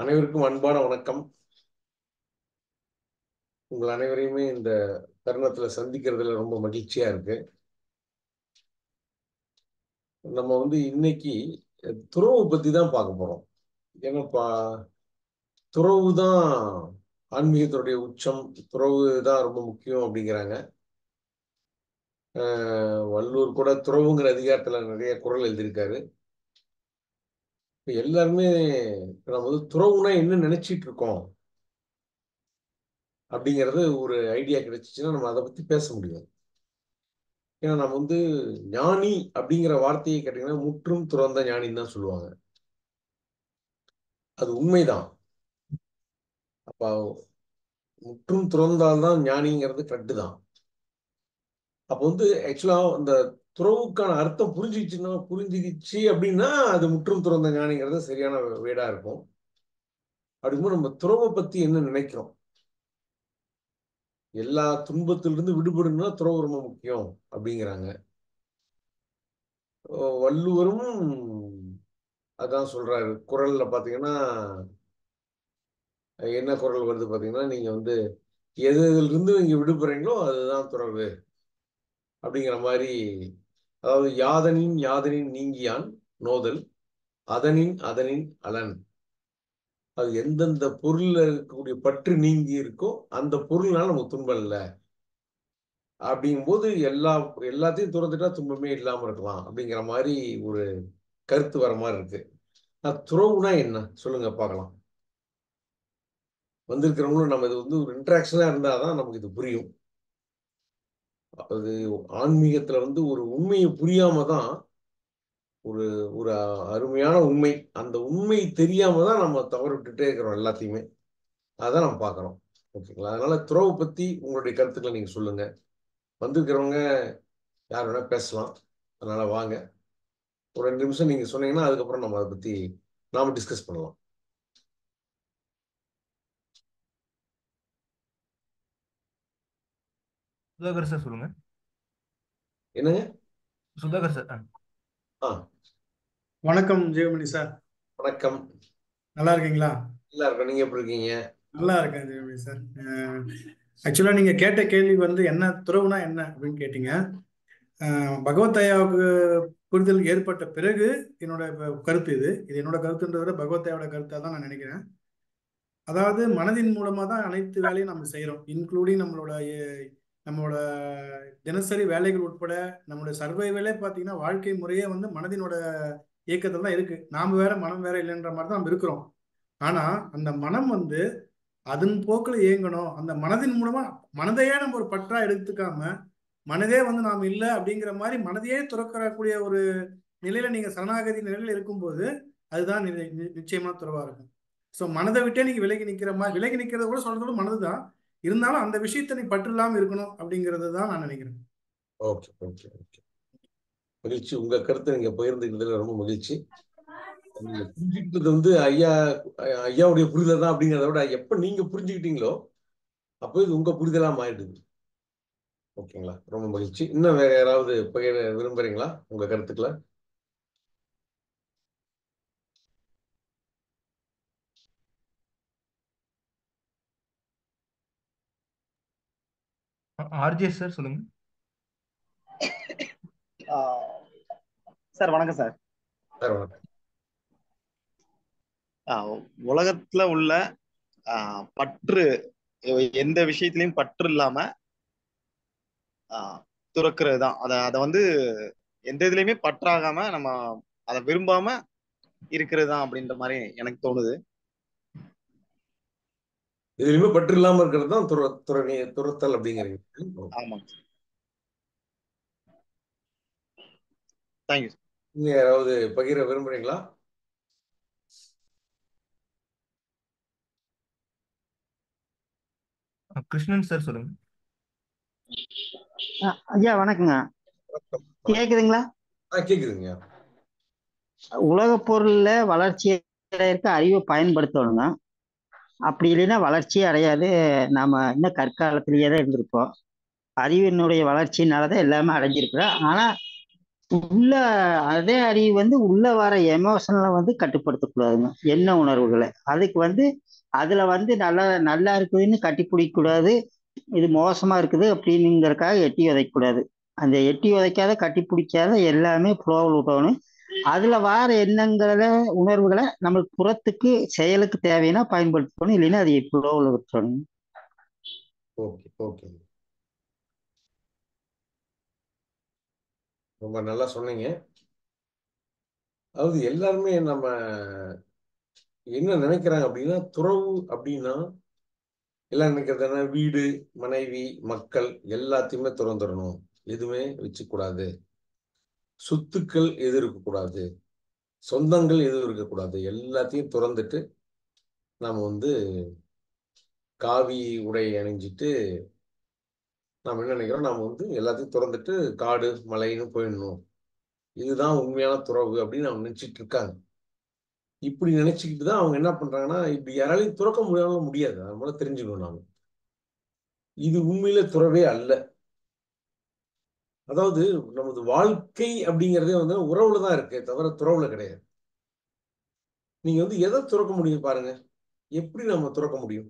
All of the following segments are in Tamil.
அனைவருக்கும் அன்பான வணக்கம். உங்கள் அனைவரையுமே இந்த தருணத்துல சந்திக்கிறதுல ரொம்ப மகிழ்ச்சியா இருக்கு. நம்ம வந்து இன்னைக்கு துறவு பத்தி தான் பார்க்க போறோம். ஏன்னாப்பா துறவு தான் ஆன்மீகத்தினுடைய உச்சம். துறவு தான் ரொம்ப முக்கியம் அப்படிங்கிறாங்க. ஆஹ் கூட துறவுங்கிற அதிகாரத்துல நிறைய குரல் எழுதியிருக்காரு. எல்லாருமே நம்ம வந்து துறவுனா என்ன நினைச்சிட்டு இருக்கோம்? அப்படிங்கிறது ஒரு ஐடியா கிடைச்சிச்சுன்னா நம்ம அதை பத்தி பேச முடியாது. ஏன்னா நம்ம வந்து ஞானி அப்படிங்கிற வார்த்தையை கேட்டீங்கன்னா முற்றும் துறந்த ஞானின்னு தான் சொல்லுவாங்க. அது உண்மைதான். அப்ப முற்றும் துறந்தால்தான் ஞானிங்கிறது கரெக்டு தான். அப்போ வந்து ஆக்சுவலா அந்த துறவுக்கான அர்த்தம் புரிஞ்சிச்சுன்னா புரிஞ்சுக்கிச்சு அப்படின்னா அது முற்றும் துறந்த ஞானிங்கிறது சரியான வேடா இருக்கும். அப்படிங்கும்போது நம்ம துறவை பத்தி என்ன நினைக்கிறோம்? எல்லா துன்பத்திலிருந்து விடுபடணும்னா துறவு ரொம்ப முக்கியம் அப்படிங்கிறாங்க. வள்ளுவரும் அதான் சொல்றாரு. குரல்ல பாத்தீங்கன்னா என்ன குரல் வருது பாத்தீங்கன்னா நீங்க வந்து எது இருந்து நீங்க விடுபடுறீங்களோ அதுதான் துறவு அப்படிங்கிற மாதிரி அதாவது யாதனின் யாதனின் நீங்கியான் நோதல் அதனின் அதனின் அலன். அது எந்தெந்த பொருள்ல இருக்கக்கூடிய பற்று நீங்கி இருக்கோ அந்த பொருள்னால நமக்கு துன்பம் இல்லை. அப்படிங்கும்போது எல்லா எல்லாத்தையும் துறந்துட்டா துன்பமே இல்லாமல் இருக்கலாம் அப்படிங்கிற மாதிரி ஒரு கருத்து வர மாதிரி இருக்கு. துறவுனா என்ன? சொல்லுங்க பார்க்கலாம். வந்திருக்கிறவங்களும் நம்ம இது வந்து ஒரு இன்ட்ராக்ஷனா இருந்தாதான் நமக்கு இது புரியும். அது ஆன்மீகத்துல வந்து ஒரு உண்மையை புரியாம தான் ஒரு ஒரு அருமையான உண்மை அந்த உண்மை தெரியாம தான் நம்ம தவறு விட்டுட்டே இருக்கிறோம் எல்லாத்தையுமே. அதான் நம்ம பார்க்குறோம். ஓகேங்களா? அதனால துறவு பத்தி உங்களுடைய கருத்துக்களை நீங்க சொல்லுங்க. வந்திருக்கிறவங்க யார் வேணா பேசலாம். அதனால வாங்க. ஒரு ரெண்டு நிமிஷம் நீங்க சொன்னீங்கன்னா அதுக்கப்புறம் நம்ம அதை பத்தி நாம டிஸ்கஸ் பண்ணலாம். சுதாகர் சார் சொல்லுங்க. என்னங்க? சுதாகர் சார் ஆ. வணக்கம் ஜெயமணி சார் வணக்கம். நல்லா இருக்கீங்களா? நல்லா இருக்கேன். நீங்க எப்படி இருக்கீங்க? நல்லா இருக்கேன் ஜெயமணி சார் ஆக்சுவலாக நீங்கள் கேட்ட கேள்வி வந்து என்ன துறவுனா என்ன அப்படின்னு கேட்டீங்க. பகவத் ஐயாவுக்கு புரிதல் ஏற்பட்ட பிறகு என்னோட கருத்து இது. இது என்னோட கருத்துன்றத விட பகவத் ஐயாவோட கருத்தாக தான் நான் நினைக்கிறேன். அதாவது மனதின் மூலமாக தான் அனைத்து வேலையும் நம்ம செய்கிறோம் இன்க்ளூடிங் நம்மளோட நம்மளோட தினசரி வேலைகள் உட்பட நம்மளோட சர்வைவலே பார்த்தீங்கன்னா வாழ்க்கை முறையே வந்து மனதினோட இயக்கத்தில் தான் இருக்கு. நாம் வேற மனம் வேற இல்லைன்ற மாதிரி தான் நம்ம இருக்கிறோம். ஆனால் அந்த மனம் வந்து அதன் போக்கில் இயங்கணும். அந்த மனதின் மூலமா மனதையே நம்ம ஒரு பற்றா எடுத்துக்காம மனதே வந்து நாம் இல்லை அப்படிங்கிற மாதிரி மனதையே துறக்கக்கூடிய ஒரு நிலையில நீங்க சரணாகதி நிலையில இருக்கும்போது அதுதான் நிச்சயமான துறவா இருக்கும். ஸோ மனதை விட்டே நீங்க விலகி நிற்கிற மாதிரி விலகி நிற்கிறத கூட சொல்றதோட மனது தான் இருந்தாலும் அந்த விஷயத்தை நீ பற்று இல்லாமல் இருக்கணும் அப்படிங்கறது தான் நான் நினைக்கிறேன். Okay okay okay. மகிழ்ச்சி. உங்க கருத்தை நீங்க பகிர்ந்துக்கிறதுல ரொம்ப மகிழ்ச்சி. புரிஞ்சுக்கிட்டது வந்து ஐயா ஐயாவுடைய புரிதல் தான் அப்படிங்கிறத விட எப்ப நீங்க புரிஞ்சுக்கிட்டீங்களோ அப்போ இது உங்க புரிதலா மாறிடுது. ஓகேங்களா? ரொம்ப மகிழ்ச்சி. இன்னும் வேற யாராவது பகிர விரும்புறீங்களா உங்க கருத்துக்களை? ஆர்ஜே சார் சொல்லுங்க. சார் வணக்கம் சார். சார் வணக்கம். உலகத்துல உள்ள பற்று எந்த விஷயத்திலையும் பற்று இல்லாம துறக்கிறது தான் அதை அதை வந்து எந்த இதுலயுமே பற்றாகாம நம்ம அதை விரும்பாம இருக்கிறது தான் அப்படின்ற மாதிரி எனக்கு தோணுது. எதுலையுமே பற்று இல்லாம இருக்கிறது தான் துற துறவி துரத்தல் அப்படிங்கிறீங்க. ஆமாங்க தேங்க்யூ நீங்க யாராவது பகிர விரும்புறீங்களா? கிருஷ்ணன் சார் சொல்லுங்க. ஐயா வணக்கங்க. கேக்குதுங்களா? ஆ கேக்குதுங்க. உலக பொருள்ல வளர்ச்சி அடையிறதுக்கு அறிவை பயன்படுத்தணுங்க. அப்படி இல்லைன்னா வளர்ச்சியே அடையாது. நாம் இன்னும் கற்காலத்திலேயே தான் இருந்திருப்போம். அறிவினுடைய வளர்ச்சினால தான் எல்லாமே அடைஞ்சிருக்கிறோம் ஆனால் உள்ள அதே அறிவு வந்து உள்ள வர எமோஷனலை வந்து கட்டுப்படுத்தக்கூடாதுங்க. என்ன உணர்வுகளை. அதுக்கு வந்து அதுல வந்து நல்லா நல்லா இருக்குதுன்னு கட்டி பிடிக்கக்கூடாது. இது மோசமா இருக்குது அப்படின்னுங்கிறதுக்காக எட்டி உதைக்கக்கூடாது. அந்த எட்டி உதைக்காத கட்டி பிடிக்காத எல்லாமே ஃப்ளோவில் விட்டணும் அதுல வார எண்ணங்கள உணர்வுகளை நம்மளுக்கு புறத்துக்கு செயலுக்கு தேவைன்னா பயன்படுத்தணும் இல்லைன்னா அதை ஃப்ளோவில் விட்டுறணும் ஓகே ஓகே. ரொம்ப நல்லா சொன்னீங்க. அதாவது எல்லாருமே நம்ம என்ன நினைக்கிறாங்க அப்படின்னா துறவு அப்படின்னா எல்லாம் நினைக்கிறதுனா வீடு மனைவி மக்கள் எல்லாத்தையுமே திறந்துடணும். எதுவுமே வச்சுக்கூடாது சொத்துக்கள் எது இருக்கக்கூடாது? சொந்தங்கள் எதுவும் இருக்கக்கூடாது? எல்லாத்தையும் திறந்துட்டு நாம் வந்து காவி உடை அணிஞ்சிட்டு நாம் என்ன நினைக்கிறோம்? நாம் வந்து எல்லாத்தையும் திறந்துட்டு காடு மலைன்னு போயிடணும். இதுதான் உண்மையான துறவு அப்படின்னு அவங்க நினைச்சிட்டு இருக்காங்க. இப்படி நினைச்சுக்கிட்டு தான் அவங்க என்ன பண்ணுறாங்கன்னா இப்படி யாராலையும் துறக்க முடியாமல் முடியாது. அதனால தெரிஞ்சுக்கணும் நாம். இது உண்மையில துறவே அல்ல. அதாவது நமது வாழ்க்கை அப்படிங்கிறதே வந்து உறவுல தான் இருக்கே தவிர துறவுல கிடையாது. நீங்க வந்து எதை துறக்க முடியும் பாருங்க. எப்படி நம்ம துறக்க முடியும்?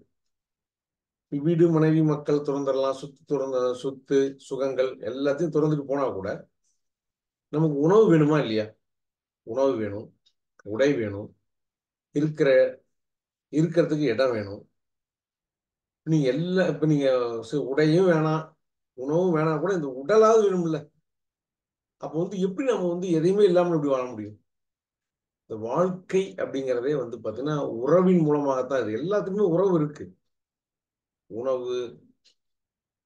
வீடு மனைவி மக்கள் துறந்துடலாம். சுத்து துறந்த சொத்து சுகங்கள் எல்லாத்தையும் துறந்துட்டு போனா கூட நமக்கு உணவு வேணுமா இல்லையா? உணவு வேணும் உடை வேணும் இருக்கிற இருக்கிறதுக்கு இடம் வேணும். நீங்க எல்லா இப்ப நீங்க உடையும் வேணாம். உணவும் வேணாம் கூட இந்த உடலாவது வேணும்ல. அப்போ வந்து எப்படி நம்ம வந்து எதையுமே இல்லாமல் இப்படி வாழ முடியும்? இந்த வாழ்க்கை அப்படிங்கிறதே வந்து பார்த்தீங்கன்னா உறவின் மூலமாகத்தான் இது. எல்லாத்துக்குமே உறவு இருக்கு. உணவு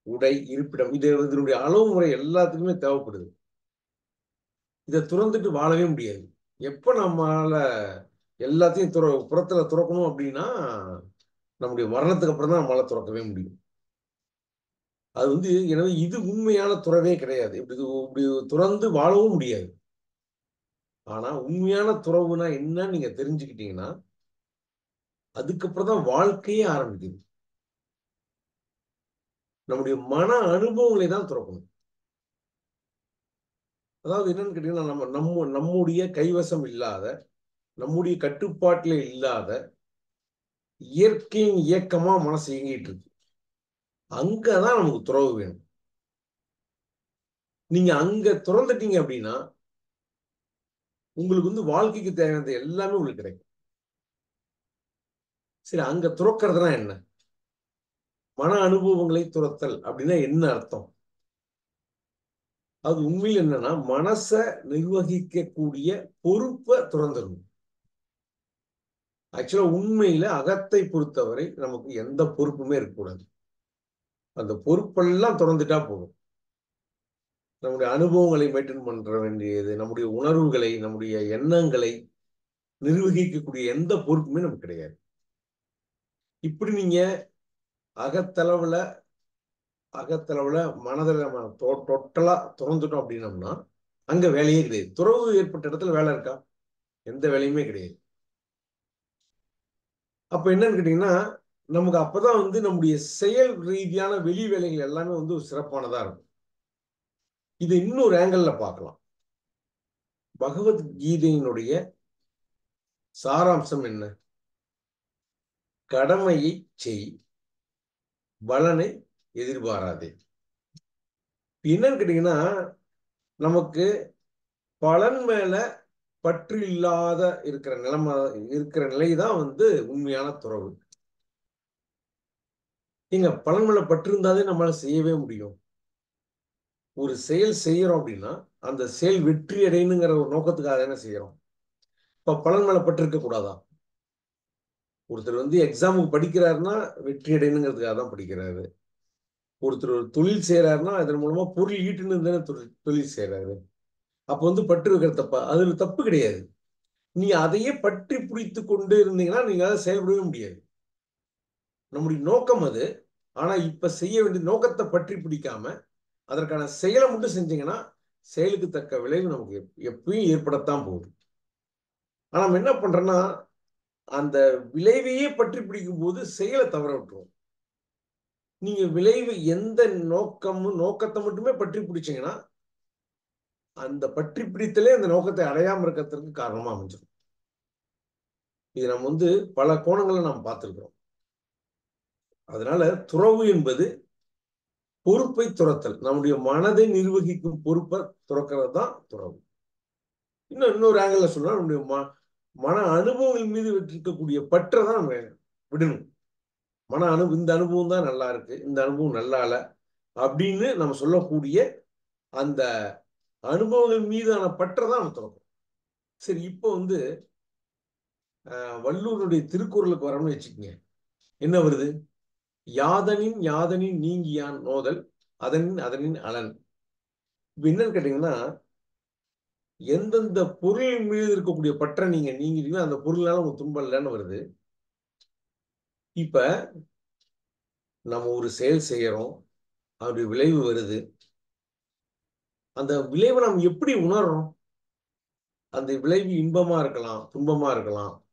உடை இருப்பிடம் இது இதனுடைய அளவு முறை எல்லாத்துக்குமே தேவைப்படுது. இதை துறந்துட்டு வாழவே முடியாது. எப்போ நம்மளால எல்லாத்தையும் துற புறத்துல துறக்கணும் அப்படின்னா நம்முடைய மரணத்துக்கு அப்புறம் தான் நம்மளால துறக்கவே முடியும். அது வந்து எனவே இது உண்மையான துறவே கிடையாது. இப்படி இப்படி துறந்து வாழவும் முடியாது. ஆனா உண்மையான துறவுனா என்னன்னு நீங்க தெரிஞ்சுக்கிட்டீங்கன்னா அதுக்கப்புறம் தான் வாழ்க்கையே ஆரம்பிக்குது. நம்முடைய மன அனுபவங்களை தான் துறக்கணும். அதாவது என்னன்னு கேட்டீங்கன்னா நம்ம நம்ம நம்முடைய கைவசம் இல்லாத நம்முடைய கட்டுப்பாட்டில் இல்லாத இயற்கையின் இயக்கமா மனசு இயங்கிட்டு இருக்கு. அங்கதான் நமக்கு துறவு வேணும். நீங்க அங்க துறந்துட்டீங்க அப்படின்னா உங்களுக்கு வந்து வாழ்க்கைக்கு தேவையானது எல்லாமே உங்களுக்கு கிடைக்கும். சரி அங்க துறக்கிறதுனா என்ன? மன அனுபவங்களை துரத்தல் அப்படின்னா என்ன அர்த்தம்? அது உண்மையில் என்னன்னா மனசை நிர்வகிக்கக்கூடிய பொறுப்பை துறந்துடணும். ஆக்சுவலா உண்மையில அகத்தை பொறுத்தவரை நமக்கு எந்த பொறுப்புமே இருக்கக்கூடாது. அந்த பொறுப்பெல்லாம் திறந்துட்டா போதும். நம்முடைய அனுபவங்களை மெயின்டைன் பண்ற வேண்டியது நம்முடைய உணர்வுகளை நம்முடைய எண்ணங்களை நிர்வகிக்கக்கூடிய எந்த பொறுப்புமே நமக்கு கிடையாது. இப்படி நீங்க அகத்தளவுல அகத்தளவுல மனதில் நம்ம டோட்டலா திறந்துட்டோம் அப்படின்னம்னா அங்க வேலையே கிடையாது. துறவு ஏற்பட்ட இடத்துல வேலை இருக்கா? எந்த வேலையுமே கிடையாது. அப்ப என்னன்னு கேட்டீங்கன்னா நமக்கு அப்பதான் வந்து நம்முடைய செயல் ரீதியான வெளி வேலைகள் எல்லாமே வந்து ஒரு சிறப்பானதா இருக்கும். இது இன்னொரு ஆங்கிள் பார்க்கலாம். பகவத்கீதையினுடைய சாராம்சம் என்ன? கடமையை செய் பலனை எதிர்பாராதே. என்னன்னு கேட்டீங்கன்னா நமக்கு பலன் மேல பற்று இல்லாத இருக்கிற நிலைமை இருக்கிற நிலை தான் வந்து உண்மையான துறவு. நீங்க பலன் மேல பற்று நம்மளால செய்யவே முடியும். ஒரு செயல் செய்யறோம் அப்படின்னா அந்த செயல் வெற்றி அடையணுங்கிற ஒரு நோக்கத்துக்காக என்ன செய்யறோம். இப்ப பலன் மேல பற்று கூடாதா? ஒருத்தர் வந்து எக்ஸாமுக்கு படிக்கிறாருன்னா வெற்றி அடையணுங்கிறதுக்காக தான் படிக்கிறாரு. ஒருத்தர் ஒரு தொழில் செய்யறாருன்னா அதன் மூலமா பொருள் ஈட்டுன்னு தானே தொழில் செய்யறாரு அப்ப வந்து பற்று வைக்கிற தப்பா? அதுல தப்பு கிடையாது. நீங்க அதையே பற்றி பிடித்து கொண்டு இருந்தீங்கன்னா நீங்க அதை செயல்படவே முடியாது. நம்முடைய நோக்கம் அது. ஆனா இப்ப செய்ய வேண்டிய நோக்கத்தை பற்றி பிடிக்காம அதற்கான செயலை மட்டும் செஞ்சீங்கன்னா செயலுக்கு தக்க விளைவு நமக்கு எப்- எப்பயும் ஏற்படத்தான் போகுது. ஆனா நம்ம என்ன பண்றோம்னா அந்த விளைவையே பற்றி பிடிக்கும் போது செயலை தவற விட்டுருவோம். நீங்க விளைவு எந்த நோக்கமும் நோக்கத்தை மட்டுமே பற்றி பிடிச்சீங்கன்னா அந்த பற்றி பிடித்தலே அந்த நோக்கத்தை அடையாம இருக்கிறதுக்கு காரணமா அமைஞ்சிடும் இது நம்ம வந்து பல கோணங்களை நாம் பார்த்துருக்கிறோம். அதனால துறவு என்பது பொறுப்பை துறத்தல். நம்முடைய மனதை நிர்வகிக்கும் பொறுப்பை துறக்கிறது தான் துறவு. இன்னும் இன்னொரு ஆங்கிள் சொன்னா நம்முடைய ம மன அனுபவங்கள் மீது வெற்றிருக்கக்கூடிய பற்றை தான் விடணும். மன அனு இந்த அனுபவம் தான் நல்லா இருக்கு இந்த அனுபவம் நல்லா இல்ல அப்படின்னு நம்ம சொல்லக்கூடிய அந்த அனுபவங்கள் மீதான பற்றை தான் நம்ம துறக்கணும். சரி இப்போ வந்து அஹ், திருக்குறளுக்கு வரணும்னு வச்சுக்கோங்க. என்ன வருது? யாதனின் யாதனின் நீங்கியான் நோதல் அதனின் அதனின் அலன். என்னன்னு கேட்டீங்கன்னா எந்தெந்த பொருள் மீது இருக்கக்கூடிய பற்றை நீங்க நீங்கிறீங்களோ அந்த பொருளால உங்க துன்பம் இல்லைன்னு வருது. இப்ப நம்ம ஒரு செயல் செய்யறோம் அதனுடைய விளைவு வருது. அந்த விளைவை நாம் எப்படி உணர்றோம்? அந்த விளைவு இன்பமா இருக்கலாம் துன்பமா இருக்கலாம்.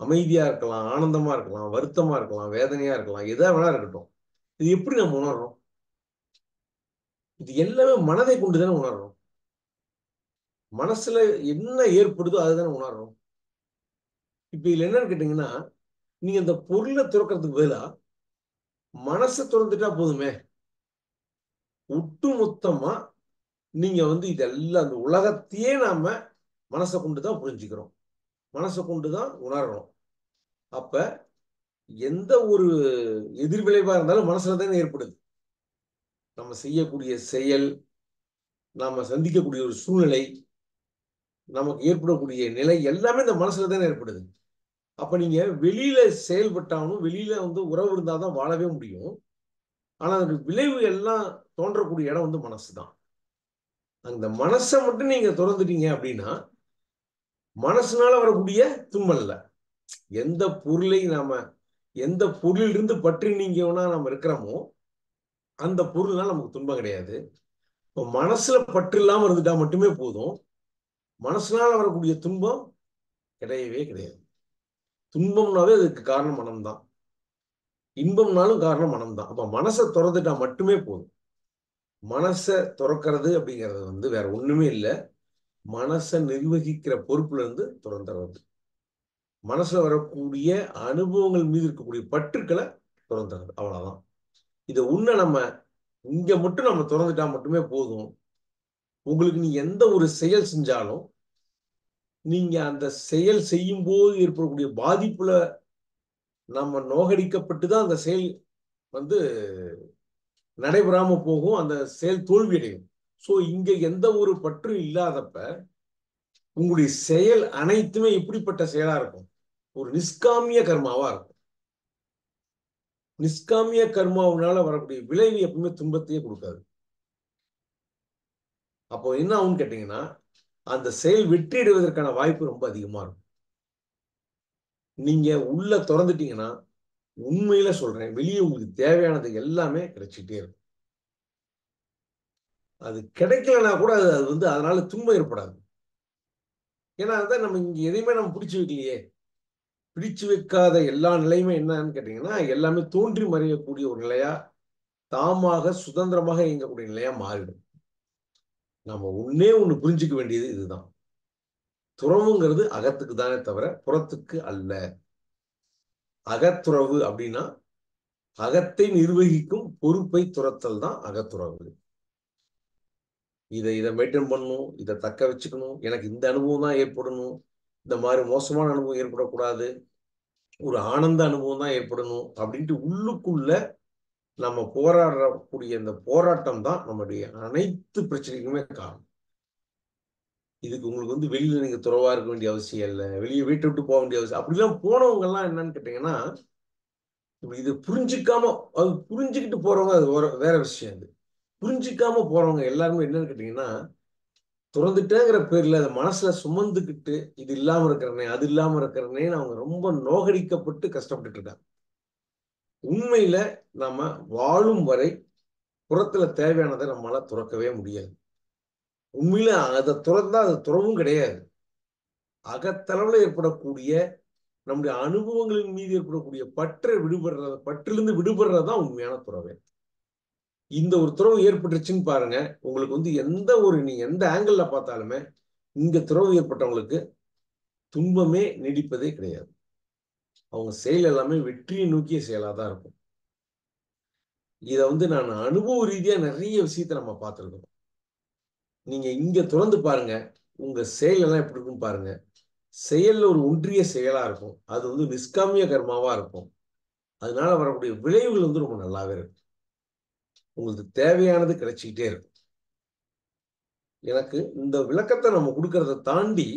அமைதியா இருக்கலாம் ஆனந்தமா இருக்கலாம் வருத்தமா இருக்கலாம் வேதனையா இருக்கலாம் எதா வேணா இருக்கட்டும். இது எப்படி நம்ம உணர்றோம்? இது எல்லாமே மனதை கொண்டு தானே உணர்றோம். மனசுல என்ன ஏற்படுதோ அதுதானே உணர்றோம். இப்ப இதுல என்னன்னு கேட்டீங்கன்னா நீங்க அந்த பொருளை துறக்கிறதுக்கு பதிலா மனசை திறந்துட்டா போதுமே. ஒட்டு மொத்தமா நீங்க வந்து இதெல்லாம் அந்த உலகத்தையே நாம மனசை கொண்டுதான் புரிஞ்சுக்கிறோம். மனசை கொண்டு தான் உணரணும். அப்ப எந்த ஒரு எதிர்விளைவா இருந்தாலும் மனசுல தானே ஏற்படுது. நம்ம செய்யக்கூடிய செயல் நாம சந்திக்கக்கூடிய ஒரு சூழ்நிலை நமக்கு ஏற்படக்கூடிய நிலை எல்லாமே இந்த மனசுல தானே ஏற்படுது. அப்ப நீங்க வெளியில செயல்பட்டாலும் வெளியில வந்து உறவு இருந்தாதான் வாழவே முடியும். ஆனா அதுக்கு விளைவு எல்லாம் தோன்றக்கூடிய இடம் வந்து மனசு தான் அந்த மனசை மட்டும் நீங்க திறந்துட்டீங்க அப்படின்னா மனசுனால வரக்கூடிய துன்பம் இல்லை எந்த பொருளையும் நாம எந்த பொருளிலிருந்து பற்றி நீங்கன்னா நம்ம இருக்கிறோமோ அந்த பொருள்னால நமக்கு துன்பம் கிடையாது. இப்போ மனசுல பற்று இல்லாம இருந்துட்டா மட்டுமே போதும். மனசுனால வரக்கூடிய துன்பம் கிடையவே கிடையாது. துன்பம்னாவே அதுக்கு காரணம் மனம்தான். இன்பம்னாலும் காரணம் மனம்தான். அப்ப மனசை திறந்துட்டா மட்டுமே போதும். மனசை துறக்கிறது அப்படிங்கிறது வந்து வேற ஒண்ணுமே இல்லை. மனசை நிர்வகிக்கிற பொறுப்புல இருந்து துறந்துறது மனசுல வரக்கூடிய அனுபவங்கள் மீது இருக்கக்கூடிய பற்றுக்களை துறந்துறது அவ்வளவுதான். இதை உன்ன நம்ம இங்க மட்டும் நம்ம திறந்துட்டா மட்டுமே போதும். உங்களுக்கு நீ எந்த ஒரு செயல் செஞ்சாலும் நீங்க அந்த செயல் செய்யும் போது ஏற்படக்கூடிய பாதிப்புல நம்ம நோகடிக்கப்பட்டு தான் அந்த செயல் வந்து நடைபெறாம போகும் அந்த செயல் தோல்வி அடையும் ஸோ இங்க எந்த ஒரு பற்றும் இல்லாதப்ப உங்களுடைய செயல் அனைத்துமே இப்படிப்பட்ட செயலா இருக்கும். ஒரு நிஷ்காமிய கர்மாவா இருக்கும். நிஷ்காமிய கர்மாவினால வரக்கூடிய விளைவு எப்பவுமே துன்பத்தையே கொடுக்காது. அப்போ என்ன ஆகும்னு கேட்டீங்கன்னா அந்த செயல் வெற்றியடைவதற்கான வாய்ப்பு ரொம்ப அதிகமா இருக்கும். நீங்க உள்ள திறந்துட்டீங்கன்னா உண்மையில சொல்றேன் வெளியே உங்களுக்கு தேவையானது எல்லாமே கிடைச்சிட்டே இருக்கும். அது கிடைக்கலனா கூட அது அது வந்து அதனால துன்பம் ஏற்படாது. ஏன்னா அதுதான் நம்ம இங்கே எதையுமே நம்ம பிடிச்சி வைக்கலையே. பிடிச்சு வைக்காத எல்லா நிலையுமே என்னன்னு கேட்டீங்கன்னா எல்லாமே தோன்றி மறையக்கூடிய ஒரு நிலையா தாமாக சுதந்திரமாக இயங்கக்கூடிய நிலையா மாறிடும். நம்ம ஒன்னே ஒண்ணு புரிஞ்சுக்க வேண்டியது இதுதான். துறவுங்கிறது அகத்துக்கு தானே தவிர புறத்துக்கு அல்ல. அகத்துறவு அப்படின்னா அகத்தை நிர்வகிக்கும் பொறுப்பை துரத்தல் தான் அகத்துறவு. இதை இதை மெயின்டைன் பண்ணணும் இதை தக்க வச்சுக்கணும். எனக்கு இந்த அனுபவம் தான் ஏற்படணும். இந்த மாதிரி மோசமான அனுபவம் ஏற்படக்கூடாது. ஒரு ஆனந்த அனுபவம் தான் ஏற்படணும் அப்படின்ட்டு உள்ளுக்குள்ள நம்ம போராடக்கூடிய இந்த போராட்டம் தான் நம்முடைய அனைத்து பிரச்சனைக்குமே காரணம். இதுக்கு உங்களுக்கு வந்து வெளியில நீங்க துறவா இருக்க வேண்டிய அவசியம் இல்லை. வெளியே வீட்டை விட்டு போக வேண்டிய அவசியம். அப்படிலாம் போனவங்க எல்லாம் என்னன்னு கேட்டீங்கன்னா இது புரிஞ்சுக்காம அது புரிஞ்சுக்கிட்டு போறவங்க அது வேற விஷயம் அது. புரிஞ்சிக்காம போறவங்க எல்லாருமே என்னன்னு கேட்டீங்கன்னா துறந்துட்டேங்கிற பேர்ல அதை மனசுல சுமந்துக்கிட்டு இது இல்லாம இருக்கிறனே அது இல்லாம இருக்கிறனேன்னு அவங்க ரொம்ப நோகடிக்கப்பட்டு கஷ்டப்பட்டுட்டு இருக்காங்க. உண்மையில நாம வாழும் வரை புறத்துல தேவையானதை நம்மளால துறக்கவே முடியாது. உண்மையில அதை துறந்தா அது துறவும் கிடையாது. அகத்தளவுல ஏற்படக்கூடிய நம்முடைய அனுபவங்களின் மீது ஏற்படக்கூடிய பற்றை விடுபடுறது பற்றிலிருந்து விடுபடுறது தான் உண்மையான துறவே. இந்த ஒரு துறவு ஏற்பட்டுருச்சுன்னு பாருங்க. உங்களுக்கு வந்து எந்த ஒரு நீங்க எந்த ஆங்கிள் பார்த்தாலுமே இங்க துறவு ஏற்பட்டவங்களுக்கு துன்பமே நீடிப்பதே கிடையாது. அவங்க செயல் எல்லாமே வெற்றியை நோக்கிய செயலா தான் இருக்கும். இதை வந்து நான் அனுபவ ரீதியா நிறைய விஷயத்த நம்ம பார்த்துருக்கோம். நீங்க இங்க திறந்து பாருங்க. உங்க செயல் எல்லாம் எப்படி இருக்கும் பாருங்க. செயல்ல ஒரு ஒன்றிய செயலா இருக்கும். அது வந்து நிஷ்காமிய கர்மாவா இருக்கும். அதனால வரக்கூடிய விளைவுகள் வந்து ரொம்ப நல்லாவே இருக்கும். உங்களுக்கு தேவையானது கிடைச்சிக்கிட்டே இருக்கும். எனக்கு இந்த விளக்கத்தை நம்ம கொடுக்கறத தாண்டி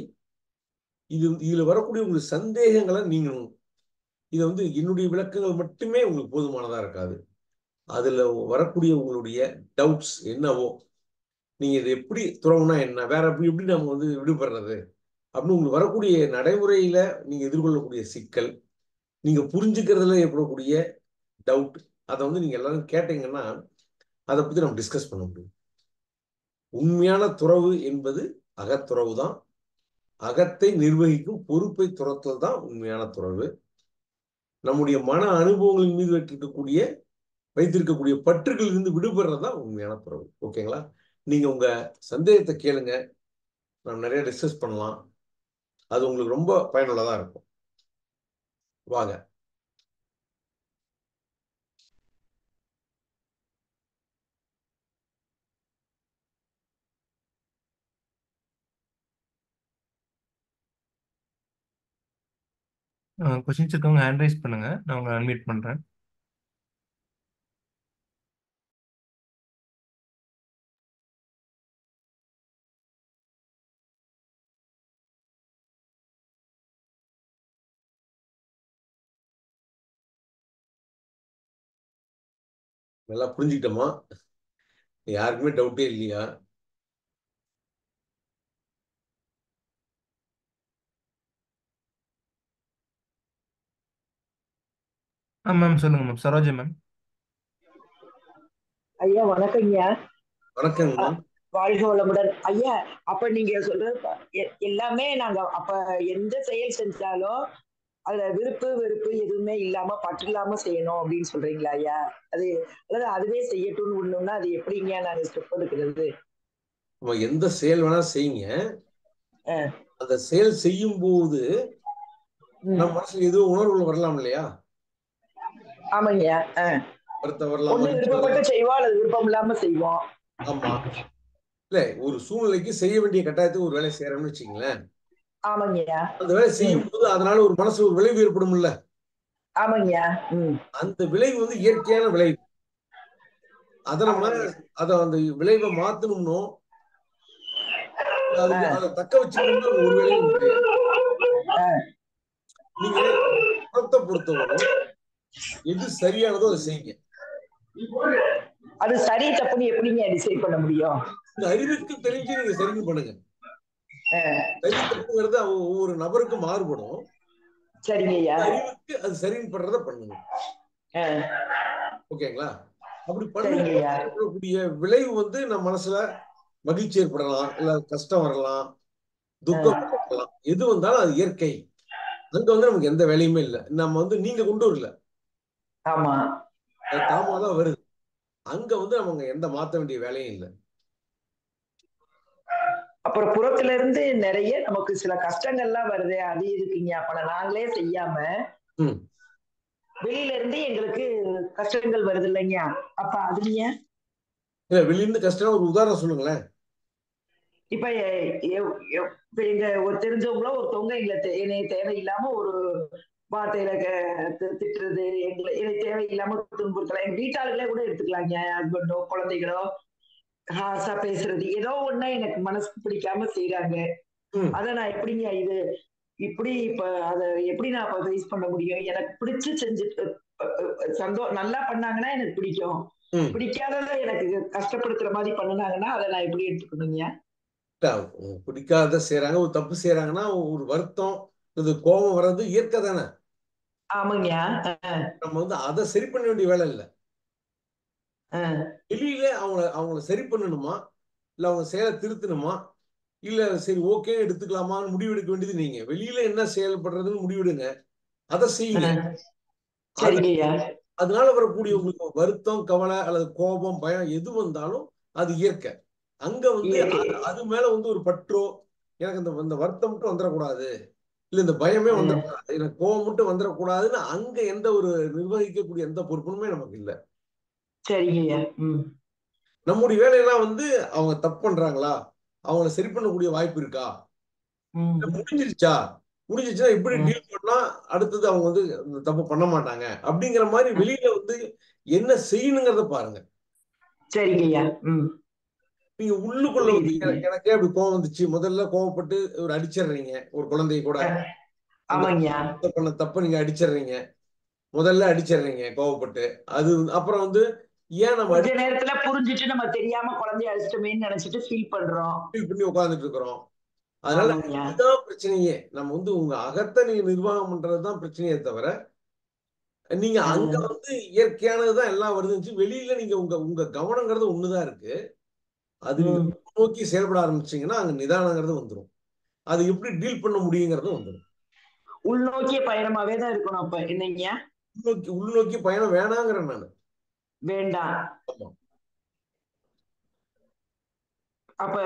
இது இதுல வரக்கூடிய உங்களுக்கு சந்தேகங்களை நீங்களும் இது வந்து என்னுடைய விளக்கங்கள் மட்டுமே உங்களுக்கு போதுமானதா இருக்காது. அதுல வரக்கூடிய உங்களுடைய டவுட்ஸ் என்னவோ நீங்க இதை எப்படி துறவுனா என்ன வேற எப்படி எப்படி நம்ம வந்து விடுபடுறது அப்படின்னு உங்களுக்கு வரக்கூடிய நடைமுறையில நீங்க எதிர்கொள்ளக்கூடிய சிக்கல் நீங்க புரிஞ்சுக்கிறதுல ஏற்படக்கூடிய டவுட் அதை வந்து நீங்க எல்லாரும் கேட்டீங்கன்னா அதை பத்தி நம்ம டிஸ்கஸ் பண்ண முடியும். உண்மையான துறவு என்பது அகத்துறவு தான். அகத்தை நிர்வகிக்கும் பொறுப்பை துறத்தல் தான் உண்மையான துறவு. நம்முடைய மன அனுபவங்களின் மீது வைத்திருக்கக்கூடிய வைத்திருக்கக்கூடிய பற்றுகளில் இருந்து விடுபடுறது தான் உண்மையான துறவு. ஓகேங்களா நீங்க உங்க சந்தேகத்தை கேளுங்க. நம்ம நிறைய டிஸ்கஸ் பண்ணலாம். அது உங்களுக்கு ரொம்ப பயனுள்ளதா இருக்கும். வாங்க. கொஸ்டின்ஸ் இருக்கவங்க ஹேண்ட் ரைஸ் பண்ணுங்க. நான் உங்களை அன்மியூட் பண்றேன். நல்லா புரிஞ்சுக்கிட்டோமா யாருக்குமே டவுட்டே இல்லையா? ஆ மேம் சொல்லுங்க மேம் சரோஜா மேம் ஐயா வணக்கம்யா வணக்கங்க மேம் வாழ்க வளமுடன். ஐயா அப்ப நீங்க சொல்றது எல்லாமே நாங்க அப்ப எந்த செயல் செஞ்சாலும் அதுல விருப்பு வெறுப்பு எதுவுமே இல்லாம பற்று இல்லாம செய்யணும் அப்படின்னு சொல்றீங்களா ஐயா? அது அதாவது அதுவே செய்யட்டும்னு விடணும்னா அது எப்படிங்க நாங்க ஸ்டெப் எடுக்கிறது? நம்ம எந்த செயல் வேணா செய்யுங்க. அந்த செயல் செய்யும் போது. நம்ம மனசுல ஏதோ உணர்வுகள் வரலாம் இல்லையா? ஆமாங்கய்யா ஆ. வருத்தம் வரலாம் ஒண்ணு விருப்பப்பட்டு செய்வோம் அல்லது விருப்பம் இல்லாம செய்வோம் ஆமா. இல்ல ஒரு சூழ்நிலைக்கு செய்ய வேண்டிய கட்டாயத்துக்கு ஒரு வேலையை செய்யறோம்னு வச்சுங்களேன் ஆமாங்கய்யா அந்த வேலை செய்யும் போது அதனால ஒரு மனசுல ஒரு விளைவு ஏற்படும் இல்ல ஆமாங்கய்யா அந்த விளைவு வந்து இயற்கையான விளைவு. அதை நம்ம அத அந்த விளைவை மாத்தணும்னோ தக்க வச்சுக்கணும்னு ஒரு கிடையாது. நீங்க பணத்தை பொறுத்தவரை எது சரியானதோ அதை செய்யுங்க. அது சரி தப்புன்னு எப்படிங்க டிசைட் பண்ண முடியும்? இந்த அறிவுக்கு தெரிஞ்சு நீங்க சரின்னு பண்ணுங்க. சரி தப்புங்கிறது ஒவ்வொரு நபருக்கும் மாறுபடும். சரிங்கய்யா அறிவுக்கு அது சரின்னு பண்றத பண்ணுங்க. ஓகேங்களா? அப்படி. பண்ணக்கூடிய விளைவு வந்து நம்ம மனசுல மகிழ்ச்சி ஏற்படலாம் இல்ல கஷ்டம் வரலாம் துக்கம் வரலாம். எது வந்தாலும் அது இயற்கை. அங்க வந்து நமக்கு எந்த வேலையுமே இல்லை. நம்ம வந்து நீங்க கொண்டு வரல ஆமா. தாமா தான் வருது. அங்க வந்து நமக்கு எந்த மாத்த வேண்டிய வேலையும் இல்லை. அப்புறம் புறத்துல இருந்து நிறைய நமக்கு சில கஷ்டங்கள்லாம் வருது அது இருக்குங்க. அப்ப நாங்களே செய்யாம. வெளியில இருந்து எங்களுக்கு கஷ்டங்கள் வருது இல்லைங்க. அப்ப அதுங்க இல்ல வெளியிருந்து கஷ்டம் ஒரு உதாரணம் சொல்லுங்களேன். இப்ப எங்க ஒரு தெரிஞ்சவங்களோ ஒருத்தவங்க எங்களை என்னை தேவையில்லாம ஒரு வார்த்தையில திட்டுறது எங்களை என்னை தேவையில்லாம துன்புறுத்தலாம் எங்க வீட்டாளுகளே கூட எடுத்துக்கலாங்க ஹஸ்பண்டோ குழந்தைகளோ ஹாசா பேசுறது ஏதோ ஒண்ணு எனக்கு மனசுக்கு பிடிக்காம செய்யறாங்க. அத நான் எப்படிங்க இது இப்படி இப்ப அத எப்படி நான் இப்ப ஃபேஸ் பண்ண முடியும்? எனக்கு பிடிச்சு செஞ்சு அஹ் அஹ் சந்தோ நல்லா பண்ணாங்கன்னா எனக்கு பிடிக்கும். பிடிக்காதத எனக்கு கஷ்டப்படுத்துற மாதிரி பண்ணுனாங்கன்னா அதை நான் எப்படி எடுத்துக்கணுங்க? பிடிக்காத செய்யறாங்க ஒரு தப்பு செய்யறாங்கன்னா ஒரு வருத்தம் இது கோபம் வர்றது இயற்கை தானே. நம்ம வந்து அதை சரி பண்ண வேண்டிய வேலை இல்லை. வெளியில அவங்கள அவங்கள சரி பண்ணணுமா? இல்ல அவங்க செயலை திருத்தணுமா? இல்ல சரி ஓகே எடுத்துக்கலாமான்னு முடிவு எடுக்க வேண்டியது நீங்க. வெளியில என்ன செயல்படுறதுன்னு முடிவெடுங்க. அதை செய்யுங்க. அதனால வரக்கூடிய உங்களுக்கு வருத்தம் கவலை அல்லது கோபம் பயம் எது வந்தாலும் அது இயற்கை. அங்க வந்து. அது- மேல வந்து ஒரு பற்றோ எனக்கு இந்த இந்த வருத்தம் மட்டும் வந்துடக்கூடாது. இல்ல இந்த பயமே. வந்துடக்கூடாது எனக்கு கோபம் மட்டும் வந்துடக்கூடாதுன்னு அங்க எந்த ஒரு நிர்வகிக்கக்கூடிய எந்த பொறுப்புமே நமக்கு இல்லை. சரிங்கய்யா ம். நம்முடைய வேலையெல்லாம் வந்து அவங்க தப்பு பண்றாங்களா? அவங்கள சரி பண்ணக்கூடிய வாய்ப்பு இருக்கா? முடிஞ்சிருச்சா? முடிஞ்சிருச்சுன்னா இப்படி. டீல் பண்ணா அடுத்தது அவங்க வந்து தப்பு பண்ண மாட்டாங்க? அப்படிங்கிற மாதிரி வெளியில வந்து என்ன செய்யணுங்கிறத பாருங்க. சரிங்கய்யா நீங்க உள்ளுக்குள்ள. எனக்கு- அப்படி கோவம் வந்துச்சு. முதல்ல கோவப்பட்டு ஒரு அடிச்சிடுறீங்க. ஒரு குழந்தைய கூட. பண்ண தப்ப நீங்க அடிச்சிடுறீங்க. முதல்ல அடிச்சிடுறீங்க கோவப்பட்டு. அது அப்புறம் வந்து ஏன் நம்ம கொஞ்ச நேரத்துல புரிஞ்சுட்டு நம்ம தெரியாம குழந்தைய அடிச்சிட்டோமேன்னு நினைச்சிட்டு ஃபீல் பண்றோம். அடிக்கல் பண்ணி உட்கார்ந்துட்டு இருக்கிறோம். அதனால இதுதான் பிரச்சனையே. நம்ம வந்து உங்க அகத்தை நீங்க நிர்வாகம் பண்றதுதான் பிரச்சனையே தவிர நீங்க அங்க வந்து இயற்கையானதுதான் எல்லாம் வருதுன்னு வெளியில நீங்க உங்க உங்க கவனங்கிறது ஒண்ணுதான் இருக்கு. அது. நோக்கி செயல்பட ஆரம்பிச்சீங்கன்னா அங்க நிதானங்கிறது வந்துடும் அது எப்படி டீல் பண்ண முடியுங்கிறது வந்துடும் உள்நோக்கிய பயணமாவே தான் இருக்கணும் அப்ப. என்னங்கய்யா உள்நோக்கி உள்நோக்கி பயணம் வேணாங்கிறேன் நான். வேண்டாம் அப்ப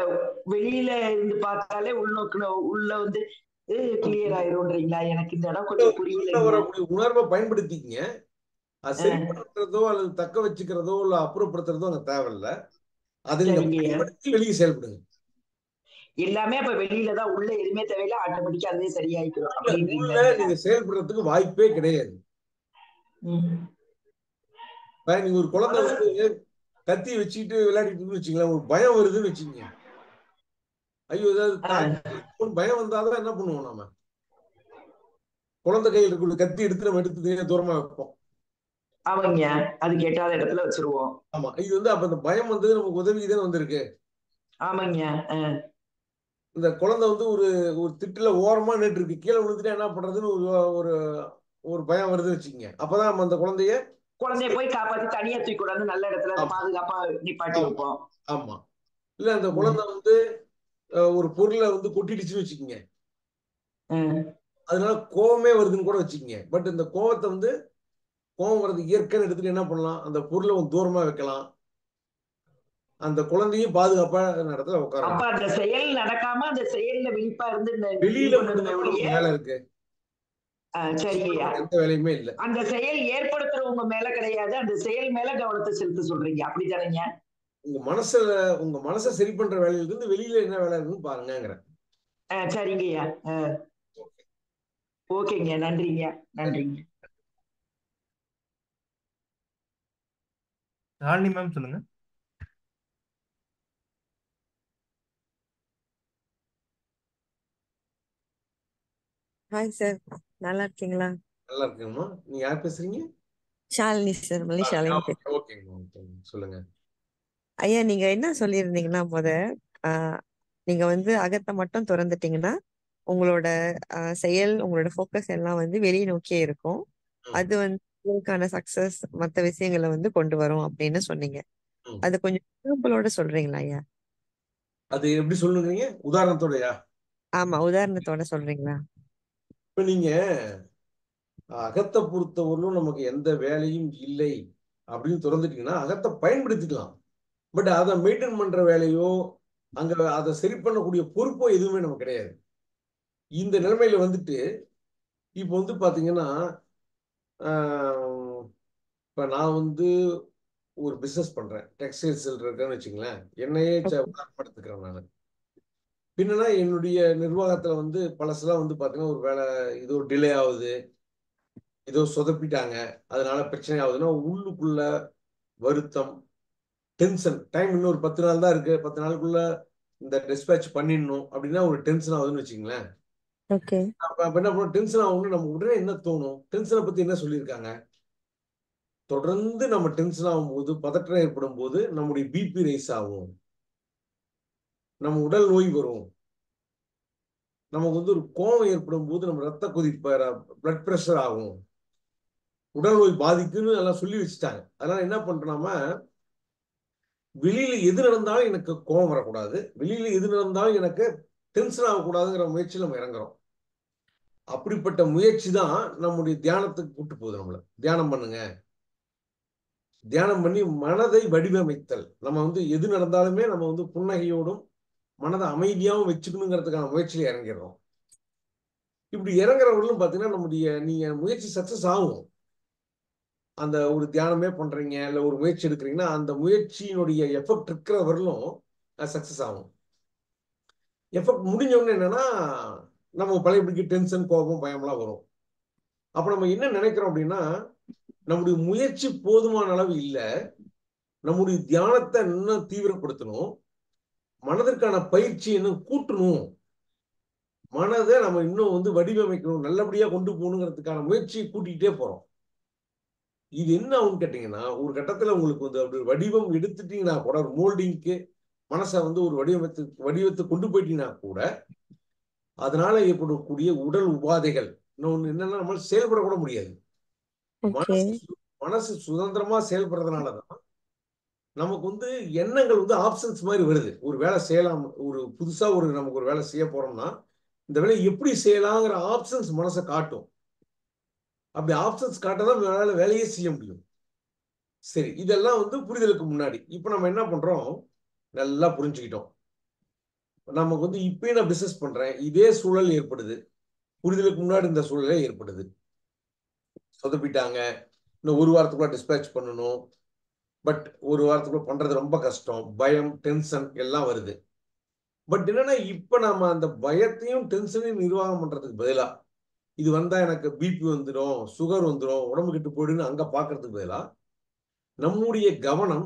வெளியில இருந்து பார்த்தாலே உள்நோக்குன உள்ள வந்து கிளியர் ஆயிரும்ன்றீங்களா? எனக்கு இந்த இடம் கொஞ்சம் புரியல வரக்கூடிய உணர்வை பயன்படுத்திக்கங்க. அது சரி பண்றதோ அல்லது தக்க வச்சுக்கிறதோ இல்ல அப்புறப்படுத்துறதோ அங்க தேவையில்ல. அதை வெளியே செயல்படுங்க. எல்லாமே அப்ப வெளியில தான் உள்ள எதுவுமே தேவையில்ல ஆட்டோமேட்டிக்கா அதுவே சரியாயிக்கிறோம் நீங்க செயல்படுறதுக்கு வாய்ப்பே கிடையாது. நீங்க ஒரு குழந்தை வந்து கத்தி வச்சுக்கிட்டு விளையாடிட்டு வச்சுங்களேன் ஒரு பயம் வருதுன்னு வச்சுக்கோங்க. ஐயோ ஏதாவது பயம் வந்தாதான் என்ன பண்ணுவோம் நாம? குழந்தை கையில் இருக்கிற கத்தி எடுத்து நம்ம எடுத்து தூரமா வைப்போம். ஆமாங்க அது கேட்டாத இடத்துல வச்சிருவோம். ஆமா இது வந்து அப்ப இந்த பயம் வந்தது நமக்கு உதவி தானே வந்திருக்கு. ஆமாங்க இந்த குழந்தை வந்து ஒரு ஒரு திட்டுல ஓரமா நின்று இருக்கு கீழே விழுந்துட்டா என்ன பண்றதுன்னு ஒரு ஒரு ஒரு பயம் வருதுன்னு வச்சுக்கோங்க. அப்பதான் நம்ம அந்த குழந்தைய குழந்தைய போய் காப்பாத்தி தனியா தூக்கி கொண்டாந்து நல்ல இடத்துல. பாதுகாப்பா நிப்பாட்டி. வைப்போம். ஆமா. இல்ல அந்த குழந்தை வந்து ஒரு பொருளை வந்து கொட்டிடுச்சுன்னு வச்சுக்கோங்க. அதனால கோவமே வருதுன்னு கூட வச்சுக்கோங்க. பட் இந்த கோவத்தை வந்து கோவம் வர்றது இயற்கைன்னு எடுத்துட்டு என்ன பண்ணலாம்? அந்த பொருளை தூரமா வைக்கலாம். அந்த குழந்தையும் பாதுகாப்பா இடத்துல உட்கார அப்ப அந்த செயல் நடக்காம அந்த செயல்ல விழிப்பா இருந்து வெளியில வேலை இருக்கு. எந்த வேலையுமே இல்லை. அந்த செயல் ஏற்படுத்துறவங்க மேல கிடையாது. அந்த செயல் மேல கவனத்தை செலுத்த சொல்றீங்க. அப்படித்தானேங்க? உங்க மனசுல உங்க மனசை சரி பண்ற வேலையில இருந்து வெளியில என்ன வேலை இருக்குன்னு பாருங்கிறேன் அஹ், சரிங்கய்யா. ஓகேங்க. நன்றிங்க. நன்றிங்க. ஷாலினி மேம் சொல்லுங்க. ஹாய் சார் நல்லா இருக்கீங்களா? நல்லா இருக்குங்கம்மா நீங்க யார் பேசுறீங்க? ஷாலினி சார் மல்லி ஷாலினி பேசுறேன். ஓகேங்கம்மா ஓகேங்க சொல்லுங்க. ஐயா நீங்க என்ன சொல்லியிருந்தீங்கன்னா முத ஆஹ், நீங்க வந்து அகத்தை மட்டும் திறந்துட்டீங்கன்னா உங்களோட ஆஹ், செயல் உங்களோட ஃபோக்கஸ் எல்லாம் வந்து வெளியே நோக்கியே இருக்கும். ம். அது வந்து உங்களுக்கான சக்சஸ் மற்ற விஷயங்களை வந்து கொண்டு வரும் அப்படின்னு சொன்னீங்க. அது கொஞ்சம் எக்ஸாம்பிளோட சொல்றீங்களா ஐயா? அது எப்படி சொல்லுங்கிறீங்க? உதாரணத்தோடயா? ஆமா உதாரணத்தோட சொல்றீங்களா? இப்ப நீங்க அகத்தை பொறுத்தவரையிலும் நமக்கு எந்த வேலையும் இல்லை அப்படின்னு திறந்துட்டீங்கன்னா அகத்தை பயன்படுத்திக்கலாம். பட் அதை மெயின்டைன் பண்ற வேலையோ அங்க அதை சரி பண்ணக்கூடிய பொறுப்போ எதுவுமே நமக்கு கிடையாது. இந்த நிலைமையில வந்துட்டு இப்போ வந்து பாத்தீங்கன்னா இப்ப நான் வந்து ஒரு பிசினஸ் பண்றேன். டெக்ஸ்டைல்ஸ் இருக்கேன்னு வச்சுங்களேன் என்னையே எடுத்துக்கிறேன் நான். பின்னனா என்னுடைய நிர்வாகத்துல வந்து பழசெல்லாம் வந்து பாத்தீங்கன்னா ஒரு வேலை ஏதோ டிலே ஆகுது ஏதோ சொதப்பிட்டாங்க அதனால பிரச்சனை ஆகுதுன்னா உள்ளுக்குள்ள வருத்தம் டென்ஷன் டைம் இன்னும் ஒரு பத்து நாள் தான் இருக்கு. பத்து நாளுக்குள்ள இந்த டிஸ்பேட்ச் பண்ணிடணும் அப்படின்னா ஒரு டென்ஷன் ஆகுதுன்னு வச்சுங்களேன் ஓகே அப்ப அப்ப என்ன பண்ணும்? டென்ஷன் ஆகும்னு நம்ம உடனே என்ன தோணும்? டென்ஷனை பத்தி என்ன சொல்லியிருக்காங்க? தொடர்ந்து நம்ம டென்ஷன் ஆகும்போது பதற்றம் ஏற்படும் போது நம்முடைய பிபி ரைஸ் ஆகும். நம்ம உடல் நோய் வரும். நமக்கு வந்து ஒரு கோபம் ஏற்படும் போது நம்ம ரத்த கொதிப்ப பிளட் பிரஷர் ஆகும். உடல் நோய் பாதிக்குன்னு எல்லாம் சொல்லி வச்சுட்டாங்க. அதனால என்ன பண்றோம் வெளியில எது நடந்தாலும் எனக்கு கோபம் வரக்கூடாது. வெளியில எது நடந்தாலும் எனக்கு டென்ஷன் ஆகக்கூடாதுங்கிற முயற்சியில் நம்ம இறங்குறோம். அப்படிப்பட்ட முயற்சி தான் நம்முடைய தியானத்துக்கு கூட்டு போகுது நம்மளை. தியானம் பண்ணுங்க. தியானம் பண்ணி மனதை வடிவமைத்தல். நம்ம வந்து எது நடந்தாலுமே நம்ம வந்து புன்னகையோடும் மனதை அமைதியாகவும் வச்சுக்கணுங்கிறதுக்கான முயற்சியில் இறங்கிடுறோம். இப்படி இறங்குறவர்களும் பார்த்தீங்கன்னா நம்முடைய நீங்கள் முயற்சி சக்ஸஸ் ஆகும். அந்த ஒரு தியானமே பண்ணுறீங்க இல்லை ஒரு முயற்சி எடுக்கிறீங்கன்னா அந்த முயற்சியினுடைய எஃபெக்ட் இருக்கிறவர்களும் சக்ஸஸ் ஆகும். எஃபெக்ட் முடிஞ்சோடனே என்னன்னா நம்ம பழையபடிக்கு டென்ஷன் கோபம் பயம்லாம் வரும். அப்போ நம்ம என்ன நினைக்கிறோம் அப்படின்னா நம்முடைய முயற்சி போதுமான அளவு இல்லை. நம்முடைய தியானத்தை இன்னும் தீவிரப்படுத்தணும். மனதிற்கான பயிற்சி இன்னும் கூட்டணும். மனதை நம்ம இன்னும் வந்து வடிவமைக்கணும். நல்லபடியா கொண்டு போகணுங்கிறதுக்கான முயற்சியை கூட்டிகிட்டே போறோம். இது என்ன ஆகும்னு கேட்டீங்கன்னா ஒரு கட்டத்துல உங்களுக்கு வந்து அப்படி வடிவம் எடுத்துட்டீங்கன்னா கூட ஒரு மோல்டிங்க்கு மனசை வந்து ஒரு வடிவமைத்து வடிவத்தை கொண்டு போயிட்டீங்கன்னா கூட அதனால ஏற்படக்கூடிய உடல் உபாதைகள் இன்னொன்று என்னன்னா நம்ம செயல்படக்கூட முடியாது. மனசு மனசு சுதந்திரமா செயல்படுறதுனாலதான் நமக்கு வந்து எண்ணங்கள் வந்து ஆப்ஷன்ஸ் மாதிரி வருது. ஒரு வேலை செய்யலாம் ஒரு புதுசா ஒரு நமக்கு ஒரு வேலை செய்ய போறோம்னா இந்த வேலையை எப்படி செய்யலாங்கிற ஆப்ஷன்ஸ் மனசை காட்டும். அப்படி ஆப்ஷன்ஸ் காட்டதான் வேலை வேலையே செய்ய முடியும். சரி இதெல்லாம் வந்து புரிதலுக்கு முன்னாடி. இப்போ நம்ம என்ன பண்றோம்? நல்லா புரிஞ்சுக்கிட்டோம். நமக்கு வந்து இப்பயும் நான் பிசினஸ் பண்றேன். இதே சூழல் ஏற்படுது. புரிதலுக்கு முன்னாடி இந்த சூழலே ஏற்படுது. சொதப்பிட்டாங்க. இன்னும் ஒரு வாரத்துக்குள்ள டிஸ்பேச் பண்ணணும். பட் ஒரு வாரத்துக்குள்ள பண்றது ரொம்ப கஷ்டம். பயம் டென்ஷன் எல்லாம் வருது. பட் என்னன்னா இப்ப நம்ம அந்த பயத்தையும் டென்ஷனையும் நிர்வாகம் பண்றதுக்கு பதிலா இது வந்தா எனக்கு பிபி வந்துடும் சுகர் வந்துடும் உடம்பு கெட்டு போயிடுன்னு அங்க பாக்குறதுக்கு பதிலா நம்முடைய கவனம்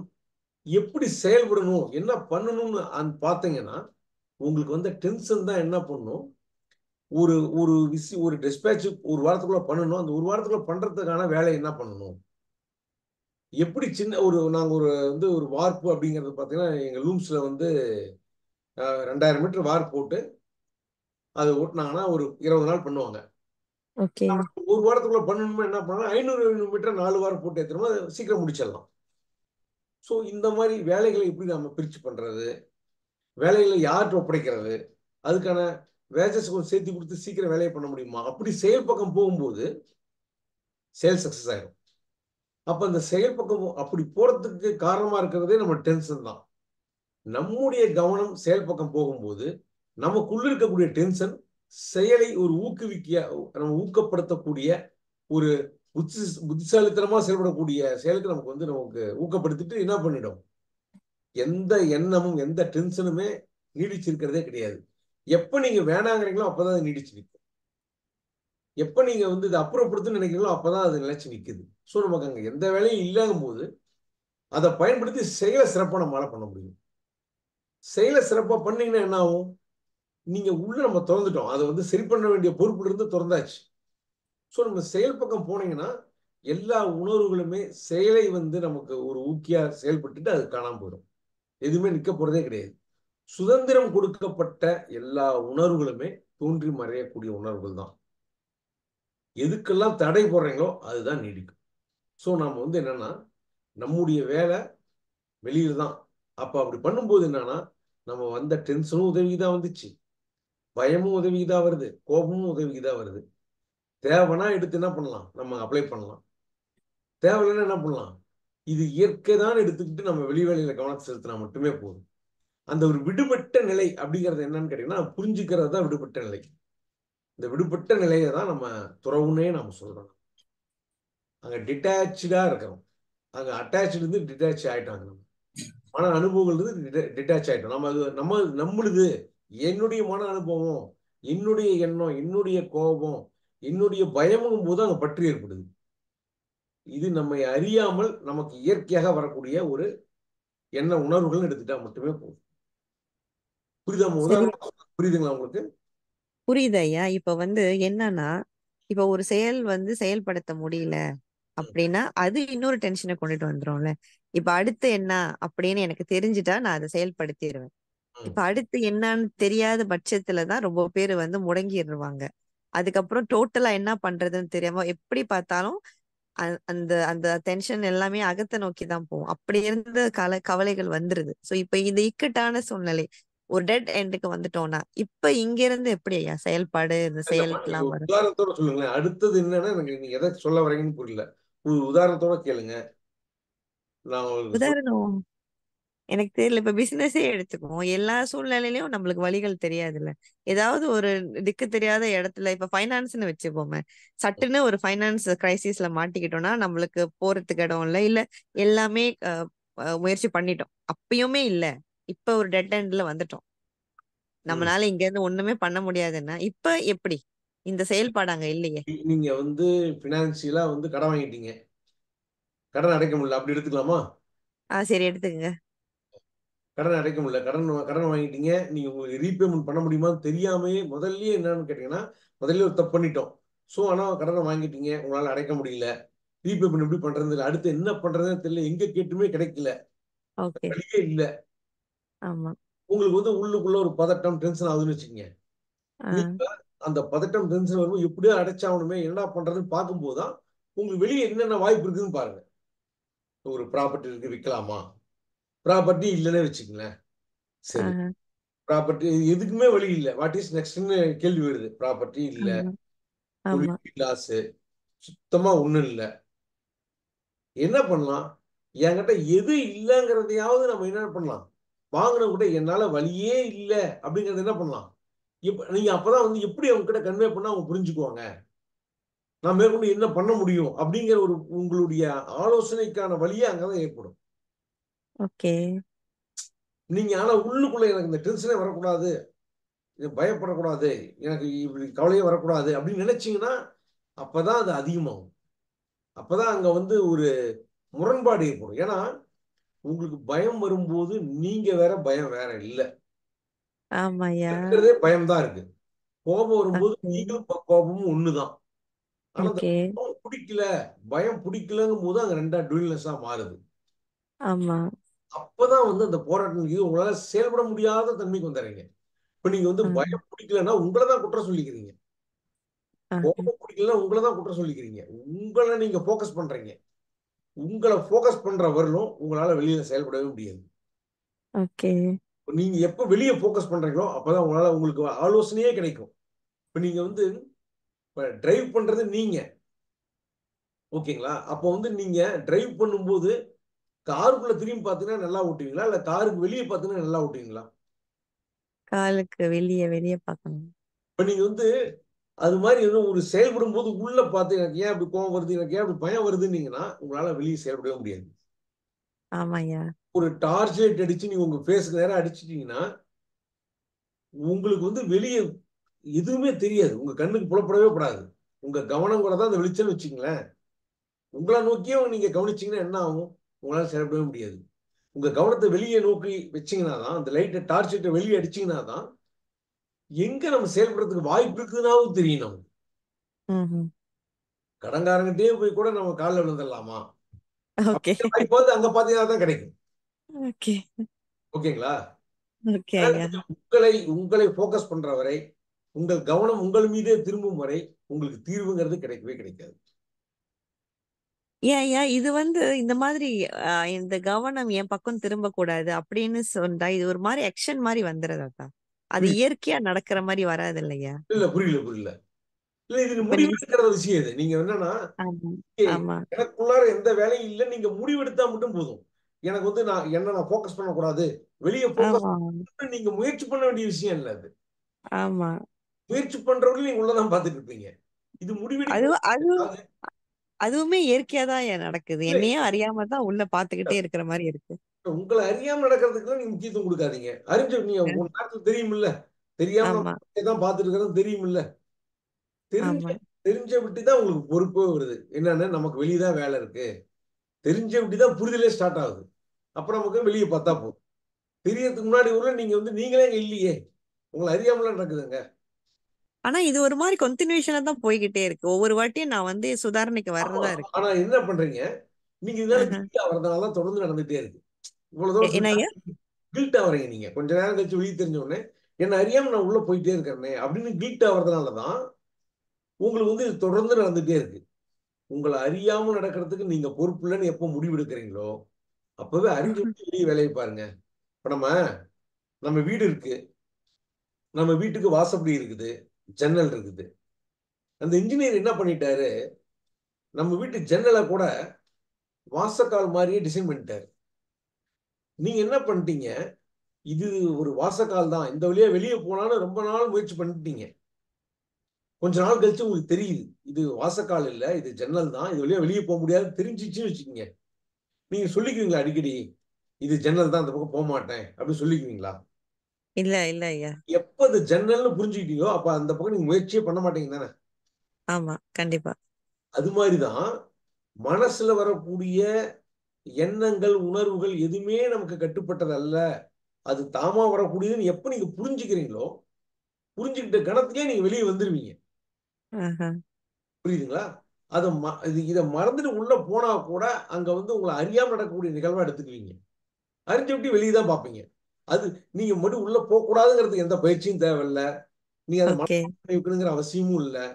எப்படி செயல்படணும் என்ன பண்ணணும்னு அந்த பார்த்தீங்கன்னா உங்களுக்கு வந்து டென்ஷன் தான் என்ன பண்ணும்? ஒரு ஒரு விஷய ஒரு டிஸ்பேட்ச் ஒரு வாரத்துக்குள்ள பண்ணணும். அந்த ஒரு வாரத்துக்குள்ள பண்றதுக்கான வேலை என்ன பண்ணணும்? எப்படி சின்ன ஒரு நாங்கள் ஒரு வந்து ஒரு வார்ப்பு அப்படிங்கிறது பார்த்தீங்கன்னா எங்கள் லூம்ஸில் வந்து ரெண்டாயிரம் மீட்டர் வார்ப் போட்டு அதை ஓட்டினாங்கன்னா ஒரு இருபது நாள் பண்ணுவாங்க. ஒரு வாரத்துக்குள்ள பண்ணணுமா என்ன பண்ணலாம் ஐநூறு மீட்டர் நாலு வாரம் போட்டு ஏற்றுறோமோ அதை சீக்கிரம் முடிச்சிடலாம். ஸோ இந்த மாதிரி வேலைகளை எப்படி நம்ம பிரித்து பண்ணுறது வேலைகளை யார்கிட்ட ஒப்படைக்கிறது? அதுக்கான வேஜஸ் கொஞ்சம் சேர்த்து கொடுத்து சீக்கிரம் வேலையை பண்ண முடியுமா? அப்படி செயல் பக்கம் போகும்போது செயல் சக்ஸஸ் ஆகிடும் அப்போ அந்த செயல் பக்கம் அப்படி போகிறதுக்கு காரணமாக இருக்கிறதே நம்ம டென்ஷன் தான். நம்முடைய கவனம் செயல் பக்கம் போகும்போது நமக்குள்ள இருக்கக்கூடிய டென்ஷன் செயலை ஒரு ஊக்குவிக்க நம்ம ஊக்கப்படுத்தக்கூடிய ஒரு புத்தி புத்திசாலித்தனமா செயல்படக்கூடிய செயலுக்கு நமக்கு வந்து நமக்கு ஊக்கப்படுத்திட்டு என்ன பண்ணிடும்? எந்த எண்ணமும் எந்த டென்ஷனுமே நீடிச்சிருக்கிறதே கிடையாது. எப்ப நீங்க வேணாங்கிறீங்களோ அப்பதான் அது நீடிச்சு நிற்கும் எப்ப நீங்க வந்து இதை அப்புறப்படுத்துன்னு நினைக்கிறீங்களோ அப்பதான் அது நிலைச்சு நிற்குது ஸோ நமக்கு அங்க எந்த வேலையும் இல்லாகும் போது அதை பயன்படுத்தி செயலை சிறப்பாக நம்மளால பண்ண முடியும். செயலை சிறப்பாக பண்ணீங்கன்னா என்ன ஆகும்? நீங்க உள்ள நம்ம திறந்துட்டோம். அதை வந்து சரி பண்ண வேண்டிய பொறுப்புல இருந்து திறந்தாச்சு. ஸோ நம்ம செயல் பக்கம் போனீங்கன்னா எல்லா உணர்வுகளுமே செயலை வந்து நமக்கு ஒரு ஊக்கியா செயல்பட்டுட்டு அது காணாம போயிடும். எதுவுமே நிற்க போறதே கிடையாது. சுதந்திரம் கொடுக்கப்பட்ட எல்லா உணர்வுகளுமே தோன்றி மறையக்கூடிய உணர்வுகள் தான். எதுக்கெல்லாம் தடை போடுறீங்களோ அதுதான் நீடிக்கும். ஸோ நாம் வந்து என்னன்னா நம்முடைய வேலை வெளியில் தான். அப்போ அப்படி பண்ணும்போது என்னன்னா நம்ம வந்த டென்ஷனும் உதவிதான் வந்துச்சு. பயமும் உதவிதான் வருது. கோபமும் உதவிக்கு தான் வருது. தேவைன்னா எடுத்து என்ன பண்ணலாம்? நம்ம அப்ளை பண்ணலாம். தேவையில்லைன்னா என்ன பண்ணலாம்? இது இயற்கை தான் எடுத்துக்கிட்டு நம்ம வெளி வேலையில கவனத்தை செலுத்தினா மட்டுமே போதும். அந்த ஒரு விடுபட்ட நிலை அப்படிங்கிறது என்னன்னு கேட்டீங்கன்னா புரிஞ்சுக்கிறது தான் விடுபட்ட நிலை. இந்த விடுபட்ட நிலையை தான் நம்ம துறவுன்னே நம்ம சொல்றோம் அங்க டிட்டாச்சா இருக்கிறோம். அங்க அட்டாச்சு இருந்து டிட்டாச் ஆயிட்டாங்க நம்ம. மன அனுபவங்கள் இருந்து டிட்டாச் ஆயிட்டோம். நம்ம அது நம்ம நம்மளுது என்னுடைய மன அனுபவம் என்னுடைய எண்ணம் என்னுடைய கோபம் என்னுடைய பயமும் போது அங்க பற்றி ஏற்படுது. இது நம்மை அறியாமல் நமக்கு இயற்கையாக வரக்கூடிய ஒரு எண்ண உணர்வுகள் எடுத்துட்டா மட்டுமே போதும். புரியுதா உதாரணம் புரியுதுங்களா உங்களுக்கு? புரியுது ஐயா. இப்ப வந்து என்னன்னா இப்ப ஒரு செயல் வந்து செயல்படுத்த முடியல அப்படின்னா அது இன்னொரு டென்ஷனை கொண்டுட்டு வந்துரும்ல. இப்ப அடுத்து என்ன அப்படின்னு எனக்கு தெரிஞ்சுட்டா நான் அதை செயல்படுத்திடுவேன் இப்ப அடுத்து என்னன்னு தெரியாத பட்சத்துலதான் ரொம்ப பேர் வந்து முடங்கிடுவாங்க அதுக்கப்புறம் டோட்டலா என்ன பண்றதுன்னு தெரியாம எப்படி பார்த்தாலும் அந்த அந்த டென்ஷன் எல்லாமே அகத்தை நோக்கி தான் போகும். அப்படி இருந்த கல கவலைகள் வந்துருது. சோ இப்ப இந்த இக்கட்டான சூழ்நிலை. ஒரு டெட் எண்டுக்கு வந்துட்டோம்னா இப்ப இங்க இருந்து எப்படி ஐயா செயல்பாடு இந்த செயலுக்கெல்லாம் வரும் உதாரணத்தோட சொல்லுங்களேன். அடுத்தது என்னன்னா எனக்கு நீங்க எதை சொல்ல வரீங்கன்னு புரியல. ஒரு உதாரணத்தோட கேளுங்க. நான் உதாரணம்? எனக்கு தெரியல. இப்ப பிசினஸே எடுத்துக்குவோம். எல்லா சூழ்நிலையிலயும் நம்மளுக்கு வழிகள் தெரியாதுல்ல. ஏதாவது ஒரு திக்கு தெரியாத இடத்துல இப்ப ஃபைனான்ஸ்னு வச்சுப்போமே. சட்டுன்னு ஒரு ஃபைனான்ஸ் கிரைசிஸ்ல மாட்டிக்கிட்டோம்னா நம்மளுக்கு போறதுக்கு இடம் இல்ல. இல்ல எல்லாமே முயற்சி பண்ணிட்டோம். அப்பயுமே இல்ல. இப்ப ஒரு டெட் எண்ட்ல வந்துட்டோம். நம்மளால இங்க இருந்து ஒண்ணுமே பண்ண முடியாதுன்னா இப்ப எப்படி? இந்த செயல்பாடு அங்க இல்லையே. நீங்க வந்து பினான்சியலா வந்து கடன் வாங்கிட்டீங்க. கடன் அடைக்க முடியல. அப்படி எடுத்துக்கலாமா? ஆஹ் சரி எடுத்துக்கங்க. கடன் அடைக்க முடியல. கடன் கடன் வாங்கிட்டீங்க. நீங்க உங்களுக்கு ரீபேமெண்ட் பண்ண முடியுமான்னு தெரியாமயே முதல்லயே என்னன்னு கேட்டீங்கன்னா முதல்ல ஒரு தப்பு பண்ணிட்டோம். ஸோ ஆனால் கடனை வாங்கிட்டீங்க. உங்களால அடைக்க முடியல. ரீபேமெண்ட் எப்படி பண்றது இல்லை அடுத்து என்ன பண்றதுன்னு தெரியல. எங்க கேட்டுமே கிடைக்கல. வழியே இல்லை. உங்களுக்கு வந்து உள்ளுக்குள்ள ஒரு பதட்டம் டென்ஷன் ஆகுதுன்னு வச்சுக்கோங்க. அந்த பதட்டம் டென்ஷன் வரும்போது எப்படியோ அடைச்சாகணுமே. என்ன பண்றதுன்னு பார்க்கும்போது தான் உங்களுக்கு வெளியே என்னென்ன வாய்ப்பு இருக்குதுன்னு பாருங்க. ஒரு ப்ராப்பர்ட்டி இருக்கு விற்கலாமா ப்ராப்பர்ட்டி இல்லைன்னே வச்சுக்கங்களேன். சரி. ப்ராப்பர்ட்டி எதுக்குமே வழி இல்லை. வாட் இஸ் நெக்ஸ்ட்னு கேள்வி வருது. ப்ராப்பர்ட்டி இல்லை. லாஸ் சுத்தமா ஒண்ணும் இல்லை. என்ன பண்ணலாம்? என்கிட்ட எது இல்லைங்கிறதையாவது நம்ம என்ன பண்ணலாம்? வாங்கின கூட என்னால வழியே இல்லை அப்படிங்கறது என்ன பண்ணலாம்? இப்ப நீங்க அப்பதான் வந்து எப்படி அவங்க கிட்ட கன்வே பண்ணா அவங்க புரிஞ்சுக்குவாங்க? நான் மேற்கொண்டு என்ன பண்ண முடியும்? அப்படிங்கிற ஒரு உங்களுடைய ஆலோசனைக்கான வழியே அங்கதான் ஏற்படும். ஓகே. நீங்க ஆனா உள்ளுக்குள்ள எனக்கு இந்த டென்ஷனே வரக்கூடாது. பயப்படக்கூடாது. எனக்கு இப்படி கவலையே வரக்கூடாது அப்படின்னு நினைச்சீங்கன்னா அப்பதான் அது அதிகமாகும். அப்பதான் அங்க வந்து ஒரு முரண்பாடு ஏற்படும். ஏன்னா உங்களுக்கு பயம் வரும்போது நீங்க வேற பயம் வேற இல்ல. இருக்கிறதே பயம்தான் இருக்கு. கோபம் வரும்போது நீங்களும் கோபமும் ஒண்ணுதான். ஆனா பயம் பிடிக்கல பயம் பிடிக்கலங்கும் போது அங்க ரெண்டா டுவல்னஸா மாறுது. ஆமா. அப்பதான் வந்து அந்த போராட்டம் உங்களால செயல்பட முடியாத தன்மைக்கு வந்துடுறீங்க இப்ப நீங்க வந்து பயம் பிடிக்கலன்னா உங்களை தான் குற்றம் சொல்லிக்கிறீங்க. கோபம் பிடிக்கலன்னா உங்களை தான் குற்றம் சொல்லிக்கிறீங்க. உங்களை நீங்க ஃபோக்கஸ் பண்றீங்க. உங்களை ஃபோக்கஸ் பண்ற வரலும் உங்களால வெளியில செயல்படவே முடியாது. ஓகே. இப்ப நீங்க எப்ப வெளியே ஃபோக்கஸ் பண்றீங்களோ அப்பதான் உங்களால உங்களுக்கு ஆலோசனையே கிடைக்கும். இப்ப நீங்க வந்து இப்ப டிரைவ் பண்றது நீங்க. ஓகேங்களா? அப்போ வந்து நீங்க டிரைவ் பண்ணும்போது காருக்குள்ள திரும்பி பார்த்தீங்கன்னா நல்லா ஓட்டுவீங்களா? இல்ல காருக்கு வெளியே பார்த்தீங்கன்னா நல்லா ஓட்டுவீங்களா? காலுக்கு வெளிய வெளிய பார்க்கணும் இப்ப நீங்க வந்து அது மாதிரி எதுவும் ஒரு செயல்படும் போது உள்ள பார்த்து எனக்கு ஏன் அப்படி கோவம் வருது? எனக்கு ஏன் அப்படி பயம் வருதுன்னீங்கன்னா உங்களால வெளியே செயல்படவே முடியாது. ஆமாய்யா. ஒரு டார்ச் லைட் அடிச்சு நீங்க உங்க ஃபேஸுக்கு நேரம் அடிச்சிட்டீங்கன்னா உங்களுக்கு வந்து வெளியே எதுவுமே தெரியாது. உங்க கண்ணுக்கு புலப்படவே படாது உங்க கவனம் கூட தான் அந்த வெளிச்சம்னு வச்சுங்களேன் உங்களை நோக்கியே நீங்க கவனிச்சீங்கன்னா என்ன ஆகும்? உங்களால செயல்படவே முடியாது. உங்க கவனத்தை வெளியே நோக்கி வச்சீங்கன்னா தான் அந்த லைட்டை டார்ச் லைட்டை வெளியே அடிச்சீங்கன்னா தான் எங்க நம்ம செயல்படுறதுக்கு வாய்ப்பு இருக்குதுன்னாவும் தெரியும் நமக்கு. கடன்காரங்கிட்டே போய் கூட நம்ம காலில் விழுந்துடலாமா? வாய்ப்பு வந்து அங்க பாத்தீங்கன்னா தான் கிடைக்கும். ஓகே. ஓகேங்களா? உங்களை உங்களை ஃபோக்கஸ் பண்ற வரை உங்கள் கவனம் உங்கள் மீதே திரும்பும் வரை உங்களுக்கு தீர்வுங்கிறது கிடைக்கவே கிடைக்காது. ஏன் இது வந்து இந்த மாதிரி இந்த கவனம் என் பக்கம் திரும்ப கூடாது அப்படின்னு சொன்னா இது ஒரு மாதிரி ஆக்ஷன் மாதிரி வந்துடுறதா அது இயற்கையா நடக்கிற மாதிரி வராது இல்லையா? இல்ல புரியல புரியல. இல்ல இது இப்ப நீங்க விஷயம் இது. நீங்க என்னன்னா ஆமா ஏய், ஆமா. எனக்குள்ளார எந்த வேலையும் இல்லை நீங்க முடிவெடுத்தா மட்டும் போதும். எனக்கு வந்து நான் என்ன நான் ஃபோக்கஸ் பண்ணக்கூடாது. வெளியே ஃபோக்கஸ் ஆமா. நீங்க முயற்சி பண்ண வேண்டிய விஷயம் இல்ல அது. ஆமா. முயற்சி பண்றவங்களும் நீங்க உள்ளதான் பார்த்துட்டு இருப்பீங்க. இது அது முடிவெடுக்க அது அது அதுவுமே இயற்கையா தான் ஏன் நடக்குது? என்னையும் அறியாம தான் உள்ள பாத்துக்கிட்டே இருக்கிற மாதிரி இருக்கு. உங்களை அறியாம நடக்கிறதுக்கு நீங்க முக்கியத்துவம் கொடுக்காதீங்க. அறிஞ்சு நீங்க ஒரு நேரத்துல தெரியுமில்ல. தெரியாம தான் பார்த்துட்டு இருக்கிறது தெரியுமில்ல. தெரிஞ்ச தெரிஞ்ச விட்டு தான் உங்களுக்கு பொறுப்பே வருது. என்னன்னு நமக்கு வெளியே தான் வேலை இருக்கு. தெரிஞ்ச விட்டு தான் புரிதலே ஸ்டார்ட் ஆகுது. அப்புறம் நமக்கு வெளியே பார்த்தா போதும். தெரியறதுக்கு முன்னாடி உள்ள நீங்க வந்து நீங்களே இங்க இல்லையே. உங்களை அறியாமலாம் நடக்குதுங்க. ஆனா இது ஒரு மாதிரி கண்டினியூஷனா தான் போய்கிட்டே இருக்கு. ஒவ்வொரு வாட்டியும் நான் வந்து சுதாரணைக்கு வர்றதா இருக்கு. ஆனா என்ன பண்றீங்க? நீங்க இதனால தான் தொடர்ந்து நடந்துட்டே இருக்கு. இவ்வளவு தூரம் கில்ட் ஆகுறீங்க நீங்க. கொஞ்ச நேரம் கழிச்சு வெளியே தெரிஞ்ச உடனே என்ன அறியாம நான் உள்ள போயிட்டே இருக்கிறேனே அப்படின்னு கில்ட் ஆகிறதுனால தான் உங்களுக்கு வந்து இது தொடர்ந்து நடந்துட்டே இருக்கு. உங்களை அறியாம நடக்கிறதுக்கு நீங்க பொறுப்பு இல்லைன்னு எப்போ முடிவெடுக்கிறீங்களோ அப்பவே அறிஞ்சு விட்டு வெளியே வேலையை பாருங்க. இப்ப நம்ம நம்ம வீடு இருக்கு. நம்ம வீட்டுக்கு வாசப்படி இருக்குது. ஜன்னல் இருக்குது. அந்த இன்ஜினியர் என்ன பண்ணிட்டாரு? நம்ம வீட்டு ஜன்னலை கூட வாசக்கால் மாதிரியே டிசைன் பண்ணிட்டாரு. நீங்க என்ன பண்ணிட்டீங்க? இது ஒரு வாசக்கால் தான். இந்த வழியா வெளியே போனாலும் ரொம்ப நாள் முயற்சி பண்ணிட்டீங்க. கொஞ்ச நாள் கழிச்சு உங்களுக்கு தெரியுது. இது வாசக்கால் இல்லை இது ஜன்னல் தான். இது வழியா வெளியே போக முடியாது தெரிஞ்சிச்சுன்னு வச்சுக்கோங்க. நீங்க சொல்லிக்குவீங்களா அடிக்கடி? இது ஜன்னல் தான் அந்த பக்கம் போக மாட்டேன் அப்படின்னு சொல்லிக்குவீங்களா? இல்ல இல்ல ஐயா. எப்ப அது ஜன்னல்னு புரிஞ்சுக்கிட்டீங்களோ அப்ப அந்த பக்கம் நீங்க முயற்சியே பண்ண மாட்டீங்க தானே? ஆமா கண்டிப்பா. அது மாதிரிதான் மனசுல வரக்கூடிய எண்ணங்கள் உணர்வுகள் எதுவுமே நமக்கு கட்டுப்பட்டது அல்ல அது தாமா வரக்கூடியதுன்னு எப்ப நீங்க புரிஞ்சுக்கிறீங்களோ புரிஞ்சுக்கிட்ட கணத்திலே நீங்க வெளியே வந்துருவீங்க. புரியுதுங்களா? அதை இதை மறந்துட்டு உள்ள போனா கூட அங்க வந்து உங்களை அறியாம நடக்கக்கூடிய நிகழ்வா எடுத்துக்குவீங்க. அறிஞ்சு விட்டு வெளியே தான் பார்ப்பீங்க. அது நீங்க மட்டும் உள்ள போக கூடாதுங்கிறதுக்கு எந்த பயிற்சியும் தேவையில்ல. நீங்க அதை ஓகே மனப்பாடம் வைக்கணுங்கிற அவசியமும் இல்லை.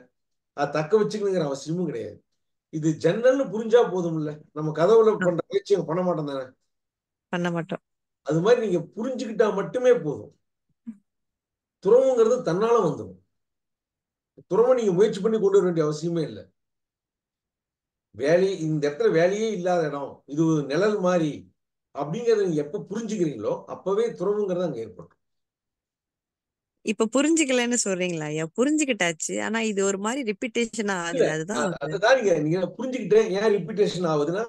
அதை தக்க வச்சுக்கணுங்கிற அவசியமும் கிடையாது. இது ஜன்னல்னு புரிஞ்சா போதும் இல்ல நம்ம கதவுல பண்ற பயிற்சி பண்ண மாட்டோம் தானே? பண்ண மாட்டோம். அது மாதிரி நீங்க புரிஞ்சுக்கிட்டா மட்டுமே போதும். துறவுங்கிறது தன்னால வந்துடும் துறவை நீங்க முயற்சி பண்ணி கொண்டு வர வேண்டிய அவசியமே இல்லை. வேலை இந்த இடத்துல வேலையே இல்லாத இடம். இது ஒரு நிழல் மாதிரி. அப்படிங்கறத நீங்க எப்ப புரிஞ்சுக்கிறீங்களோ அப்பவே துறவுங்கிறது அங்க ஏற்படும். இப்ப புரிஞ்சுக்கலன்னு சொல்றீங்களா? ஐயா புரிஞ்சுக்கிட்டாச்சு. ஆனா இது ஒரு மாதிரி ரிப்பீட்டேஷன் ஆகுது. அதுதான் அதுதான் நீங்க நீங்க புரிஞ்சுக்கிட்டேன். ஏன் ரிப்பீட்டேஷன் ஆகுதுன்னா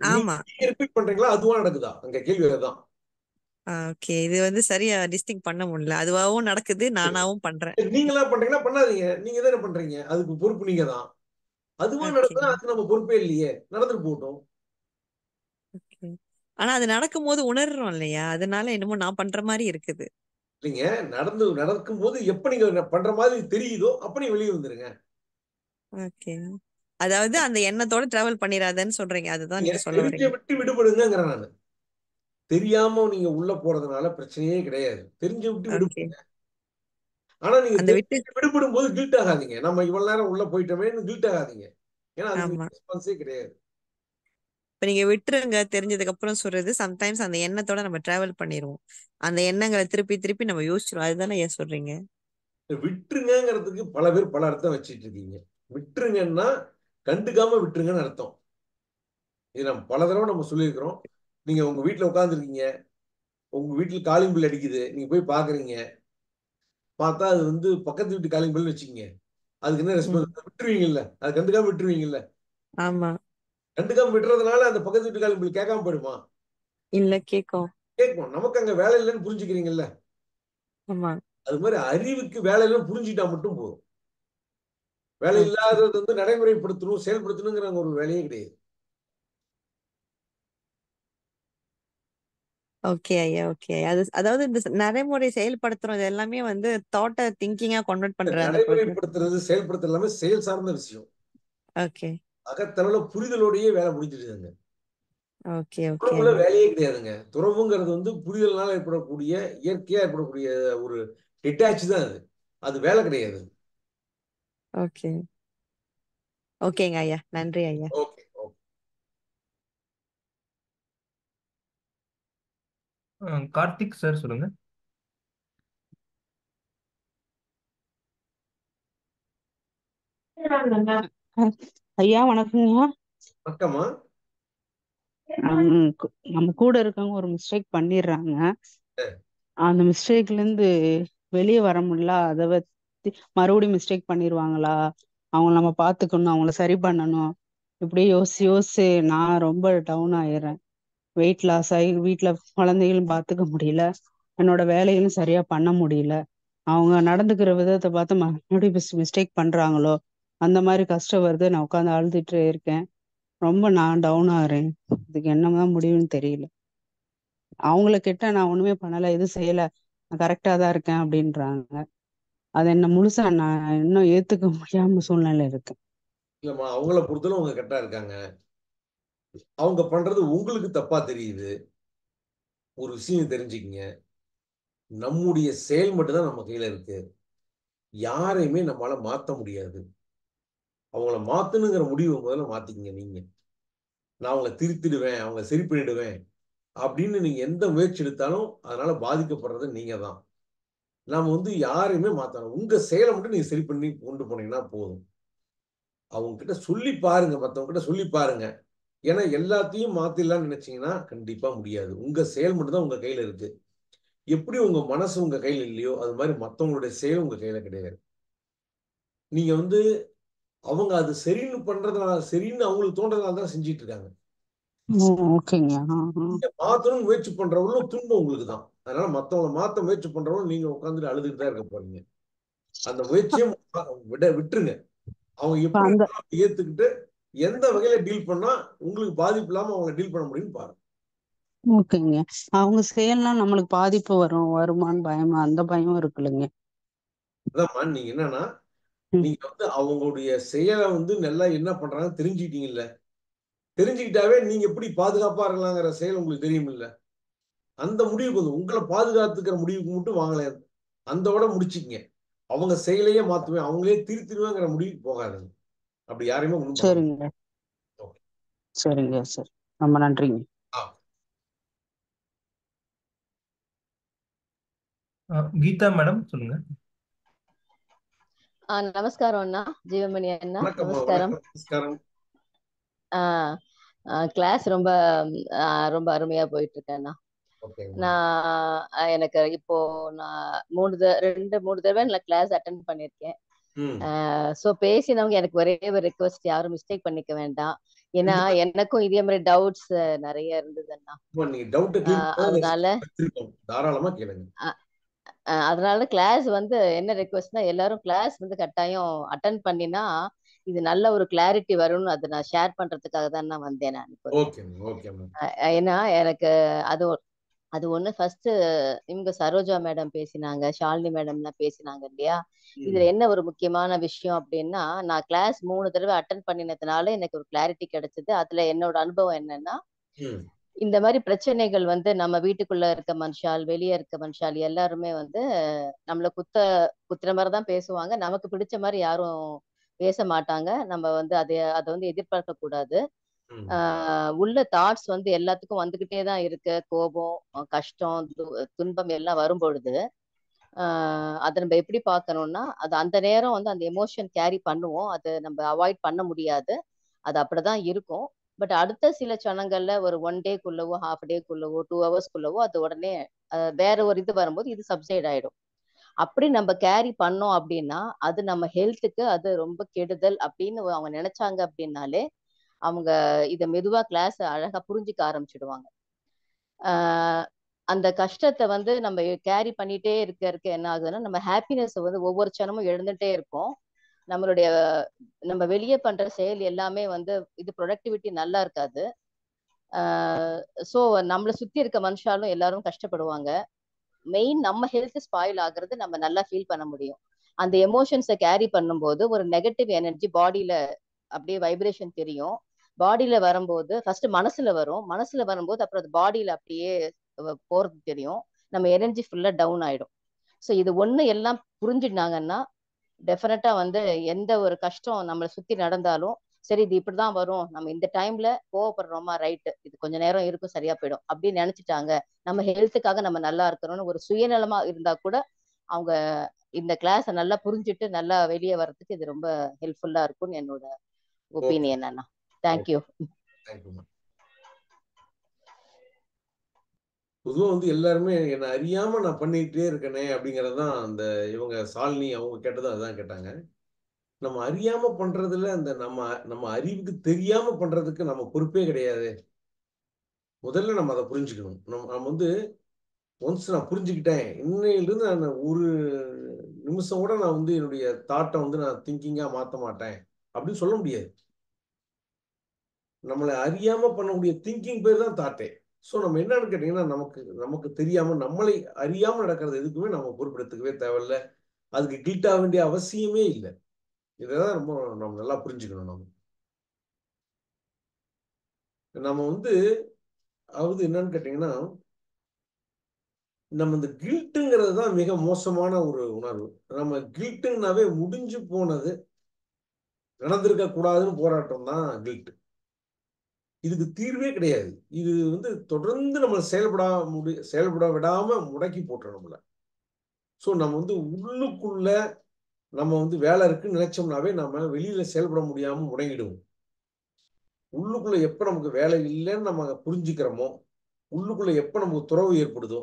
ஆமா. நீங்க ரிப்பீட் பண்றீங்களா? அதுவா நடக்குதா? அங்க கேள்வி அதுதான். ஓகே இது வந்து சரியா டிஸ்டிங் பண்ண முடியல. அதுவாவும் நடக்குது. நானாவும் பண்றேன். நீங்களா பண்றீங்கன்னா பண்ணாதீங்க. நீங்க தானே பண்றீங்க. அதுக்கு பொறுப்பு நீங்க தான் அதுவா நடக்குதுன்னா அதுக்கு நம்ம பொறுப்பே இல்லையே. நடந்துட்டு போகட்டும். ஓகே ஆனா அது நடக்கும்போது உணர்றோம் இல்லையா? அதனால என்னமோ நான் பண்ற மாதிரி இருக்குது. இல்லைங்க நடந்து நடக்கும் போது எப்ப நீங்க பண்ற மாதிரி தெரியுதோ அப்ப நீங்க வெளியே வந்துருங்க. ஓகே. அதாவது அந்த எண்ணத்தோட டிராவல் பண்ணிடாதன்னு சொல்றீங்க. அதுதான் நீங்க சொல்ல வரீங்க விட்டு விடுபடுங்கிறேன் நான். தெரியாம நீங்க உள்ள போறதுனால பிரச்சனையே கிடையாது. தெரிஞ்சு விட்டு ஓகே. விடுபடுங்க. ஆனா நீங்க அந்த விட்டு விடுபடும் போது கில்ட் ஆகாதீங்க. நம்ம இவ்வளவு நேரம் உள்ள போயிட்டோமேன்னு கில்ட் ஆகாதீங்க. ஏன்னா ஆமா. ரெஸ்பான்ஸே கிடையாது. இப்ப நீங்க விட்டுருங்க தெரிஞ்சதுக்கு அப்புறம் சொல்றது. சம்டைம்ஸ் அந்த எண்ணத்தோட நம்ம டிராவல் பண்ணிடுவோம் அந்த எண்ணங்களை திருப்பி திருப்பி நம்ம யோசிச்சிரும் அதுதானே ஏன் சொல்றீங்க? விட்டுருங்கிறதுக்கு பல பேர் பல அர்த்தம் வச்சிட்டு இருக்கீங்க. விட்டுருங்கன்னா கண்டுக்காம விட்டுருங்கன்னு அர்த்தம். இது நம்ம பல தடவை நம்ம சொல்லியிருக்கிறோம். நீங்க உங்க வீட்டுல உட்காந்துருக்கீங்க உங்க வீட்டுல காலிங் பில் அடிக்குது. நீங்க போய் பாக்குறீங்க பார்த்தா அது வந்து பக்கத்து வீட்டு காலிங் பில்னு வச்சுக்கீங்க. அதுக்கு என்ன. ரெஸ்பான்ஸ் விட்டுருவீங்கல்ல. அது கண்டுக்காம விட்டுருவீங்கல்ல. ஆமா. கண்டுக்காம விட்டுறதுனால அந்த பக்கத்து வீட்டு காலிங் பில் கேட்காம போயிடுமா? இல்ல கேக்கும். கேட்கும். நமக்கு அங்க வேலை இல்லைன்னு புரிஞ்சுக்கிறீங்கல்ல? ஆமா. அது மாதிரி அறிவுக்கு வேலை இல்லைன்னு புரிஞ்சுக்கிட்டா மட்டும் போதும். வேலை இல்லாதது வந்து நடைமுறைப்படுத்தணும் செயல்படுத்தணுங்கிற ஒரு வேலையே கிடையாது. ஓகே ஐயா ஓகே அது அதாவது இந்த நடைமுறை செயல்படுத்துறது எல்லாமே வந்து தாட்ட திங்கிங்கா கன்வெர்ட் பண்ற அந்த ப்ரோக்ரஸ் நடைமுறைப்படுத்துறது செயல்படுத்துறது எல்லாமே செயல் சார்ந்த விஷயம். ஓகே. அகத்தளவுல புரிதலோடயே வேலை முடிஞ்சிடுதுங்க ஓகே ஓகே. துறவுல வேலையே கிடையாதுங்க. துறவுங்கிறது வந்து புரிதல்னால ஏற்படக்கூடிய இயற்கையா ஏற்படக்கூடிய ஒரு டிட்டாச் தான் அது. அது வேலை கிடையாது. ஓகே. ஓகேங்க ஐயா. நன்றி ஐயா. ஓகே கார்த்திக் சார் சொல்லுங்க. ஐயா வணக்கங்க வணக்கம்மா. நம்ம கூட இருக்கவங்க ஒரு மிஸ்டேக் பண்ணிடுறாங்க அந்த மிஸ்டேக்ல இருந்து வெளியே வர முடியல அதை வச்சு மறுபடியும் மிஸ்டேக் பண்ணிடுவாங்களா அவங்கள நம்ம பார்த்துக்கணும் அவங்கள சரி பண்ணணும். இப்படியே யோசிச்சு யோசிச்சு நான் ரொம்ப டவுன் ஆயிடுறேன் வெயிட் லாஸ் ஆகி வீட்டில் குழந்தைகளும் பார்த்துக்க முடியல. என்னோட வேலைகளும் சரியா பண்ண முடியல. அவங்க நடந்துக்கிற விதத்தை பார்த்து மறுபடியும் மிஸ்டேக் பண்றாங்களோ? அந்த மாதிரி கஷ்டம் வருது. நான் உட்காந்து அழுதுட்டு இருக்கேன். ரொம்ப நான் டவுன் ஆகிறேன் இதுக்கு என்னதான் முடியும்னு தெரியல. அவங்கள கிட்ட நான் ஒண்ணுமே பண்ணல. எதுவும் செய்யல. நான் கரெக்டா தான் இருக்கேன் அப்படின்றாங்க. அது என்ன முழுசா நான் இன்னும் ஏத்துக்க முடியாம சூழ்நிலை இருக்கேன். இல்லம்மா அவங்கள பொறுத்தவரை அவங்க கரெக்டா இருக்காங்க. அவங்க பண்றது உங்களுக்கு தப்பா தெரியுது. ஒரு விஷயம் தெரிஞ்சுக்கிங்க. நம்முடைய செயல் மட்டும்தான் நம்ம கையில இருக்கு. யாரையுமே நம்மளால மாத்த முடியாது. அவங்கள மாத்தணுங்கிற முடிவை முதல்ல மாத்திக்கங்க நீங்க. நான் அவங்கள திருத்திடுவேன் அவங்கள சரி பண்ணிடுவேன் அப்படின்னு நீங்க எந்த முயற்சி எடுத்தாலும் அதனால பாதிக்கப்படுறது நீங்க தான். நாம வந்து யாரையுமே மாத்தணும். உங்க செயலை மட்டும் நீங்க சரி பண்ணி கொண்டு போனீங்கன்னா போதும். அவங்க கிட்ட சொல்லி பாருங்க மற்றவங்க கிட்ட சொல்லி பாருங்க. ஏன்னா எல்லாத்தையும் மாத்திடலாம்னு நினைச்சீங்கன்னா கண்டிப்பா முடியாது. உங்க செயல் மட்டும்தான் உங்க கையில இருக்கு. எப்படி உங்க மனசு உங்க கையில இல்லையோ அது மாதிரி மற்றவங்களுடைய செயல் உங்க கையில கிடையாது. நீங்க வந்து அவங்க அது சரின்னு பண்றதுனால சரின்னு அவங்களுக்கு தோன்றதுனால தான் செஞ்சிட்டு இருக்காங்க மாத்தணும்னு முயற்சி பண்றவங்களும் துன்பம் உங்களுக்கு தான். அதனால மத்தவங்க மாத்த முயற்சி பண்றவங்களும் நீங்க உட்காந்துட்டு அழுதுட்டு தான் இருக்க போறீங்க. அந்த முயற்சியை விட விட்டுருங்க. அவங்க எப்படி ஏத்துக்கிட்டு எந்த வகையில டீல் பண்ணா உங்களுக்கு பாதிப்பு இல்லாம அவங்களை டீல் பண்ண முடியும்னு பாருங்க. ஓகேங்க. அவங்க செயல்லாம் நம்மளுக்கு பாதிப்பு வரும் வருமான்னு பயமா அந்த பயம் இருக்குல்லங்க. அதாம்மா நீங்க என்னன்னா. நீங்க வந்து அவங்களுடைய செயலை வந்து நல்லா என்ன பண்றாங்க தெரிஞ்சுக்கிட்டீங்கல்ல. தெரிஞ்சுக்கிட்டாவே நீங்க எப்படி பாதுகாப்பா இருக்கலாங்கிற செயல் உங்களுக்கு தெரியுமில்ல. அந்த முடிவுக்கு வந்து உங்களை பாதுகாத்துக்கிற முடிவுக்கு மட்டும் வாங்கல. அந்தோட முடிச்சுக்கங்க. அவங்க செயலையே மாத்துவேன் அவங்களே திருத்திடுவேங்கிற முடிவுக்கு போகாதுங்க. அப்படி யாரையுமே சரிங்க. சரிங்க சரி. ரொம்ப நன்றிங்க. கீதா மேடம் சொல்லுங்க. நமஸ்காரம் அண்ணா. ஜீவமணி அண்ணா. நமஸ்காரம். கிளாஸ் ரொம்ப ரொம்ப அருமையா போயிட்டு இருக்கு அண்ணா ஓகேங்கம்மா நான் எனக்கு இப்போ நான் மூணு ரெண்டு மூணு தடவை நான் கிளாஸ் அட்டன் பண்ணியிருக்கேன். ம். ஸோ பேசினவங்க எனக்கு ஒரே ஒரு ரெக்வஸ்ட் யாரும் மிஸ்டேக் பண்ணிக்க வேண்டாம். ஏன்னா எனக்கும் இதே மாதிரி டவுட்ஸ் நிறைய இருந்தது அண்ணா. இப்போ நீங்க டவுட்டை ஆ, கிளியர் பண்ண அதனால அதனால கிளாஸ் வந்து என்ன ரெக்வஸ்ட்னா எல்லாரும் கிளாஸ் வந்து கட்டாயம் அட்டன் பண்ணினா இது நல்ல ஒரு கிளாரிட்டி வரும்னு அதை நான் ஷேர் பண்றதுக்காக தான் நான் வந்தேன் நான் ஏன்னா எனக்கு அது அது ஒண்ணு ஃபர்ஸ்ட் இவங்க சரோஜா மேடம் பேசினாங்க ஷாலினி மேடம்லாம் பேசினாங்க இல்லையா? இதுல என்ன ஒரு முக்கியமான விஷயம் அப்படின்னா நான் கிளாஸ் மூணு தடவை அட்டன் பண்ணினதுனால எனக்கு ஒரு கிளாரிட்டி கிடைச்சது. அதுல என்னோட அனுபவம் என்னன்னா இந்த மாதிரி பிரச்சனைகள் வந்து நம்ம வீட்டுக்குள்ள இருக்க மனுஷால் வெளியே இருக்க மனுஷால் எல்லாருமே வந்து நம்மள குத்த குத்துற மாதிரி தான் பேசுவாங்க. நமக்கு பிடிச்ச மாதிரி யாரும் பேச மாட்டாங்க. நம்ம வந்து அதை அதை வந்து எதிர்பார்க்க கூடாது. உள்ள தாட்ஸ் வந்து எல்லாத்துக்கும் வந்துகிட்டே தான் இருக்கு. கோபம் கஷ்டம் துன்பம் எல்லாம் வரும் பொழுது ஆஹ் அதை நம்ம எப்படி பார்க்கணும்னா அது அந்த நேரம் வந்து அந்த எமோஷன் கேரி பண்ணுவோம். அது நம்ம அவாய்ட் பண்ண முடியாது. அது அப்படிதான் இருக்கும். பட் அடுத்த சில சனங்கள்ல ஒரு ஒன் டேக்குள்ளவோ ஹாஃப் டேக்குள்ளவோ டூ ஹவர்ஸ்க்குள்ளவோ அது உடனே வேற ஒரு இது வரும்போது இது சப்சைட் ஆயிடும். அப்படி நம்ம கேரி பண்ணோம் அப்படின்னா அது நம்ம ஹெல்த்துக்கு அது ரொம்ப கெடுதல் அப்படின்னு அவங்க நினைச்சாங்க அப்படின்னாலே அவங்க இதை மெதுவா கிளாஸ் அழகா புரிஞ்சுக்க ஆரம்பிச்சிடுவாங்க. ஆஹ் அந்த கஷ்டத்தை வந்து நம்ம கேரி பண்ணிட்டே இருக்க இருக்க என்ன ஆகுதுன்னா நம்ம ஹாப்பினஸ் வந்து ஒவ்வொரு சனமும் எழுந்துட்டே இருக்கும். நம்மளுடைய நம்ம வெளியே பண்ற செயல் எல்லாமே வந்து இது ப்ரொடக்டிவிட்டி நல்லா இருக்காது. ஸோ நம்மளை சுத்தி இருக்க மனுஷாலும் எல்லாரும் கஷ்டப்படுவாங்க. மெயின் நம்ம ஹெல்த் ஸ்பாயில் ஆகுறது நம்ம நல்லா ஃபீல் பண்ண முடியும். அந்த எமோஷன்ஸை கேரி பண்ணும்போது ஒரு நெகட்டிவ் எனர்ஜி பாடியில அப்படியே வைப்ரேஷன் தெரியும். பாடியில வரும்போது ஃபர்ஸ்ட் மனசுல வரும். மனசுல வரும்போது அப்புறம் அது பாடியில அப்படியே போறது தெரியும். நம்ம எனர்ஜி ஃபுல்லா டவுன் ஆயிடும். ஸோ இது ஒண்ணு எல்லாம் புரிஞ்சுட்டாங்கன்னா டெஃபினட்டா வந்து எந்த ஒரு கஷ்டம் நம்மளை சுத்தி நடந்தாலும் சரி இது இப்படிதான் வரும். நம்ம இந்த டைம்ல கோவப்படுறோமா? ரைட்டு இது கொஞ்ச நேரம் இருக்கும் சரியா போயிடும். அப்படின்னு நினைச்சிட்டாங்க. நம்ம ஹெல்த்துக்காக நம்ம நல்லா இருக்கணும்னு ஒரு சுயநலமா இருந்தா கூட அவங்க இந்த கிளாஸை நல்லா புரிஞ்சுட்டு நல்லா வெளியே வர்றதுக்கு இது ரொம்ப ஹெல்ப்ஃபுல்லா இருக்கும்னு என்னோட ஒப்பீனியன் அண்ணா. தேங்க்யூ பொதுவாக வந்து எல்லாருமே என்னை அறியாமல் நான் பண்ணிக்கிட்டே இருக்கனே அப்படிங்கிறது தான் அந்த இவங்க சாலினி அவங்க கேட்டது அதுதான் கேட்டாங்க. நம்ம அறியாமல் பண்ணுறதுல அந்த நம்ம நம்ம அறிவுக்கு தெரியாமல் பண்ணுறதுக்கு நம்ம பொறுப்பே கிடையாது. முதல்ல நம்ம அதை புரிஞ்சுக்கணும். நம்ம நம்ம வந்து ஒன்ஸ் நான் புரிஞ்சுக்கிட்டேன் இன்னையிலிருந்து நான் ஒரு நிமிஷம் கூட நான் வந்து என்னுடைய தாட்டை வந்து நான் திங்கிங்காக மாற்ற மாட்டேன் அப்படின்னு சொல்ல முடியாது. நம்மளை அறியாமல் பண்ணக்கூடிய திங்கிங் பேர் தான் தாட்டே ஸோ நம்ம என்னன்னு கேட்டீங்கன்னா நமக்கு நமக்கு தெரியாம நம்மளை அறியாம நடக்கிறது எதுக்குமே நம்ம பொறுப்பெடுத்துக்கவே தேவையில்ல. அதுக்கு கில்ட் ஆக வேண்டிய அவசியமே இல்லை. இதைதான் ரொம்ப நம்ம நல்லா புரிஞ்சுக்கணும் நம்ம. நம்ம வந்து அதாவது என்னன்னு கேட்டீங்கன்னா நம்ம இந்த கில்ட்டுங்கிறது தான் மிக மோசமான ஒரு உணர்வு. நம்ம கில்ட்டுனாவே முடிஞ்சு போனது நடந்திருக்க கூடாதுன்னு போராட்டம் தான் கில்ட்டு. இதுக்கு தீர்வே கிடையாது. இது வந்து தொடர்ந்து நம்ம செயல்படா முடி செயல்பட விடாம முடக்கி போட்டுரும் நம்மளை. ஸோ நம்ம வந்து உள்ளுக்குள்ள நம்ம வந்து வேலை இருக்குன்னு நினைச்சோம்னாவே நம்ம வெளியில செயல்பட முடியாம முடங்கிடுவோம். உள்ளுக்குள்ள எப்ப நமக்கு வேலை இல்லைன்னு நம்ம புரிஞ்சுக்கிறோமோ உள்ளுக்குள்ள எப்ப நமக்கு துறவு ஏற்படுதோ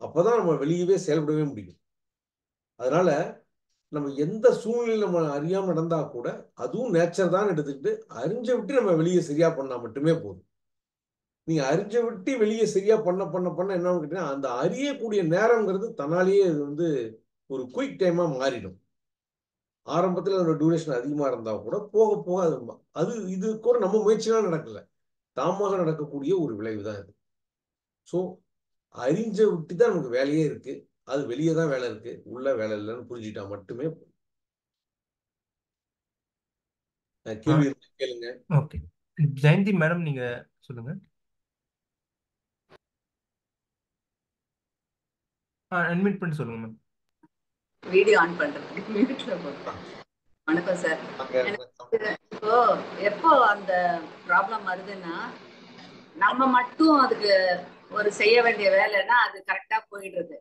அப்பதான் நம்ம வெளியவே செயல்படவே முடியும். அதனால நம்ம எந்த சூழ்நிலையில் நம்ம அறியாமல் நடந்தால் கூட அதுவும் நேச்சர் தான் எடுத்துக்கிட்டு அறிஞ்ச விட்டு நம்ம வெளியே சரியாக பண்ணால் மட்டுமே போதும். நீங்கள் அறிஞ்ச விட்டு வெளியே சரியாக பண்ண பண்ண பண்ண என்ன கேட்டீங்கன்னா அந்த அறியக்கூடிய நேரம்ங்கிறது தன்னாலேயே இது வந்து ஒரு குயிக் டைமாக மாறிடும். ஆரம்பத்தில் அதோட டியூரேஷன் அதிகமாக இருந்தால் கூட போக போக அது அது இது கூட நம்ம முயற்சியெல்லாம் நடக்கலை. தாமாக நடக்கக்கூடிய ஒரு விளைவு தான் இது. ஸோ அறிஞ்ச விட்டு தான் நமக்கு வேலையே இருக்குது அது வெளியே தான் வேலை இருக்கு. உள்ள வேலை இல்லைன்னு புரிஞ்சுட்டா மட்டுமே கேள்வி கேளுங்க. ஓகே. ஜெயந்தி மேடம் நீங்க சொல்லுங்க. அட்மிட் பண்ணி சொல்லுங்க மேம். வீடியோ ஆன் பண்றதுக்கு மியூட்ல வணக்கம் சார். இப்போ எப்போ அந்த ப்ராப்ளம் வருதுன்னா நம்ம மட்டும் அதுக்கு ஒரு செய்ய வேண்டிய வேலைன்னா அது கரெக்டா போயிடுறது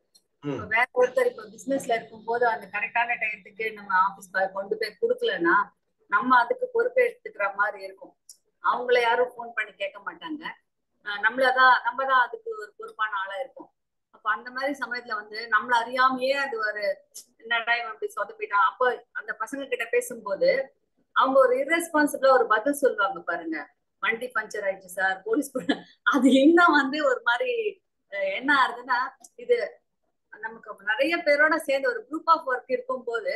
வேற ஒருத்தர் இப்ப பிசினஸ்ல இருக்கும்போது அந்த கரெக்டான டயத்துக்கு நம்ம ஆபீஸ் கொண்டு போய் கொடுக்கலன்னா நம்ம அதுக்கு பொறுப்பை எடுத்துக்கிற மாதிரி இருக்கும். அவங்கள யாரும் ஃபோன் பண்ணி கேட்க மாட்டாங்க. நம்மளதான் நம்ம தான் அதுக்கு ஒரு பொறுப்பான ஆளா இருக்கும் அப்ப அந்த மாதிரி சமயத்துல வந்து நம்மள அறியாமையே அது ஒரு என்னடா இவன் இப்படி சொதப்பிட்டான். அப்ப அந்த பசங்க கிட்ட பேசும்போது அவங்க ஒரு irresponsible-ஆ ஒரு பதில் சொல்லுவாங்க பாருங்க. வண்டி பஞ்சர் ஆயிடுச்சு சார் போலீஸ் அது இன்னும் வந்து ஒரு மாதிரி என்ன ஆகுதுன்னா இது நமக்கு நிறைய பேரோட சேர்ந்து ஒரு குரூப் ஆஃப் ஒர்க் இருக்கும்போது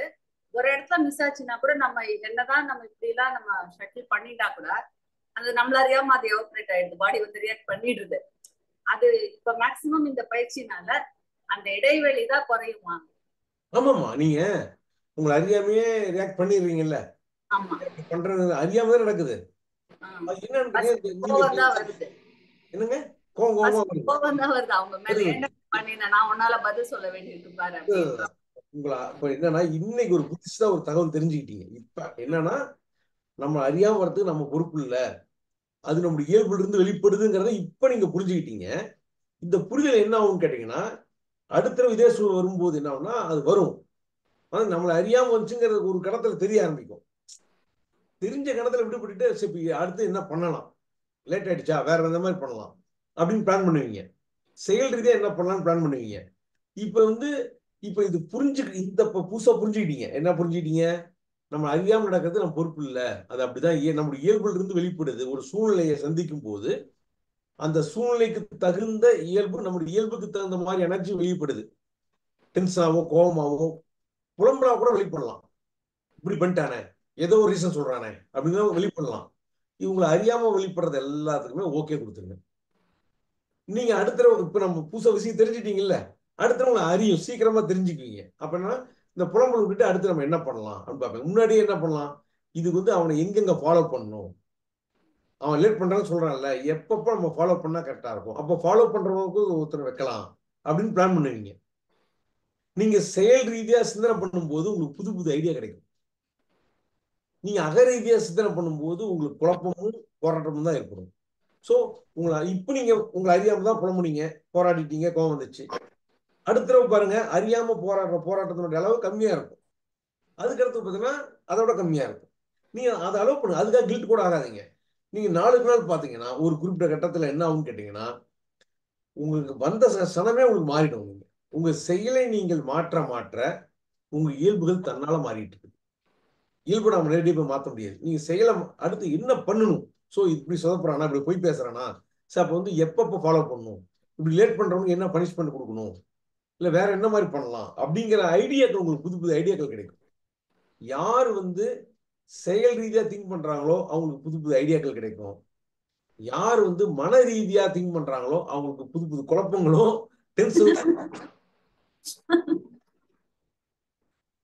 ஒரு இடத்துல மிஸ் ஆச்சுன்னா கூட நம்ம என்னதான் நம்ம இப்படி எல்லாம் நம்ம ஷட்டில் பண்ணிட்டா கூட அது நம்மள அறியாம அது எவாபரேட் ஆயிடுது. பாடி வந்து ரியாக்ட் பண்ணிடுது. அது இப்ப மேக்சிமம் இந்த பயிற்சினால அந்த இடைவெளி தான் குறையுமா? ஆமாம்மா. நீங்க உங்களை அறியாமையே ரியாக்ட் பண்ணிடுறீங்கல்ல? ஆமா. பண்றது அறியாம தான் நடக்குது. என்னங்க? கோவம் கோவமா வருது. அவங்க மேல. வருது. நான் உன்னால பதில் சொல்ல வேண்டியிருக்கு பாரு இப்ப என்னன்னா இன்னைக்கு ஒரு புதுசா ஒரு தகவல் தெரிஞ்சுக்கிட்டீங்க. இப்ப என்னன்னா நம்ம அறியாம வரதுக்கு நம்ம பொறுப்பு இல்ல. அது நம்முடைய இயல்புல இருந்து வெளிப்படுதுங்கிறத இப்ப நீங்க புரிஞ்சுக்கிட்டீங்க. இந்த புரிதல் என்ன ஆகும்னு கேட்டீங்கன்னா அடுத்த இதே சூழல் வரும்போது என்ன ஆகும்னா அது வரும். ஆனா நம்மளை அறியாம வந்துச்சுங்கிறது ஒரு கடத்துல தெரிய ஆரம்பிக்கும். தெரிஞ்ச கணத்துல விடுபட்டுட்டு அடுத்து என்ன பண்ணலாம்? லேட் ஆயிடுச்சா? வேற எந்த மாதிரி பண்ணலாம்? அப்படின்னு பிளான் பண்ணுவீங்க. செயல் ரீதியா என்ன பண்ணலாம்னு பிளான் பண்ணுவீங்க? இப்ப வந்து இப்ப இது புரிஞ்சு இந்த புதுசா புரிஞ்சுக்கிட்டீங்க. என்ன புரிஞ்சுக்கிட்டீங்க? நம்ம அறியாம நடக்கிறது நம்ம பொறுப்பு இல்லை. அது அப்படிதான் நம்முடைய இயல்புல இருந்து வெளிப்படுது. ஒரு சூழ்நிலையை சந்திக்கும் போது அந்த சூழ்நிலைக்கு தகுந்த இயல்பு நம்முடைய இயல்புக்கு தகுந்த மாதிரி எனர்ஜி வெளிப்படுது. டென்ஷனாவோ கோபமாவோ புலம்பலா கூட வெளிப்படலாம். இப்படி பண்ணிட்டானே ஏதோ ஒரு ரீசன் சொல்றானே அப்படின்னு வெளிப்படலாம். இவங்களை அறியாம வெளிப்படுறது எல்லாத்துக்குமே ஓகே கொடுத்துருங்க. நீங்க அடுத்த இப்ப நம்ம புதுசா விஷயம் தெரிஞ்சிட்டீங்கல்ல அடுத்தவங்களை அறியும் சீக்கிரமா தெரிஞ்சுக்குவீங்க. அப்படின்னா இந்த புலம்பல் விட்டுட்டு அடுத்து நம்ம என்ன பண்ணலாம் அப்படின்னு பார்ப்பேன். முன்னாடியே என்ன பண்ணலாம்? இதுக்கு வந்து அவனை எங்கெங்க ஃபாலோ பண்ணணும்? அவன் லேட் பண்றான்னு சொல்றான்ல எப்பப்போ நம்ம ஃபாலோ பண்ணா கரெக்டா இருக்கும்? அப்போ ஃபாலோ பண்றவங்களுக்கு ஒருத்தர் வைக்கலாம் அப்படின்னு பிளான் பண்ணுவீங்க. நீங்க செயல் ரீதியா சிந்தனை பண்ணும்போது உங்களுக்கு புது புது ஐடியா கிடைக்கும். நீங்க அகரீதியா சிந்தனை பண்ணும்போது உங்களுக்கு குழப்பமும் போராட்டமும் தான் ஏற்படும். ஸோ உங்களை இப்போ நீங்க உங்களை அறியாம தான் புலம்புனீங்க. போராடிட்டீங்க கோவம் வந்துச்சு. அடுத்த தடவை பாருங்க அறியாம போராடுற போராட்டத்தினுடைய அளவு கம்மியா இருக்கும். அதுக்கடுத்து பார்த்தீங்கன்னா அதோட கம்மியா இருக்கும். நீங்க அதை அளவு பண்ணுங்க அதுக்காக கில்ட் கூட ஆகாதீங்க. நீங்க நாளுக்கு நாள் பாத்தீங்கன்னா ஒரு குறிப்பிட்ட கட்டத்துல என்ன ஆகும்னு கேட்டீங்கன்னா உங்களுக்கு வந்த சனமே உங்களுக்கு மாறிடும் நீங்க. உங்க செயலை நீங்கள் மாற்ற மாற்ற உங்க இயல்புகள் தன்னால மாறிட்டு இருக்கு. இயல்பு நம்ம நேரடியாக போய் மாற்ற முடியாது. நீங்க செயலை அடுத்து என்ன பண்ணணும்? ஸோ இப்படி சொதப்புறானா இப்படி போய் பேசுறானா? சரி அப்போ வந்து எப்பப்போ ஃபாலோ பண்ணணும்? இப்படி லேட் பண்றவனுக்கு என்ன பனிஷ்மெண்ட் கொடுக்கணும்? இல்ல வேற என்ன மாதிரி பண்ணலாம்? அப்படிங்கிற ஐடியாக்கள் உங்களுக்கு புது புது ஐடியாக்கள் கிடைக்கும். யார் வந்து செயல் ரீதியா திங்க் பண்றாங்களோ அவங்களுக்கு புது புது ஐடியாக்கள் கிடைக்கும். யார் வந்து மன ரீதியா திங்க் பண்றாங்களோ அவங்களுக்கு புது புது குழப்பங்களும் டென்ஷன்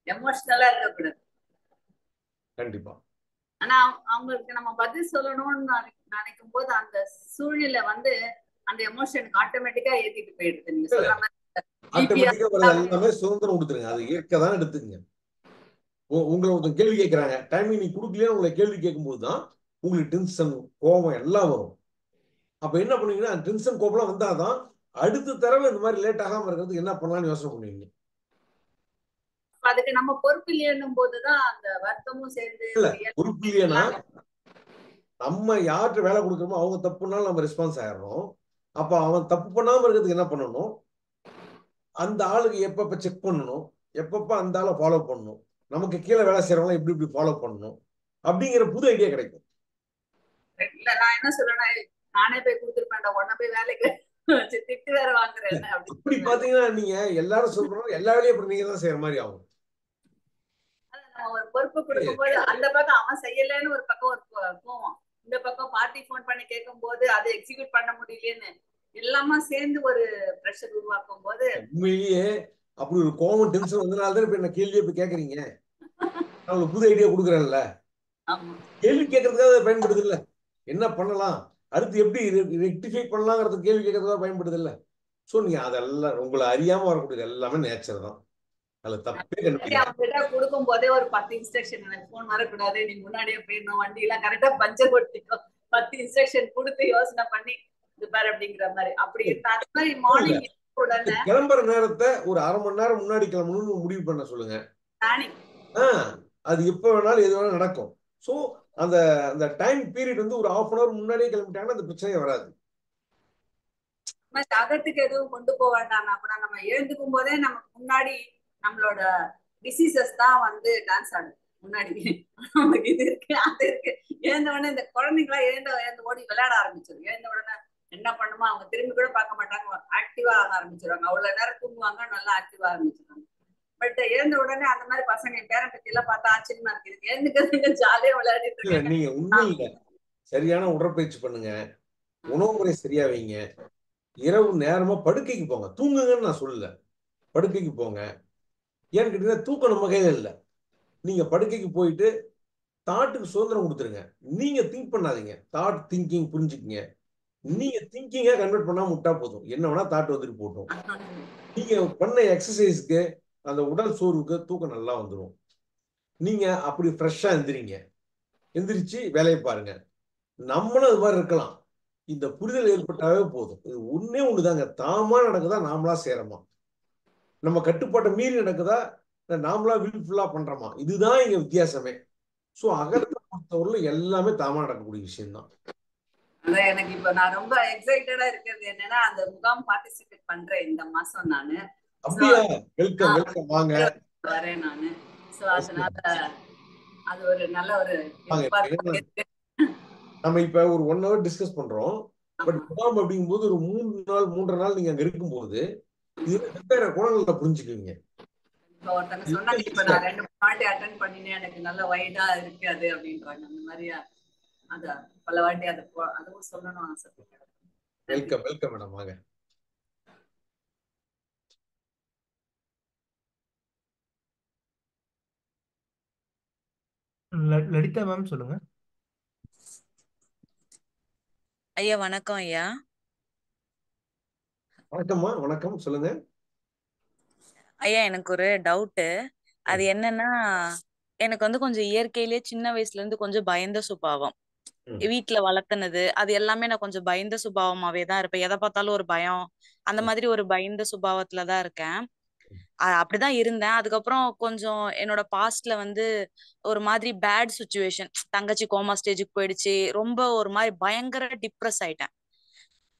எமோஷனலா இருக்கக்கூடாது. கண்டிப்பா. ஆனா அவங்களுக்கு நம்ம பதில் சொல்லணும்னு நினை- நினைக்கும் போது அந்த சூழ்நிலை வந்து அந்த எமோஷனுக்கு ஆட்டோமேட்டிக்கா ஏத்திட்டு போயிடுது. நீங்க சொல்ற மாதிரி. எல்லாமே சுதந்திரம் கொடுத்துருங்க. அது இயற்கை தான் எடுத்துக்கங்க உங்களை ஒருத்தன் கேள்வி கேட்கறாங்க டைமிங் நீ கொடுக்கலையே? உங்களை கேள்வி கேட்கும்போது தான் உங்களுக்கு டென்ஷன் கோபம் எல்லாம் வரும். அப்ப என்ன பண்ணுவீங்கன்னா டென்ஷன் கோபம்லாம் வந்தாதான் அடுத்த தடவை இந்த மாதிரி லேட் ஆகாம இருக்கிறதுக்கு என்ன பண்ணலாம்னு யோசனை பண்ணுவீங்க. அதுக்கு நம்ம பொறுப்பு இல்லையன்னும் போதுதான் அந்த வருத்தமும் சேர்ந்து பொறுப்பு இல்லையா நம்ம யார்கிட்ட வேலை கொடுக்குறோமோ அவங்க தப்பு பண்ணாலும் நம்ம ரெஸ்பான்ஸ் ஆயிடுறோம். அப்ப அவன் தப்பு பண்ணாம இருக்கிறதுக்கு என்ன பண்ணணும்? அந்த ஆளுக்கு எப்பப்ப செக் பண்ணணும்? எப்பப்ப அந்த ஆளை ஃபாலோ பண்ணணும்? நமக்கு கீழே வேலை செய்யறவங்க இப்படி இப்படி ஃபாலோ பண்ணணும்? அப்படிங்கிற புது ஐடியா கிடைக்கும். இல்ல நான் என்ன சொல்றேன்னா நானே போய் கொடுத்துருப்பேன் உடனே போய் வேலைக்கு திட்டு வேற வாங்குறேன் அப்படி பாத்தீங்கன்னா நீங்க எல்லாரும் சொல்றோம் எல்லா வேலையும் அப்புறம் நீங்க தான் செய்யற மாதிரி ஆகும். ஒரு பொறுப்பு கொடுக்கும்போது அந்த பக்கம் அவன் செய்யலைன்னு ஒரு பக்கம் ஒரு போ- போவோம் இந்த பக்கம் பார்ட்டி ஃபோன் பண்ணி கேட்கும் போது அதை எக்ஸிக்யூட் பண்ண முடியலன்னு எல்லாமே சேர்ந்து ஒரு ப்ரெஷர் உருவாக்கும் போது உண்மையிலேயே அப்படி ஒரு கோவம் டென்ஷன் வந்தனால தான் இப்ப என்ன கேள்வியை இப்ப கேக்குறீங்க நான் உங்களுக்கு புது ஐடியா கொடுக்குறேன்ல. கேள்வி கேட்கறதுக்காக அது பயன்படுது இல்ல. என்ன பண்ணலாம்? அடுத்து எப்படி ரெக்டிஃபை பண்ணலாங்கிறது கேள்வி கேட்கறதுக்காக பயன்படுது இல்ல. சோ நீங்க அதெல்லாம் உங்களை அறியாம வரக்கூடியது எல்லாமே நேச்சர் தான். அதுல தப்பே கொடுக்கும் போதே ஒரு பத்து இன்ஸ்ட்ரக்ஷன் எனக்கு போன் வரக்கூடாது நீ முன்னாடியே போயிடணும் வண்டி எல்லாம் கரெக்டா பஞ்சர் ஓட்டிக்கோ பத்து இன்ஸ்ட்ரக்ஷன் கொடுத்து யோசனை பண்ணி பாரு அப்படிங்கிற மாதிரி. அப்படி அது மாதிரி மார்னிங் உடனே கிளம்புற நேரத்தை ஒரு அரை மணி நேரம் முன்னாடி கிளம்பணும்னு முடிவு பண்ண சொல்லுங்க. அது எப்ப வேணாலும் எது வேணாலும் நடக்கும். சோ அந்த அந்த டைம் பீரியட் வந்து ஒரு ஹாஃப் அன் அவர் முன்னாடியே கிளம்பிட்டாங்கன்னா அந்த பிரச்சனையே வராது. அகத்துக்கு எதுவும் கொண்டு போக வேண்டாம்னா கூட நம்ம எழுந்துக்கும் போதே நமக்கு முன்னாடி நம்மளோட டிசீசஸ் தான் வந்து டான்ஸ் ஆடும் முன்னாடி நமக்கு இது இருக்கு அது இருக்கு. எழுந்த உடனே இந்த குழந்தைங்களா எழுந்த எழுந்து ஓடி விளையாட ஆரம்பிச்சிடும் எழுந்த உடனே என்ன பண்ணுமோ அவங்க திரும்பி கூட பார்க்க மாட்டாங்க. ஆக்டிவா ஆக ஆரம்பிச்சிருவாங்க. அவ்வளவு நேரம் தூங்குவாங்க நல்லா ஆக்டிவா ஆரம்பிச்சிருவாங்க. பட் எழுந்த உடனே அந்த மாதிரி பசங்க என் பேரன் பத்தி எல்லாம் பார்த்தா ஆச்சரியமா இருக்கு. இதுக்கு எழுந்துக்கிறதுக்கு ஜாலியா விளையாடிட்டு இருக்காங்க. நீங்க உண்மை இல்ல சரியான உடற்பயிற்சி பண்ணுங்க. உணவு முறை சரியா வைங்க. இரவு நேரமா படுக்கைக்கு போங்க. தூங்குங்கன்னு நான் சொல்லல. படுக்கைக்கு போங்க. ஏன்னு கேட்டீங்கன்னா தூக்கம் நம்ம கையில் இல்லை. நீங்கள் படுக்கைக்கு போயிட்டு தாட்டுக்கு சுதந்திரம் கொடுத்துருங்க. நீங்கள் திங்க் பண்ணாதீங்க. தாட் திங்கிங் புரிஞ்சுக்கிங்க. நீங்க திங்கிங்கா கன்வெர்ட் பண்ணாம முட்டா போதும். என்ன வேணா தாட் வந்துட்டு போட்டோம். நீங்க பண்ண எக்ஸசைஸ்க்கு அந்த உடல் சோர்வுக்கு தூக்கம் நல்லா வந்துடும் நீங்க அப்படி ஃப்ரெஷ்ஷா எந்திரிங்க. எந்திரிச்சு வேலையை பாருங்க. நம்மளும் அது மாதிரி இருக்கலாம். இந்த புரிதல் ஏற்பட்டாவே போதும். இது ஒண்ணே ஒண்ணுதாங்க. தாமா நடக்குதா நாமளா சேரமா. நம்ம கட்டுப்பாட்டை மீறி நடக்குதா? நாமளா வில்ஃபுல்லா பண்றோமா? இதுதான் இங்க வித்தியாசமே. சோ அகத்தை பொறுத்தவரையிலும் எல்லாமே தாமா நடக்கக்கூடிய விஷயம்தான். அதான் எனக்கு இப்ப நான் ரொம்ப எக்ஸைட்டடா இருக்கிறது என்னன்னா அந்த முகாம் பார்ட்டிசிபேட் பண்றேன் இந்த மாசம் நானு. அப்படியா? வெல்கம் வெல்கம் வாங்க. வரேன் நானு. சோ அதனால அது ஒரு நல்ல ஒரு நம்ம இப்ப ஒரு ஒன் ஹவர் டிஸ்கஸ் பண்றோம். பட் முகாம் அப்படிங்கும்போது ஒரு மூணு நாள் மூன்றரை நாள் நீங்க அங்க இருக்கும்போது இது வெவ்வேறு குணங்களை புரிஞ்சுக்குவீங்க. ஒருத்தங்க சொன்னாங்க இப்ப நான் ரெண்டு மூணு வாட்டி அட்டன் பண்ணினேன் எனக்கு நல்ல வைடா இருக்கு அது அப்படின்றாங்க. அந்த மாதிரி அத பல வாட்டி அது அதுவும் சொல்லணும் ஆசைப்பட்டேன் வெல்கம் வெல்கம் மேடம் வாங்க. லலிதா மேம் சொல்லுங்க. ஐயா வணக்கம் ஐயா. வணக்கம்மா வணக்கம். சொல்லுங்க. ஐயா எனக்கு ஒரு டவுட்டு அது என்னன்னா எனக்கு வந்து கொஞ்சம் இயற்கையிலேயே சின்ன வயசுல இருந்து கொஞ்சம் பயந்த சுபாவம். ம். வீட்ல வளர்த்துனது அது எல்லாமே நான் கொஞ்சம் பயந்த சுபாவமாவே தான் இருப்பேன். எதை பார்த்தாலும் ஒரு பயம். அந்த மாதிரி ஒரு பயந்த சுபாவத்துல தான் இருக்கேன். அ- அப்படிதான் இருந்தேன். அதுக்கப்புறம் கொஞ்சம் என்னோட பாஸ்ட்ல வந்து ஒரு மாதிரி பேட் சுச்சுவேஷன் தங்கச்சி கோமா ஸ்டேஜுக்கு போயிடுச்சு. ரொம்ப ஒரு மாதிரி பயங்கர டிப்ரெஸ் ஆயிட்டேன்.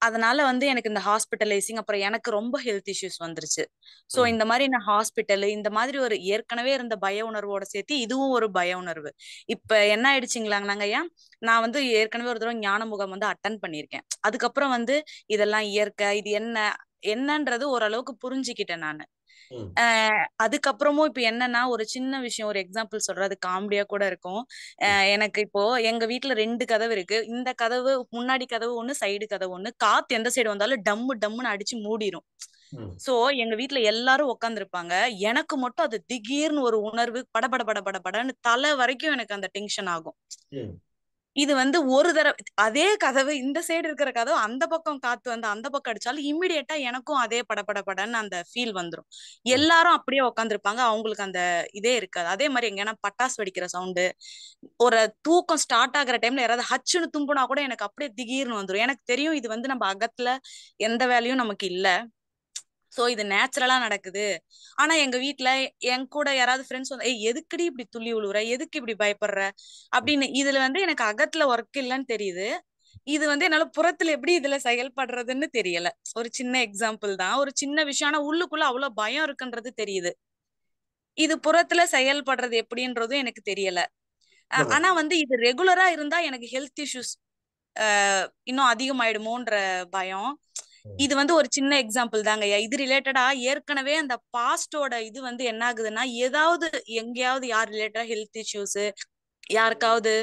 அதனால வந்து எனக்கு இந்த ஹாஸ்பிட்டலைசிங் அப்புறம் எனக்கு ரொம்ப ஹெல்த் இஷ்யூஸ் வந்துருச்சு. சோ ம். இந்த மாதிரி நான் ஹாஸ்பிட்டல் இந்த மாதிரி ஒரு ஏற்கனவே இருந்த பய உணர்வோட சேர்த்து இதுவும் ஒரு பய உணர்வு. இப்ப என்ன ஆயிடுச்சுங்களாங்க ஐயா? நான் வந்து ஏற்கனவே ஒரு தடவை ஞான முகாம் வந்து அட்டன் பண்ணியிருக்கேன். அதுக்கப்புறம் வந்து இதெல்லாம் இயற்கை இது என்ன என்னன்றது ஓரளவுக்கு புரிஞ்சுக்கிட்டேன் நானு. அதுக்கப்புறமும் இப்ப என்னன்னா ஒரு சின்ன விஷயம் ஒரு எக்ஸாம்பிள் சொல்றேன் அது காமெடியா கூட இருக்கும். எனக்கு இப்போ எங்க வீட்ல ரெண்டு கதவு இருக்கு. இந்த கதவு முன்னாடி கதவு ஒண்ணு சைடு கதவு ஒண்ணு. காத்து எந்த சைடு வந்தாலும் டம்மு டம்முன்னு அடிச்சு மூடிரும். சோ எங்க வீட்ல எல்லாரும் உட்காந்துருப்பாங்க எனக்கு மட்டும் அது திடீர்னு ஒரு உணர்வு படபட பட பட படன்னு தலை வரைக்கும் எனக்கு அந்த டென்ஷன் ஆகும். இது வந்து ஒரு தடவை அதே கதவு இந்த சைடு இருக்கிற கதவு அந்த பக்கம் காத்து வந்து அந்த பக்கம் அடிச்சாலும் இம்மிடியட்டா எனக்கும் அதே படபட படன்னு அந்த ஃபீல் வந்துரும். எல்லாரும் அப்படியே உட்காந்துருப்பாங்க அவங்களுக்கு அந்த இதே இருக்காது. அதே மாதிரி எங்கன்னா பட்டாசு வெடிக்கிற சவுண்டு ஒரு தூக்கம் ஸ்டார்ட் ஆகுற டைம்ல யாராவது ஹச்சுன்னு தும்புனா கூட எனக்கு அப்படியே திடீர்னு வந்துரும். எனக்கு தெரியும் இது வந்து நம்ம அகத்துல எந்த வேலையும் நமக்கு இல்ல. சோ இது நேச்சுரலா நடக்குது. ஆனா எங்க வீட்ல என் கூட யாராவது ஃப்ரெண்ட்ஸ் வந்து ஏய் எதுக்குடி இப்படி துள்ளி விழுவுற எதுக்கு இப்படி பயப்படுற? அப்படின்னு இதுல வந்து எனக்கு அகத்துல ஒர்க் இல்லைன்னு தெரியுது. இது வந்து என்னால புறத்துல எப்படி இதுல செயல்படுறதுன்னு தெரியல. ஒரு சின்ன எக்ஸாம்பிள் தான். ஒரு சின்ன விஷயம். ஆனா உள்ளுக்குள்ள அவ்வளவு பயம் இருக்குன்றது தெரியுது. இது புறத்துல செயல்படுறது எப்படின்றதும் எனக்கு தெரியல. ஆனா வந்து இது ரெகுலரா இருந்தா எனக்கு ஹெல்த் இஷ்யூஸ் இன்னும் அதிகமாயிடுமோன்ற பயம். இது வந்து ஒரு சின்ன எக்ஸாம்பிள் தாங்கய்யா இது ரிலேட்டடா ஏற்கனவே அந்த பாஸ்டோட இது வந்து என்ன ஆகுதுன்னா ஏதாவது எங்கேயாவது யார் ரிலேட்டடா ஹெல்த் இஷ்யூஸ் யாருக்காவது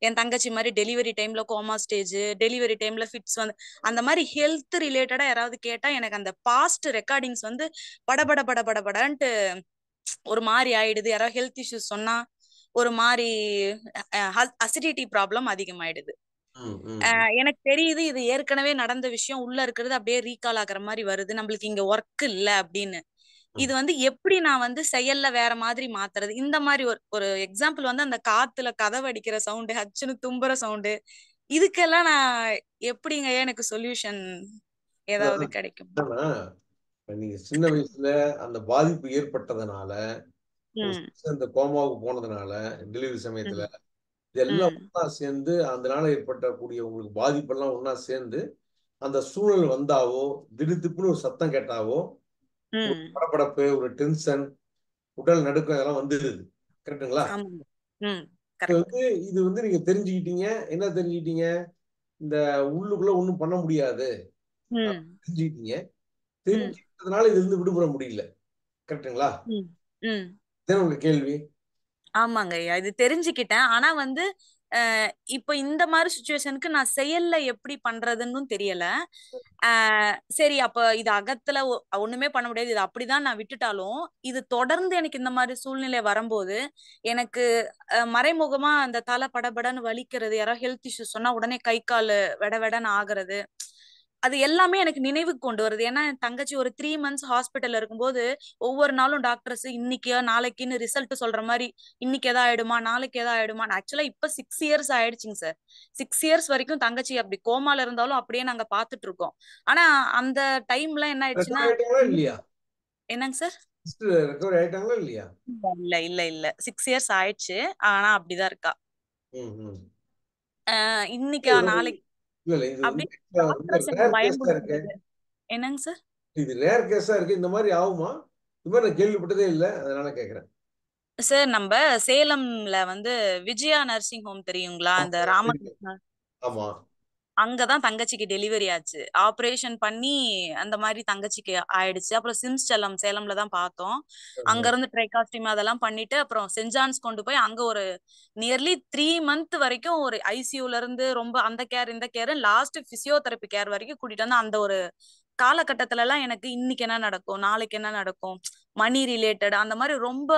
என் தங்கச்சி மாதிரி டெலிவரி டைம்ல கோமா ஸ்டேஜ் டெலிவரி டைம்ல ஃபிட்ஸ் வந்து அந்த மாதிரி ஹெல்த் ரிலேட்டடா யாராவது கேட்டா எனக்கு அந்த பாஸ்ட் ரெக்கார்டிங்ஸ் வந்து படபட பட படபடன்ட்டு ஒரு மாதிரி ஆயிடுது. யாராவது ஹெல்த் இஷ்யூஸ் சொன்னா ஒரு மாதிரி அசிடிட்டி ப்ராப்ளம் அதிகமாயிடுது. எனக்கு தெரியுது இது ஏற்கனவே நடந்த விஷயம். உள்ள இருக்கிறது அப்படியே ரீகால் ஆகுற மாதிரி வருது. நம்மளுக்கு இங்க ஒர்க் இல்ல அப்படின்னு. இது வந்து எப்படி நான் வந்து செயல்ல வேற மாதிரி மாத்துறது? இந்த மாதிரி ஒரு ஒரு எக்ஸாம்பிள் வந்து அந்த காத்துல கதவு அடிக்கிற சவுண்டு ஹச்சுன்னு தும்புற சவுண்டு இதுக்கெல்லாம் நான் எப்படிங்க எனக்கு சொல்யூஷன் ஏதாவது கிடைக்கும்? நீங்க சின்ன வயசுல அந்த பாதிப்பு ஏற்பட்டதுனால அந்த கோமாவுக்கு போனதுனால டெலிவரி சமயத்துல இதெல்லாம் ஒண்ணா சேர்ந்து அதனால ஏற்பட்டக்கூடிய உங்களுக்கு பாதிப்பெல்லாம் ஒண்ணா சேர்ந்து அந்த சூழல் வந்தாவோ திடுதிப்புன்னு ஒரு சத்தம் கேட்டாவோ படபடப்பு ஒரு டென்ஷன் உடல் நடுக்கம் இதெல்லாம் வந்துடுது கரெக்டுங்களா இது வந்து இது வந்து நீங்க தெரிஞ்சுக்கிட்டீங்க. என்ன தெரிஞ்சுக்கிட்டீங்க? இந்த உள்ளுக்குள்ள ஒண்ணும் பண்ண முடியாது. தெரிஞ்சுக்கிட்டீங்க. தெரிஞ்சுக்கிட்டதுனால இதுல இருந்து விடுபட முடியல. கரெக்டுங்களா உங்க கேள்வி. ஆமாங்க ஐயா. இது தெரிஞ்சுக்கிட்டேன். ஆனா வந்து அஹ் இப்போ இந்த மாதிரி சுச்சுவேஷனுக்கு நான் செயல்ல எப்படி பண்றதுன்னு தெரியல. ஆஹ் சரி அப்ப இது அகத்துல ஒ- ஒண்ணுமே பண்ண முடியாது. இது அப்படிதான் நான் விட்டுட்டாலும் இது தொடர்ந்து எனக்கு இந்த மாதிரி சூழ்நிலை வரும்போது எனக்கு அஹ், மறைமுகமா அந்த தலை படபடன்னு வலிக்கிறது யாராவது ஹெல்த் இஷ்யூ சொன்னா உடனே கை கால் வெட வெடன்னு ஆகுறது அது எல்லாமே எனக்கு நினைவுக்கு கொண்டு வருது. ஏன்னா என் தங்கச்சி ஒரு த்ரீ மந்த்ஸ் ஹாஸ்பிட்டல்ல இருக்கும்போது ஒவ்வொரு நாளும் டாக்டர்ஸ் இன்னைக்கா நாளைக்குன்னு ரிசல்ட் சொல்ற மாதிரி இன்னைக்கு எதா ஆயிடுமா நாளைக்கு எதா ஆயிடுமா ஆக்சுவலா இப்ப சிக்ஸ் இயர்ஸ் ஆயிடுச்சுங்க சார் சிக்ஸ் இயர்ஸ் வரைக்கும் தங்கச்சி அப்படி கோமால இருந்தாலும் அப்படியே நாங்க பாத்துட்டு இருக்கோம். ஆனா அந்த டைம்ல என்ன ஆயிடுச்சுன்னா என்னங்க சார் இல்ல இல்ல இல்ல. சிக்ஸ் இயர்ஸ் ஆயிடுச்சு. ஆனா அப்படிதான் இருக்கா. இன்னைக்கா நாளைக்கு இது என்னங்க சார் இது ரேர் கேஸா இருக்கு இந்த மாதிரி ஆகுமா? இந்த மாதிரி நான் கேள்விப்பட்டதே இல்லை அதனால கேக்குறேன். சார் நம்ம சேலம்ல வந்து விஜயா நர்சிங் ஹோம் தெரியுங்களா? அந்த ராமகிருஷ்ணா ஆமா. அங்கதான் தங்கச்சிக்கு டெலிவரி ஆச்சு. ஆபரேஷன் பண்ணி அந்த மாதிரி தங்கச்சிக்கு ஆயிடுச்சு. அப்புறம் சிம்ஸ் செல்லம் சேலம்ல தான் பார்த்தோம். அங்க இருந்து ட்ரைகாஸ்டிமா அதெல்லாம் பண்ணிட்டு அப்புறம் சென்ட் ஜான்ஸ் கொண்டு போய் அங்க ஒரு நியர்லி த்ரீ மந்த் வரைக்கும் ஒரு ஐசியூல இருந்து ரொம்ப அந்த கேர் இந்த கேர் லாஸ்ட் பிசியோதெரப்பி கேர் வரைக்கும் கூட்டிட்டு வந்து அந்த ஒரு காலகட்டத்துல எல்லாம் எனக்கு இன்னைக்கு என்ன நடக்கும் நாளைக்கு என்ன நடக்கும் மணி ரிலேட்டட் அந்த மாதிரி ரொம்ப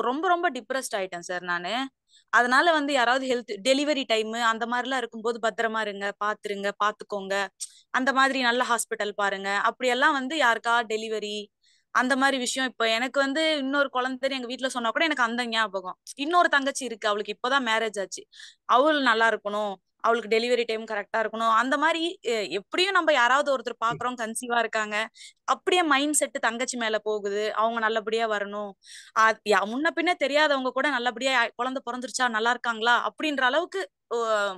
ரொம்ப ரொம்ப டிப்ரெஸ்ட் ஆயிட்டேன் சார் நானு. அதனால வந்து யாராவது ஹெல்த் டெலிவரி டைம் அந்த மாதிரிலாம் இருக்கும்போது பத்திரமா இருங்க பாத்துருங்க பாத்துக்கோங்க. அந்த மாதிரி நல்ல ஹாஸ்பிட்டல் பாருங்க. அப்படியெல்லாம் வந்து யாருக்கா டெலிவரி அந்த மாதிரி விஷயம். இப்ப எனக்கு வந்து இன்னொரு குழந்தைன்னு எங்க வீட்ல சொன்னா கூட எனக்கு அந்த ஞாபகம். இன்னொரு தங்கச்சி இருக்கு. அவளுக்கு இப்பதான் மேரேஜ் ஆச்சு. அவள் நல்லா இருக்கணும். அவளுக்கு டெலிவரி டைம் கரெக்டா இருக்கணும். அந்த மாதிரி எப்படியும் நம்ம யாராவது ஒருத்தர் பாக்குறோம் கன்சீவா இருக்காங்க. அப்படியே மைண்ட் செட் தங்கச்சி மேல போகுது. அவங்க நல்லபடியா வரணும். முன்ன பின்ன தெரியாதவங்க கூட நல்லபடியா குழந்தை பிறந்துருச்சா நல்லா இருக்காங்களா அப்படின்ற அளவுக்கு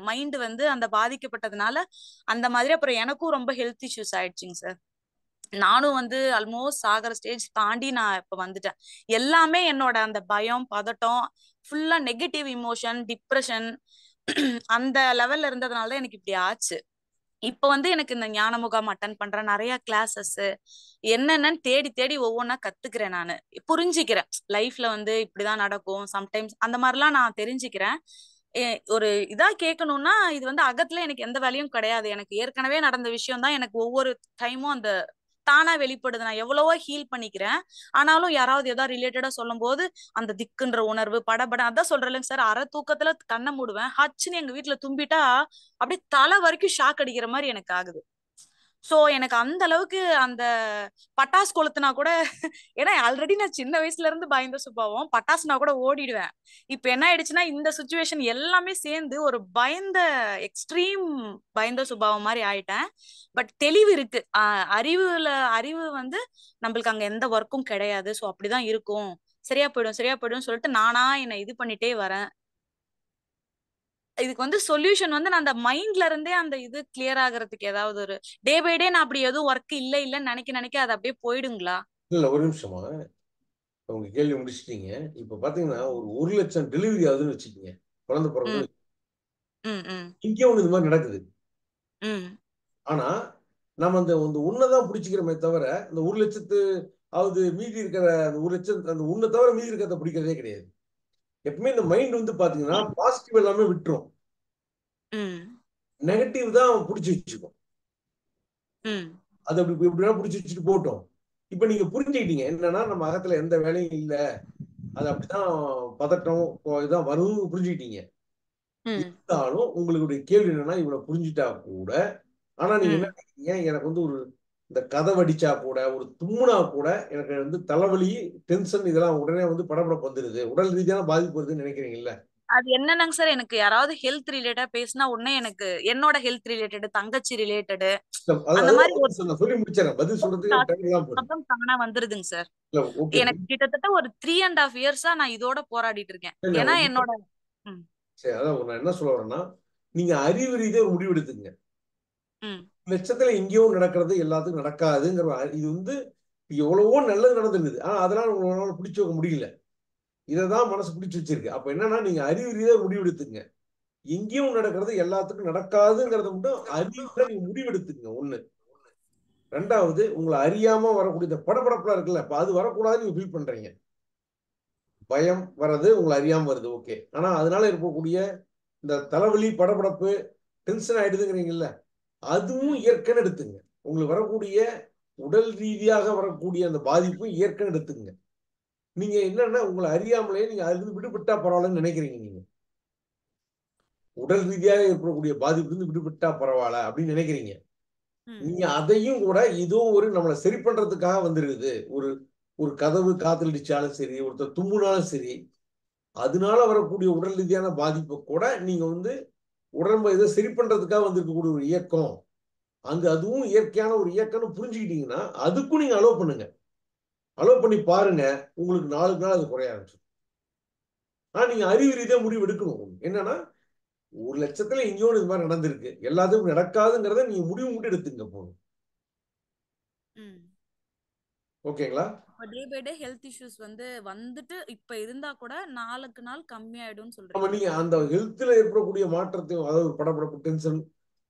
மைண்ட் வந்து அந்த பாதிக்கப்பட்டதுனால அந்த மாதிரி அப்புறம் எனக்கும் ரொம்ப ஹெல்த் இஷ்யூஸ் ஆயிடுச்சுங்க சார் நானும் வந்து ஆல்மோஸ்ட் சாகர ஸ்டேஜ் தாண்டி நான் இப்ப வந்துட்டேன். எல்லாமே என்னோட அந்த பயம் பதட்டம் ஃபுல்லா நெகட்டிவ் இமோஷன் டிப்ரெஷன் அந்த லெவல்ல இருந்ததுனால தான் எனக்கு இப்படி ஆச்சு. இப்ப வந்து எனக்கு இந்த ஞான முகாம் அட்டன் பண்றேன். நிறைய கிளாஸஸ் என்னென்னு தேடி தேடி ஒவ்வொன்றா கத்துக்கிறேன் நான். புரிஞ்சுக்கிறேன். லைஃப்ல வந்து இப்படிதான் நடக்கும். சம்டைம்ஸ் அந்த மாதிரிலாம் நான் தெரிஞ்சுக்கிறேன். ஏ- ஒரு இதா கேட்கணும்னா இது வந்து அகத்துல எனக்கு எந்த வேலையும் கிடையாது. எனக்கு ஏற்கனவே நடந்த விஷயம் தான் எனக்கு ஒவ்வொரு டைமும் அந்த தானா வெளிப்படுது. நான் எவ்வளவோ ஹீல் பண்ணிக்கிறேன். ஆனாலும் யாராவது ஏதாவது ரிலேட்டடா சொல்லும் போது அந்த திக்குன்ற உணர்வு படபடம் அதான் சொல்றேன் சார் அரை தூக்கத்துல கண்ணை மூடுவேன். ஹச்சுன்னு எங்க வீட்டுல தும்பிட்டா அப்படியே தலை வரைக்கும் ஷாக் அடிக்கிற மாதிரி எனக்கு ஆகுது. சோ எனக்கு அந்த அளவுக்கு அந்த பட்டாசு கொளுத்துனா கூட ஏன்னா ஆல்ரெடி நான் சின்ன வயசுல இருந்து பயந்த சுபாவம். பட்டாசுனா கூட ஓடிடுவேன். இப்ப என்ன ஆயிடுச்சுன்னா இந்த சுச்சுவேஷன் எல்லாமே சேர்ந்து ஒரு பயந்த எக்ஸ்ட்ரீம் பயந்த சுபாவம் மாதிரி ஆயிட்டேன். பட் தெளிவு இருக்கு. ஆஹ் அறிவுல அறிவு வந்து நம்மளுக்கு அங்க எந்த ஒர்க்கும் கிடையாது. சோ அப்படிதான் இருக்கும். சரியா போயிடும் சரியா போயிடும் சொல்லிட்டு நானா என்னை இது பண்ணிட்டே வரேன். இதுக்கு வந்து சொல்யூஷன் வந்து நான் அந்த மைண்ட்ல இருந்தே அந்த இது கிளியர் ஆகுறதுக்கு ஏதாவது ஒரு டே பை டே நான் அப்படி எதுவும் ஒர்க் இல்ல இல்லன்னு நினைக்க நினைக்க அது அப்படியே போயிடுங்களா? இல்ல ஒரு நிமிஷமா உங்க கேள்வி முடிச்சிட்டீங்க. இப்ப பாத்தீங்கன்னா ஒரு ஒரு லட்சம் டெலிவரி ஆகுதுன்னு வச்சுக்கோங்க. குழந்தை பிறகு இங்கே ஒண்ணு இது மாதிரி நடக்குது. ஆனா நம்ம அந்த அந்த உன்னைதான் பிடிச்சிக்கிறோமே தவிர இந்த ஒரு லட்சத்து அதாவது மீதி இருக்கிற அந்த ஒரு லட்சம் அந்த உன்னை தவிர மீதி இருக்கிறத பிடிக்கிறதே கிடையாது. எப்பவுமே இந்த மைண்ட் வந்து பாத்தீங்கன்னா பாசிட்டிவ் எல்லாமே விட்டுரும். நெகட்டிவ் தான் பிடிச்சி வச்சுக்கும். அது அப்படி எப்படின்னா பிடிச்சி வச்சுட்டு போட்டோம். இப்ப நீங்க புரிஞ்சுக்கிட்டீங்க என்னன்னா நம்ம அகத்துல எந்த வேலையும் இல்ல. அது அப்படிதான் பதட்டம் இதான் வரும் புரிஞ்சுக்கிட்டீங்க. இருந்தாலும் உங்களுடைய கேள்வி என்னன்னா இவனை புரிஞ்சுட்டா கூட ஆனா நீங்க என்ன எனக்கு வந்து ஒரு இந்த கதை வடிச்சா கூட ஒரு தும்முனா கூட எனக்கு வந்து தலைவலி டென்ஷன் இதெல்லாம் உடனே வந்து படபடப்பு வந்துருது. உடல் ரீதியான பாதிப்பு வருதுன்னு நினைக்கிறீங்கல்ல? அது என்னன்னாங்க சார் எனக்கு யாராவது ஹெல்த் ரிலேட்டடா பேசினா உடனே எனக்கு என்னோட ஹெல்த் ரிலேட்டட் தங்கச்சி ரிலேட்டடு அந்த மாதிரி தான் வந்துருதுங்க சார் எனக்கு கிட்டத்தட்ட ஒரு த்ரீ அண்ட் ஹாஃப் இயர்ஸா நான் இதோட போராடிட்டு இருக்கேன். ஏன்னா என்னோட சரி அதான் நான் என்ன சொல்ல வரேன்னா நீங்க அறிவு ரீதியா ஒரு முடிவு எடுத்துங்க ம் லட்சத்துல எங்கேயோ நடக்கிறது எல்லாத்துக்கும் நடக்காதுங்கிற அறி- இது வந்து எவ்வளவோ நல்லது நடந்துருக்குது. ஆனா அதெல்லாம் உங்களால பிடிச்சு வைக்க முடியல. இதைதான் மனசு பிடிச்சு வச்சிருக்கு. அப்ப என்னன்னா நீங்க அறிவு ரீதியா முடிவெடுத்துங்க. எங்கேயும் நடக்கிறது எல்லாத்துக்கும் நடக்காதுங்கிறத மட்டும் அறிவுல நீங்க முடிவெடுத்துங்க ஒண்ணு. ரெண்டாவது உங்களை அறியாம வரக்கூடிய இந்த படபடப்புலாம் இருக்குல்ல இப்ப அது வரக்கூடாதுன்னு நீங்க ஃபீல் பண்றீங்க. பயம் வர்றது உங்களை அறியாம வருது ஓகே ஆனா அதனால இருக்கக்கூடிய இந்த தலைவலி படபடப்பு டென்ஷன் ஆயிடுதுங்கிறீங்கல்ல அதுவும் இயற்கைன்னு எடுத்துங்க. உங்களுக்கு வரக்கூடிய உடல் ரீதியாக வரக்கூடிய அந்த பாதிப்பும் இயற்கைன்னு எடுத்துங்க. நீங்க என்னன்னா உங்களை அறியாமலே நீங்க அதிலிருந்து விடுபட்டா பரவாயில்லன்னு நினைக்கிறீங்க நீங்க. உடல் ரீதியாக ஏற்படக்கூடிய பாதிப்புலேருந்து விடுபட்டா பரவாயில்ல அப்படின்னு நினைக்கிறீங்க. நீங்க அதையும் கூட இதோ ஒரு நம்மளை சரி பண்றதுக்காக வந்துருக்குது. ஒரு ஒரு கதவு காத்தடிச்சாலும் சரி ஒருத்தர் தும்முனாலும் சரி அதனால வரக்கூடிய உடல் ரீதியான பாதிப்பை கூட நீங்க வந்து உடம்பை இதை சரி பண்றதுக்காக வந்திருக்கக்கூடிய ஒரு இயக்கம். அங்க அதுவும் இயற்கையான ஒரு இயக்கம்னு புரிஞ்சுக்கிட்டீங்கன்னா அதுக்கும் நீங்க அலோவ் பண்ணுங்க. அலோவ் பண்ணி பாருங்க உங்களுக்கு நாளுக்கு நாள் அது குறைய ஆரம்பிச்சிடும். ஆனா நீங்க அறிவு ரீதியா முடிவு எடுக்கணும். என்னன்னா ஒரு லட்சத்துல எங்கேயோ இது மாதிரி நடந்திருக்கு. எல்லாத்துக்கும் நடக்காதுங்கிறத நீங்க முடிவு மட்டும் எடுத்துங்க போதும் ம். ஓகேங்களா? Day by day health issues வந்து வந்துட்டு இப்ப இருந்தா கூட நாளுக்கு நாள் கம்மியாயிடும்னு நம்ம சொல்றீங்க நீங்க அந்த ஹெல்த்ல ஏற்படக்கூடிய மாற்றத்தையும் அதாவது ஒரு படபடப்பு டென்ஷன்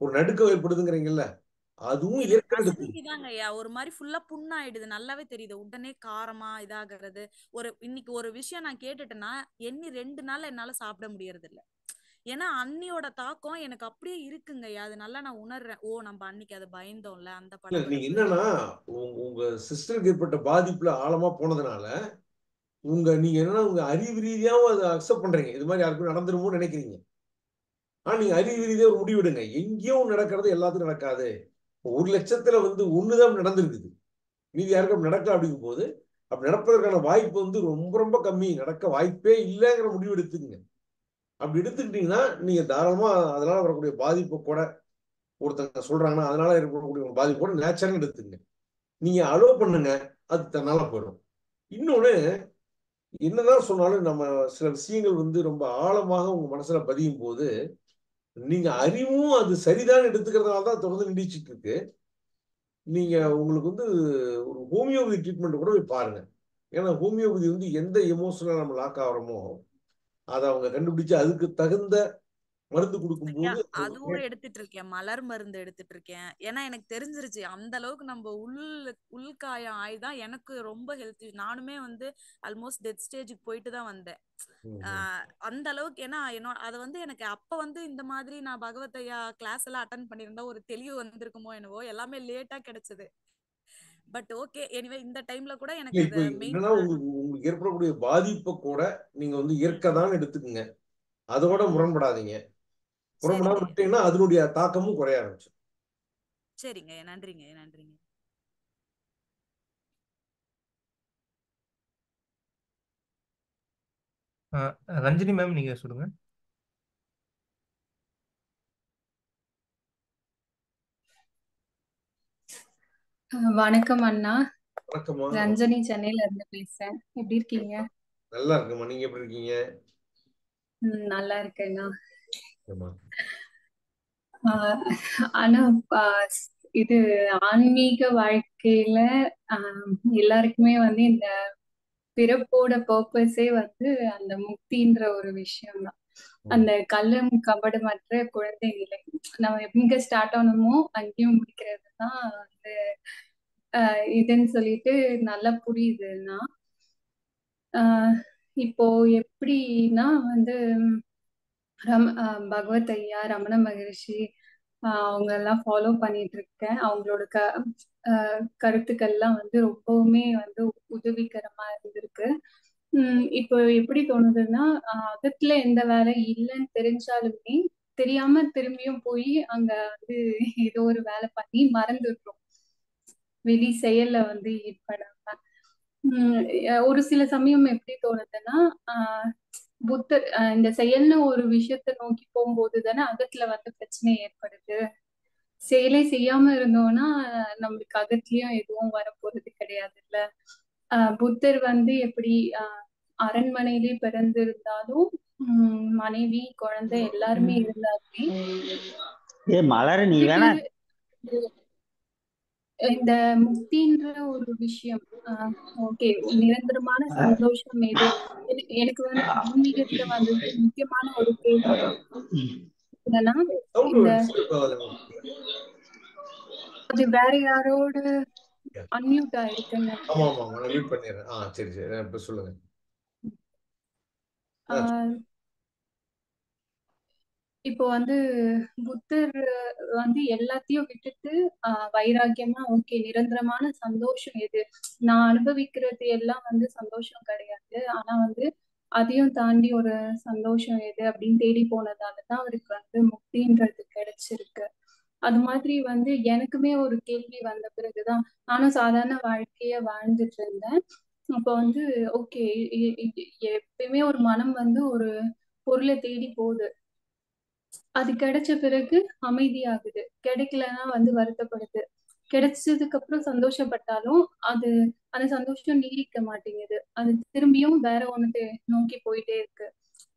ஒரு நடுக்கம் ஏற்படுதுங்கிறீங்கல்ல அதுவும் ஐயா. ஒரு மாதிரி ஃபுல்லா புண்ணாயிடுது. நல்லாவே தெரியுது. உடனே காரமா இதாகிறது. ஒரு இன்னைக்கு ஒரு விஷயம் நான் கேட்டுட்டேன்னா எண்ணி ரெண்டு நாள் என்னால சாப்பிட முடியறது இல்ல ஏன்னா அன்னியோட தாக்கம் எனக்கு அப்படியே இருக்குங்க அது நல்லா நான் உணர்றேன். ஓ நம்ம அன்னைக்கு அது பயந்தோம்ல அந்த இல்ல நீங்க என்னன்னா உங்க சிஸ்டருக்கு ஏற்பட்ட பாதிப்புல ஆழமா போனதுனால உங்க நீங்க என்னன்னா உங்க அறிவு ரீதியாவும் அதை அக்செப்ட் பண்றீங்க. இது மாதிரி யாருக்கும் நடந்துருமோன்னு நினைக்கிறீங்க. ஆனா நீங்க அறிவு ரீதியா ஒரு முடிவெடுங்க. எங்கேயும் நடக்கிறது எல்லாத்துக்கும் நடக்காது. ஒரு லட்சத்துல வந்து ஒண்ணுதான் நடந்திருக்குது. மீதி யாருக்கும் நடக்கல அப்படிங்கும் போது அப்படி நடப்பதற்கான வாய்ப்பு வந்து ரொம்ப ரொம்ப கம்மி. நடக்க வாய்ப்பே இல்லைங்கிற முடிவு எடுத்துக்கங்க. அப்படி எடுத்துக்கிட்டீங்கன்னா நீங்க தாராளமா அதனால வரக்கூடிய பாதிப்பு கூட ஒருத்தங்க சொல்றாங்கன்னா அதனால இருக்கக்கூடிய ஒரு பாதிப்பு கூட நேச்சுரல் எடுத்துங்க. நீங்க அலோவ் பண்ணுங்க அது தன்னால போயிடும். இன்னொன்னு என்னதான் சொன்னாலும் நம்ம சில விஷயங்கள் வந்து ரொம்ப ஆழமாக உங்க மனசுல பதியும் போது நீங்க அறிவும் அது சரிதான் எடுத்துக்கிறதுனால தான் தொடர்ந்து நீடிச்சிட்டு இருக்கு நீங்க உங்களுக்கு வந்து ஒரு ஹோமியோபதி ட்ரீட்மெண்ட் கூட போய் பாருங்க. ஏன்னா ஹோமியோபதி வந்து எந்த எமோஷனல் நம்ம லாக் ஆகிறோமோ அதை அவங்க கண்டுபிடிச்சு அதுக்கு தகுந்த மருந்து கொடுக்கும்போது அது அதுவும் எடுத்துட்டு இருக்கேன் மலர் மருந்து எடுத்துட்டு இருக்கேன் ஏன்னா எனக்கு தெரிஞ்சிருச்சு. அந்த அளவுக்கு நம்ம உள் உள்காயம் ஆயிதான் எனக்கு ரொம்ப ஹெல்த் நானுமே வந்து ஆல்மோஸ்ட் டெத் ஸ்டேஜுக்கு போயிட்டு தான் வந்தேன். அந்த அளவுக்கு ஏன்னா என்னோட அது வந்து எனக்கு அப்ப வந்து இந்த மாதிரி நான் பகவத் ஐயா கிளாஸ் எல்லாம் அட்டன் பண்ணியிருந்தா ஒரு தெளிவு வந்திருக்குமோ என்னவோ எல்லாமே லேட்டா கிடைச்சது. பட் ஓகே எனிவே இந்த டைம்ல கூட எனக்கு உங்களுக்கு ஏற்படக்கூடிய பாதிப்பை கூட நீங்க வந்து இயற்கை தான் எடுத்துக்கங்க. அதோட ம் முரண்படாதீங்க. முரண்படாம விட்டீங்கன்னா அதனுடைய தாக்கமும் குறைய ஆரம்பிச்சு சரிங்க நன்றிங்க நன்றிங்க. ரஞ்சினி மேம் நீங்க சொல்லுங்க. வணக்கம் அண்ணா. வணக்கம்மா. ரஞ்சனி சென்னையில இருந்து பேசுறேன். எப்படி இருக்கீங்க? நல்லா இருக்குமா நீங்க எப்படி இருக்கீங்க? ம், நல்லா இருக்கேண்ணா. ஆமா. ஆஹ் ஆனா ஆஹ் இது ஆன்மீக வாழ்க்கையில ஆஹ் எல்லாருக்குமே வந்து இந்த பிறப்போட பர்பஸே வந்து அந்த முக்தின்ற ஒரு விஷயம் தான் அந்த கல்லும் கபடமற்ற குழந்தை நிலை. நம்ம எங்க ஸ்டார்ட் ஆனோமோ அங்கேயும் முடிக்கிறது தான் வந்து ஆஹ் இதுன்னு சொல்லிட்டு நல்லா புரியுதுன்னா ஆஹ் இப்போ எப்படின்னா வந்து ரம் ஆஹ் பகவத் ஐயா ரமண மகரிஷி அவங்க எல்லாம் ஃபாலோ பண்ணிட்டு இருக்கேன் அவங்களோட க ஆஹ் கருத்துக்கள்லாம் வந்து ரொம்பவுமே வந்து உதவிகரமா இருந்திருக்கு. உம் இப்போ எப்படி தோணுதுன்னா அகத்துல எந்த வேலை இல்லைன்னு தெரிஞ்சாலுமே தெரியாம திரும்பியும் போய் அங்க வந்து ஏதோ ஒரு வேலை பண்ணி மறந்துடுறோம். வெளி செயல்ல வந்து ஈடுபடாம. உம் ஒரு சில சமயம் எப்படி தோணுதுன்னா ஆஹ் புத்தர் இந்த செயல்னு ஒரு விஷயத்தை நோக்கி போகும்போது தானே அகத்துல வந்து பிரச்சனை ஏற்படுது. செயலை செய்யாம இருந்தோம்னா நம்மளுக்கு அகத்திலயும் எதுவும் வரப்போறது கிடையாதுல்ல. இல்ல புத்தர் வந்து எப்படி ஆஹ் அரண்மனையிலே பிறந்திருந்தாலும் உம் மனைவி குழந்தை எல்லாருமே இருந்தாலுமே ஏ மலர் நீ வேணா இந்த முக்தின்ற ஒரு விஷயம் ஓகே நிரந்தரமான சந்தோஷம் எது? எனக்கு- வந்து ஆன்மீகத்துல வந்து முக்கியமான ஒரு கேள்வி. என்னன்னா இந்த அது வேற யாரோட அன்மியூட் ஆயிருக்குன்னு ஆமா நினைக்கிறேன் ஆமா ஆமா நான் மியூட் பண்ணிடுறேன் ஆ சரி சரி ஆஹ் இப்போ வந்து புத்தர் வந்து எல்லாத்தையும் விட்டுட்டு ஆஹ் வைராக்கியமா ஓகே நிரந்தரமான சந்தோஷம் எது? நான் அனுபவிக்கிறது எல்லாம் வந்து சந்தோஷம் கிடையாது. ஆனா வந்து அதையும் தாண்டி ஒரு சந்தோஷம் எது அப்படின்னு தேடி போனதாலதான் அவருக்கு வந்து முக்தின்றது கிடைச்சிருக்கு. அது மாதிரி வந்து எனக்குமே ஒரு கேள்வி வந்த பிறகுதான் நானும் சாதாரண வாழ்க்கைய வாழ்ந்துட்டு இருந்தேன். அப்போ வந்து ஓகே எப்பயுமே ஒரு மனம் வந்து ஒரு பொருளை தேடி போகுது. அது கிடைச்ச பிறகு அமைதியாகுது. கிடைக்கலன்னா வந்து வருத்தப்படுது. கிடைச்சதுக்கு அப்புறம் சந்தோஷப்பட்டாலும் அது அந்த சந்தோஷம் நீடிக்க மாட்டேங்குது. அது திரும்பியும் வேற ஒண்ணு நோக்கி போயிட்டே இருக்கு.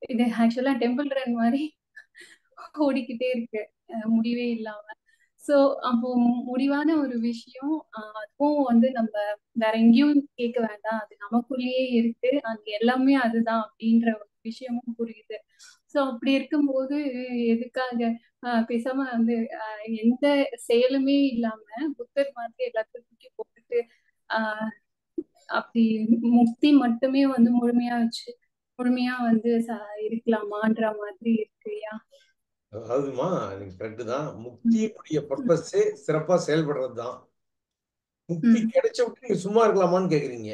இது ஆக்சுவலா டெம்பிள் ரன் மாதிரி ஓடிக்கிட்டே இருக்கு. முடிவே இல்லாம. சோ அப்போ முடிவான ஒரு விஷயம் அதுவும் வந்து நம்ம வேற எங்கேயும் கேட்க வேண்டாம். அது நமக்குள்ளேயே இருக்கு. அங்க எல்லாமே அதுதான் அப்படின்ற ஒரு விஷயமும் புரியுது. சோ அப்படி இருக்கும்போது எதுக்காக ஆஹ் பேசாம வந்து ஆஹ் எந்த செயலுமே இல்லாம புத்தர் மாதிரி எல்லாத்தையும் தூக்கி போட்டுட்டு ஆஹ் அப்படி முக்தி மட்டுமே வந்து முழுமையா வச்சு முழுமையா வந்து இருக்கலாமான்ற மாதிரி இருக்குயா அதாவதுமா நீங்க கரெக்டு தான். முக்தியினுடைய பர்பஸே சிறப்பா செயல்படுறது தான் முக்தி கிடைச்ச விட்டு நீங்க சும்மா இருக்கலாமான்னு கேக்குறீங்க.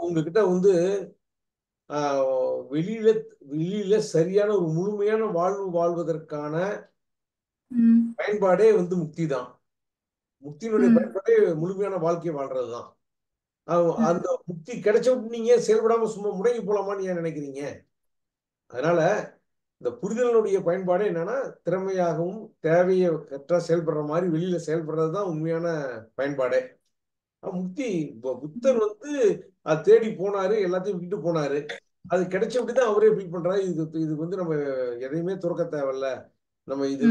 உங்ககிட்ட வந்து வெளியில வெளியில சரியான ஒரு முழுமையான வாழ்வு வாழ்வதற்கான பயன்பாடே வந்து முக்தி தான் முக்தியினுடைய பயன்பாடே முழுமையான வாழ்க்கை வாழ்றது தான் ம். அந்த முக்தி கிடைச்ச விட்டு நீங்க செயல்படாம சும்மா முடங்கி போலாமான்னு ஏன் நினைக்கிறீங்க? அதனால இந்த புரிதலினுடைய பயன்பாடு என்னன்னா திறமையாகவும் தேவையை கரெக்டாக செயல்படுற மாதிரி வெளியில செயல்படுறது தான் உண்மையான பயன்பாடே. முக்தி புத்தர் வந்து அது தேடி போனாரு எல்லாத்தையும் விட்டுட்டு போனாரு. அது கிடைச்சபடி தான் அவரே ஃபீல் பண்றாரு. இது இது வந்து நம்ம எதையுமே துறக்க தேவையில்ல. நம்ம இது.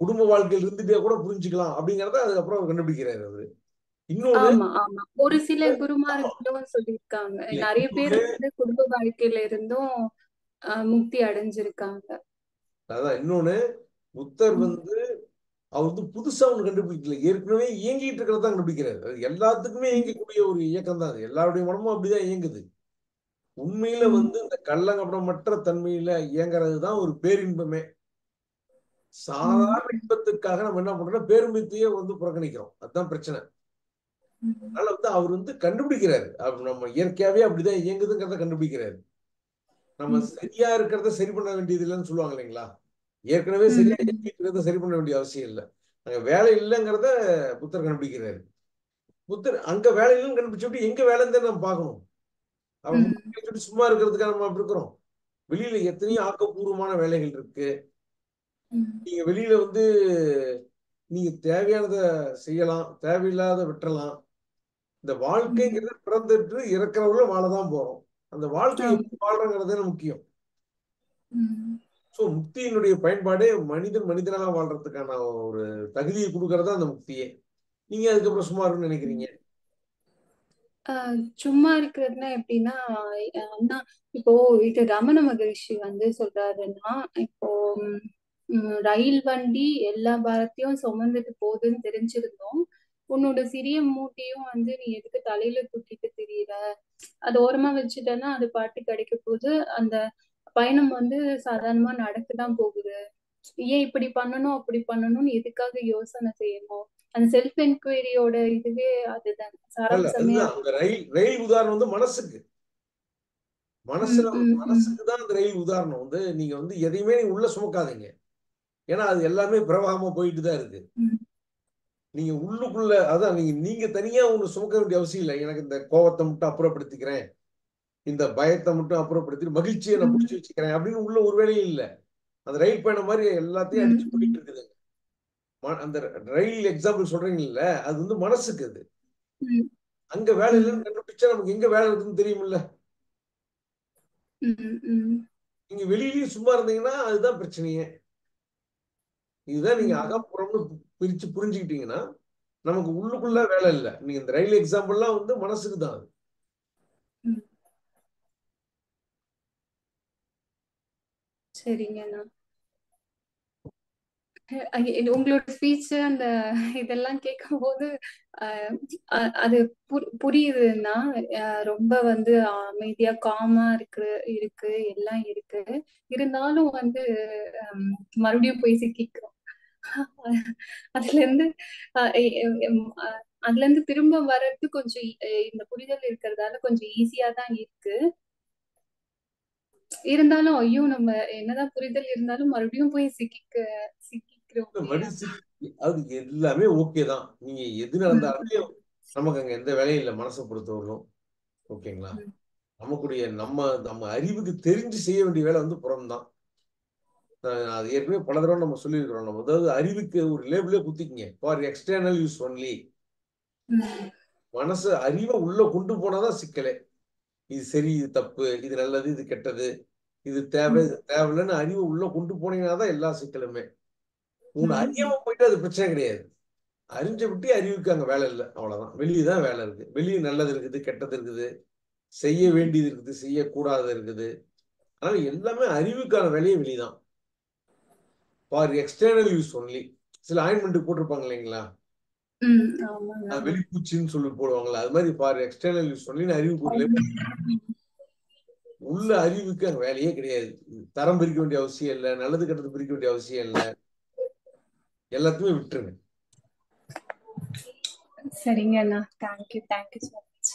குடும்ப வாழ்க்கையில் இருந்துட்டே கூட புரிஞ்சுக்கலாம் அப்படிங்கறத அதுக்கப்புறம் கண்டுபிடிக்கிறாரு அவரு. இன்னொன்னு ஒரு சில குருமார்களும் சொல்லியிருக்காங்க. நிறைய பேர் குடும்ப வாழ்க்கையில இருந்தும் முக்தி அடைஞ்சிருக்காங்க. அதான் இன்னொன்னு புத்தர் வந்து அவர் வந்து புதுசா ஒண்ணு கண்டுபிடிக்கல. ஏற்கனவே இயங்கிட்டு இருக்கிறத கண்டுபிடிக்கிறாரு. அது எல்லாத்துக்குமே இயங்கக்கூடிய ஒரு இயக்கம் தான் அது. எல்லாருடைய மனமும் அப்படிதான் இயங்குது. உண்மையில வந்து இந்த கள்ளங்கபடமற்ற தன்மையில இயங்குறது தான் ஒரு பேரின்பமே. சாதாரண இன்பத்துக்காக நம்ம என்ன பண்றோம் பேரின்பத்தையே வந்து புறக்கணிக்கிறோம். அதுதான் பிரச்சனை. அதனால வந்து அவர் வந்து கண்டுபிடிக்கிறாரு. நம்ம இயற்கையாவே அப்படிதான் இயங்குதுங்கிறத கண்டுபிடிக்கிறாரு. நம்ம சரியா இருக்கிறத சரி பண்ண வேண்டியது இல்லைன்னு சொல்லுவாங்க இல்லைங்களா? ஏற்கனவே சரியா இருக்கிறத சரி பண்ண வேண்டிய அவசியம் இல்லை. அங்க வேலை இல்லைங்கிறத புத்தர் கண்டுபிடிக்கிறாரு. புத்தர் அங்க வேலை இல்லைன்னு கண்டுபிடிச்சுட்டு எங்க வேலைன்னு நம்ம பார்க்கணும்? அவன் வச்சுட்டு சும்மா இருக்கிறதுக்காக நம்ம அப்படி இருக்கிறோம். வெளியில எத்தனையோ ஆக்கப்பூர்வமான வேலைகள் இருக்கு. நீங்க வெளியில வந்து நீங்க தேவையானதை செய்யலாம் தேவையில்லாத விட்டுறலாம். இந்த வாழ்க்கைங்கிறது பிறந்துட்டு இறக்குறவங்கள வாழதான் போறோம். அந்த வாழ்க்கை வாழ்றங்கிறது முக்கியம். ஸோ முக்தியினுடைய பயன்பாடே மனிதன் மனிதனாக வாழ்றதுக்கான ஒரு தகுதியை கொடுக்கறது அந்த முக்தியே. நீங்க அதுக்கப்புறம் சும்மா இருக்குன்னு நினைக்கிறீங்க? சும்மா இருக்கிறதுனா எப்படின்னா அண்ணா இப்போ இது ரமண மகரிஷி வந்து சொல்றாருன்னா இப்போ ரயில் வண்டி எல்லா பாரத்தையும் சுமந்துட்டு போகுதுன்னு தெரிஞ்சிருந்தோம். உன்னோட சிறிய மூட்டையும் வந்து நீ எதுக்கு தலையில தூக்கிட்டு திரியிற? அது ஓரமா வச்சுட்டேன்னா அது பாட்டு கிடைக்க போகுது. அந்த பயணம் வந்து சாதாரணமா நடக்கதான் போகுது. ஏன் இப்படி பண்ணணும் அப்படி பண்ணணும்னு எதுக்காக யோசனை செய்யணும்? அந்த செல்ஃப் என்கொயரியோட இதுவே அதுதான். ரயில் ரயில் உதாரணம் வந்து மனசுக்கு. மனசுல மனசுக்கு தான் அந்த ரயில் உதாரணம் வந்து நீங்க வந்து எதையுமே உள்ள சுமக்காதீங்க. ஏன்னா அது எல்லாமே பிரவாகமா போயிட்டு தான் இருக்கு. நீங்க உள்ளுக்குள்ள அதான் நீங்க நீங்க தனியா ஒண்ணு சுமக்க வேண்டிய அவசியம் இல்லை. எனக்கு இந்த கோவத்தை மட்டும் அப்புறப்படுத்திக்கிறேன். இந்த பயத்தை மட்டும் அப்புறப்படுத்தி மகிழ்ச்சியை நான் ம் பிடிச்சி வச்சுக்கிறேன். அப்படின்னு உள்ள ஒரு வேலையும் இல்லை. அந்த ரயில் பயணம் மாதிரி எல்லாத்தையும் அடிச்சு போயிட்டு இருக்குதுங்க அந்த ரயில் எக்ஸாம்பிள் சொல்றீங்கல்ல அது வந்து மனசுக்கு அது. அங்க வேலை இல்லைன்னு கண்டுபிடிச்சா நமக்கு எங்க வேலை இருக்குன்னு தெரியுமில்ல ம் நீங்க வெளியிலயும் சும்மா இருந்தீங்கன்னா அதுதான் பிரச்சனையே. இதுதான் நீங்க அகப்புறம்னு பிரிச்சு புரிஞ்சுக்கிட்டீங்கன்னா நமக்கு உள்ளுக்குள்ள வேலை இல்லை. நீங்க இந்த ரயில் எக்ஸாம்பிள்லாம் வந்து மனசுக்கு தான் அது. சரிங்கண்ணா உங்களோட ஸ்பீச் அந்த இதெல்லாம் கேட்கும் போது அது புரி- புரியுதுன்னா அஹ் ரொம்ப வந்து அமைதியா காமா இருக்கு இருக்கு எல்லாம் இருக்கு. இருந்தாலும் வந்து மறுபடியும் போய் சிக்கிக்கிறோம் அதுல இருந்து அதுல இருந்து திரும்ப வர்றது கொஞ்சம் இந்த புரிதல் இருக்கிறதால கொஞ்சம் ஈஸியா தான் இருக்கு. இருந்தாலும் ஐயோ நம்ம என்னதான் புரிதல் இருந்தாலும் மறுபடியும் போய் சிக்கிக்க சிக்கிக்கிறோமே அது எல்லாமே ஓகே தான். நீங்க எது நடந்தாலுமே நமக்கு அங்க எந்த வேலையும் இல்லை. மனசை பொறுத்தவரையிலும். ஓகேங்களா? நமக்குடைய நம்ம நம்ம அறிவுக்கு தெரிஞ்சு செய்ய வேண்டிய வேலை வந்து புறம்தான். அது ஏற்கனவே பல தடவை நம்ம சொல்லியிருக்கிறோம். நம்ம அதாவது அறிவுக்கு ஒரு லேபிளே குத்திக்கிங்க. ஃபார் எக்ஸ்டர்னல் யூஸ் ஒன்லி மனசு அறிவை உள்ள கொண்டு போனாதான் சிக்கலே. இது சரி இது தப்பு இது நல்லது இது கெட்டது இது தேவை தேவையில்லைன்னு அறிவை உள்ள கொண்டு போனீங்கன்னா தான் எல்லா சிக்கலுமே. ம், அறியாம போயிட்டு அது பிரச்சனை கிடையாது. அறிஞ்ச விட்டு அறிவுக்கு அங்க வேலை இல்லை. அவ்வளவுதான். வெளியே தான் வேலை இருக்கு. வெளியே நல்லது இருக்குது கெட்டது இருக்குது. செய்ய வேண்டியது இருக்குது செய்யக்கூடாது இருக்குது. அதனால எல்லாமே அறிவுக்கான வேலையே வெளிதான் ஃபார் எக்ஸ்டர்னல் யூஸ் ஒன்லி சில ஆயின்மெண்ட் போட்டிருப்பாங்க இல்லைங்களா? வெளிப்பூச்சின்னு சொல்லி போடுவாங்கல்ல அது மாதிரி for external use only label. உள்ள அறிவுக்கு அங்க வேலையே கிடையாது. தரம் பிரிக்க வேண்டிய அவசியம் இல்லை நல்லது கெட்டது பிரிக்க வேண்டிய அவசியம் இல்லை. எல்லாத்தையுமே விட்டுருங்க. சரிங்க அண்ணா. Thank you thank you so much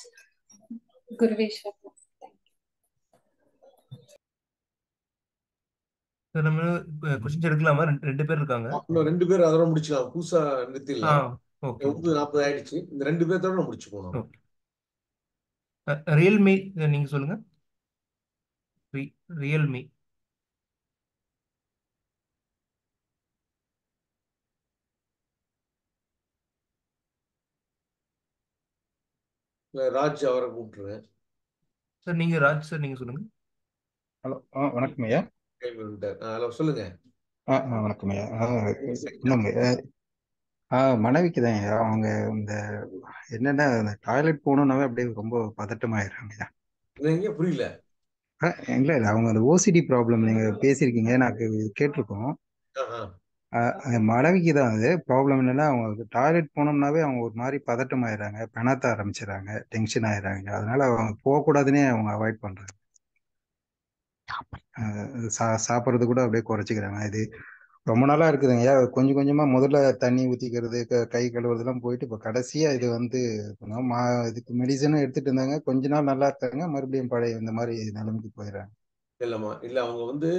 Guruveswar sir நம்ம கொஸ்டின்ஸ் எடுக்கலாமா? ரெண்டு ரெண்டு பேர் இருக்காங்க. இன்னும் ரெண்டு பேர் அதோட முடிச்சுக்கலாம் நிறுத்திடலாம் ஓகே. ஒன்பது நாற்பது ஆயிடுச்சு. இந்த ரெண்டு பேர்த்தோட முடிச்சுக்கணும் ரியல்மி நீங்க சொல்லுங்க. ரியல்மி ராஜ் அவரை கூப்பிட்டுருங்க சார் நீங்க ராஜ் சார் நீங்க சொல்லுங்க. ஹலோ ஆ வணக்கம் ஐயா. டைம் வந்துட்டார் ஹலோ சொல்லுங்க. வணக்கம் மனைவிக்கு தான் ஐயா. அவங்க இந்த என்னென்ன இந்த டாய்லெட் போகணுன்னாவே அப்படியே ரொம்ப பதட்டமாயிடுறாங்க ஐயா. புரியல. இல்லை இல்லை. அவங்க அந்த ஓசிடி ப்ராப்ளம் நீங்கள் பேசியிருக்கீங்க. நான் கேட்டிருக்கோம். மனைவிக்கு தான் அது. ப்ராப்ளம் என்னன்னா அவங்க டாய்லெட் போனோம்னாவே அவங்க ஒரு மாதிரி பதட்டம் ஆயிடுறாங்க பெணாத்த ஆரம்பிச்சிடுறாங்க. டென்ஷன் ஆயிடுறாங்க அதனால அவங்க போகக்கூடாதுன்னே அவங்க அவாய்ட் பண்றாங்க. சா சாப்பிட்றது கூட அப்படியே குறைச்சிக்கிறாங்க. இது ரொம்ப நாளா இருக்குதுங்க. ஐயா கொஞ்சம் கொஞ்சமா முதல்ல தண்ணி ஊத்திக்கிறது க- கை கழுவுறதுலாம் போயிட்டு இப்போ கடைசியா இது வந்து மா இதுக்கு மெடிசனும் எடுத்துட்டு இருந்தாங்க. கொஞ்ச நாள் நல்லா இருக்காங்க. மறுபடியும் பழைய இந்த மாதிரி நிலைமைக்கு போயிடுறாங்க. இல்லம்மா. இல்ல அவங்க வந்து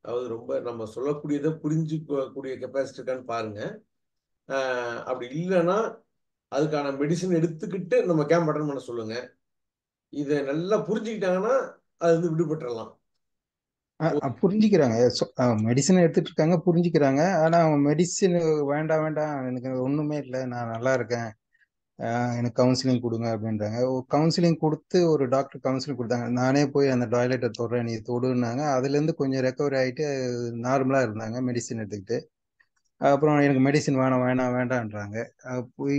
அதாவது ரொம்ப நம்ம சொல்லக்கூடியதை புரிஞ்சுக்கக்கூடிய கெப்பாசிட்டி இருக்கான்னு பாருங்க. அப்படி இல்லைன்னா அதுக்கான மெடிசன் எடுத்துக்கிட்டு நம்ம கேம்ப் அட்டன் பண்ண சொல்லுங்க. இதை நல்லா புரிஞ்சுக்கிட்டாங்கன்னா அது வந்து விடுபட்டுறலாம். புரிஞ்சுக்கிறாங்க. மெடிசன் எடுத்துட்டு இருக்காங்க புரிஞ்சுக்கிறாங்க. ஆனா அவங்க மெடிசின் வேண்டாம் வேண்டாம் எனக்கு ஒண்ணுமே இல்லை. நான் நல்லா இருக்கேன். எனக்கு கவுன்சிலிங் கொடுங்க அப்படின்றாங்க. கவுன்சிலிங் கொடுத்து ஒரு டாக்டர் கவுன்சிலிங் கொடுத்தாங்க. நானே போய் அந்த டாய்லெட்டை தொடுறேன் நீ தொடுன்னாங்க. அதுலேருந்து கொஞ்சம் ரெக்கவரி ஆகிட்டு நார்மலாக இருந்தாங்க மெடிசின் எடுத்துக்கிட்டு. அப்புறம் எனக்கு மெடிசின் வேணாம் வேணாம் வேண்டான்றாங்க.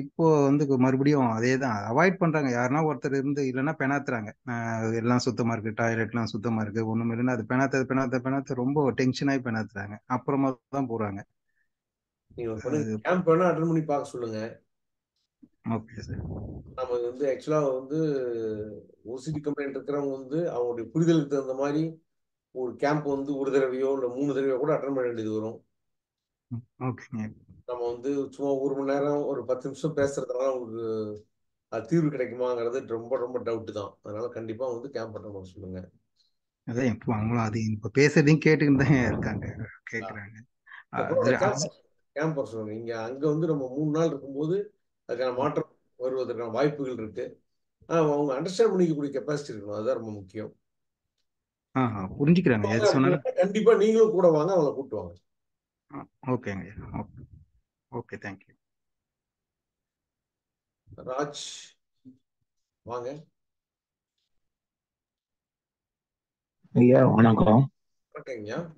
இப்போ வந்து மறுபடியும் அதே தான் அவாய்ட் பண்ணுறாங்க யாருன்னா ஒருத்தர் இருந்து இல்லைன்னா பெணாத்துறாங்க. எல்லாம் சுத்தமாக இருக்குது டாய்லெட்லாம் சுத்தமாக இருக்குது ஒன்றும் இல்லைன்னா அது பெணாத்த பெணாத்த பெணாத்த ரொம்ப டென்ஷனாகி பெணாத்துறாங்க. அப்புறமா தான் போகிறாங்க கேம்ப் வேணா அட்டன் பண்ணி பார்க்க சொல்லுங்க. ஓகே சார் நம்ம வந்து ஆக்சுவலா வந்து ஓசிடி கம்ப்ளைண்ட் இருக்கிறவங்க வந்து அவங்களுடைய புரிதலுக்கு தகுந்த மாதிரி ஒரு கேம்ப் வந்து ஒரு தடவையோ இல்லை மூணு தடவையோ கூட அட்டன் பண்ண வேண்டியது வரும். நம்ம வந்து சும்மா ஒரு மணி நேரம் ஒரு பத்து நிமிஷம் பேசுறதுனால உங்களுக்கு அது தீர்வு கிடைக்குமாங்கிறது ரொம்ப ரொம்ப டவுட் தான். அதனால கண்டிப்பா வந்து கேம்ப் பண்ண சொல்லுங்க. அதான் இப்போ அவங்களும் அது இப்போ பேசுறதையும் கேட்டுக்கிட்டு தான் இருக்காங்க. கேட்குறாங்க கேம்ப் வர சொல்லுங்க. இங்க அங்க வந்து நம்ம மூணு நாள் இருக்கும்போது அதுக்கான மாற்றம் வருவதற்கான வாய்ப்புகள் இருக்கு. அவங்க அண்டர்ஸ்டாண்ட் பண்ணிக்கக்கூடிய கெப்பாசிட்டி இருக்கணும். அதுதான் ரொம்ப முக்கியம். புரிஞ்சுக்கிறாங்க. கண்டிப்பா நீங்களும் கூட வாங்க அவங்கள கூப்பிட்டு வாங்க. ஓகேங்க. ஓகே. ஓகே தேங்க்யூ ராஜ் வாங்க. ஐயா வணக்கம். வணக்கங்கய்யா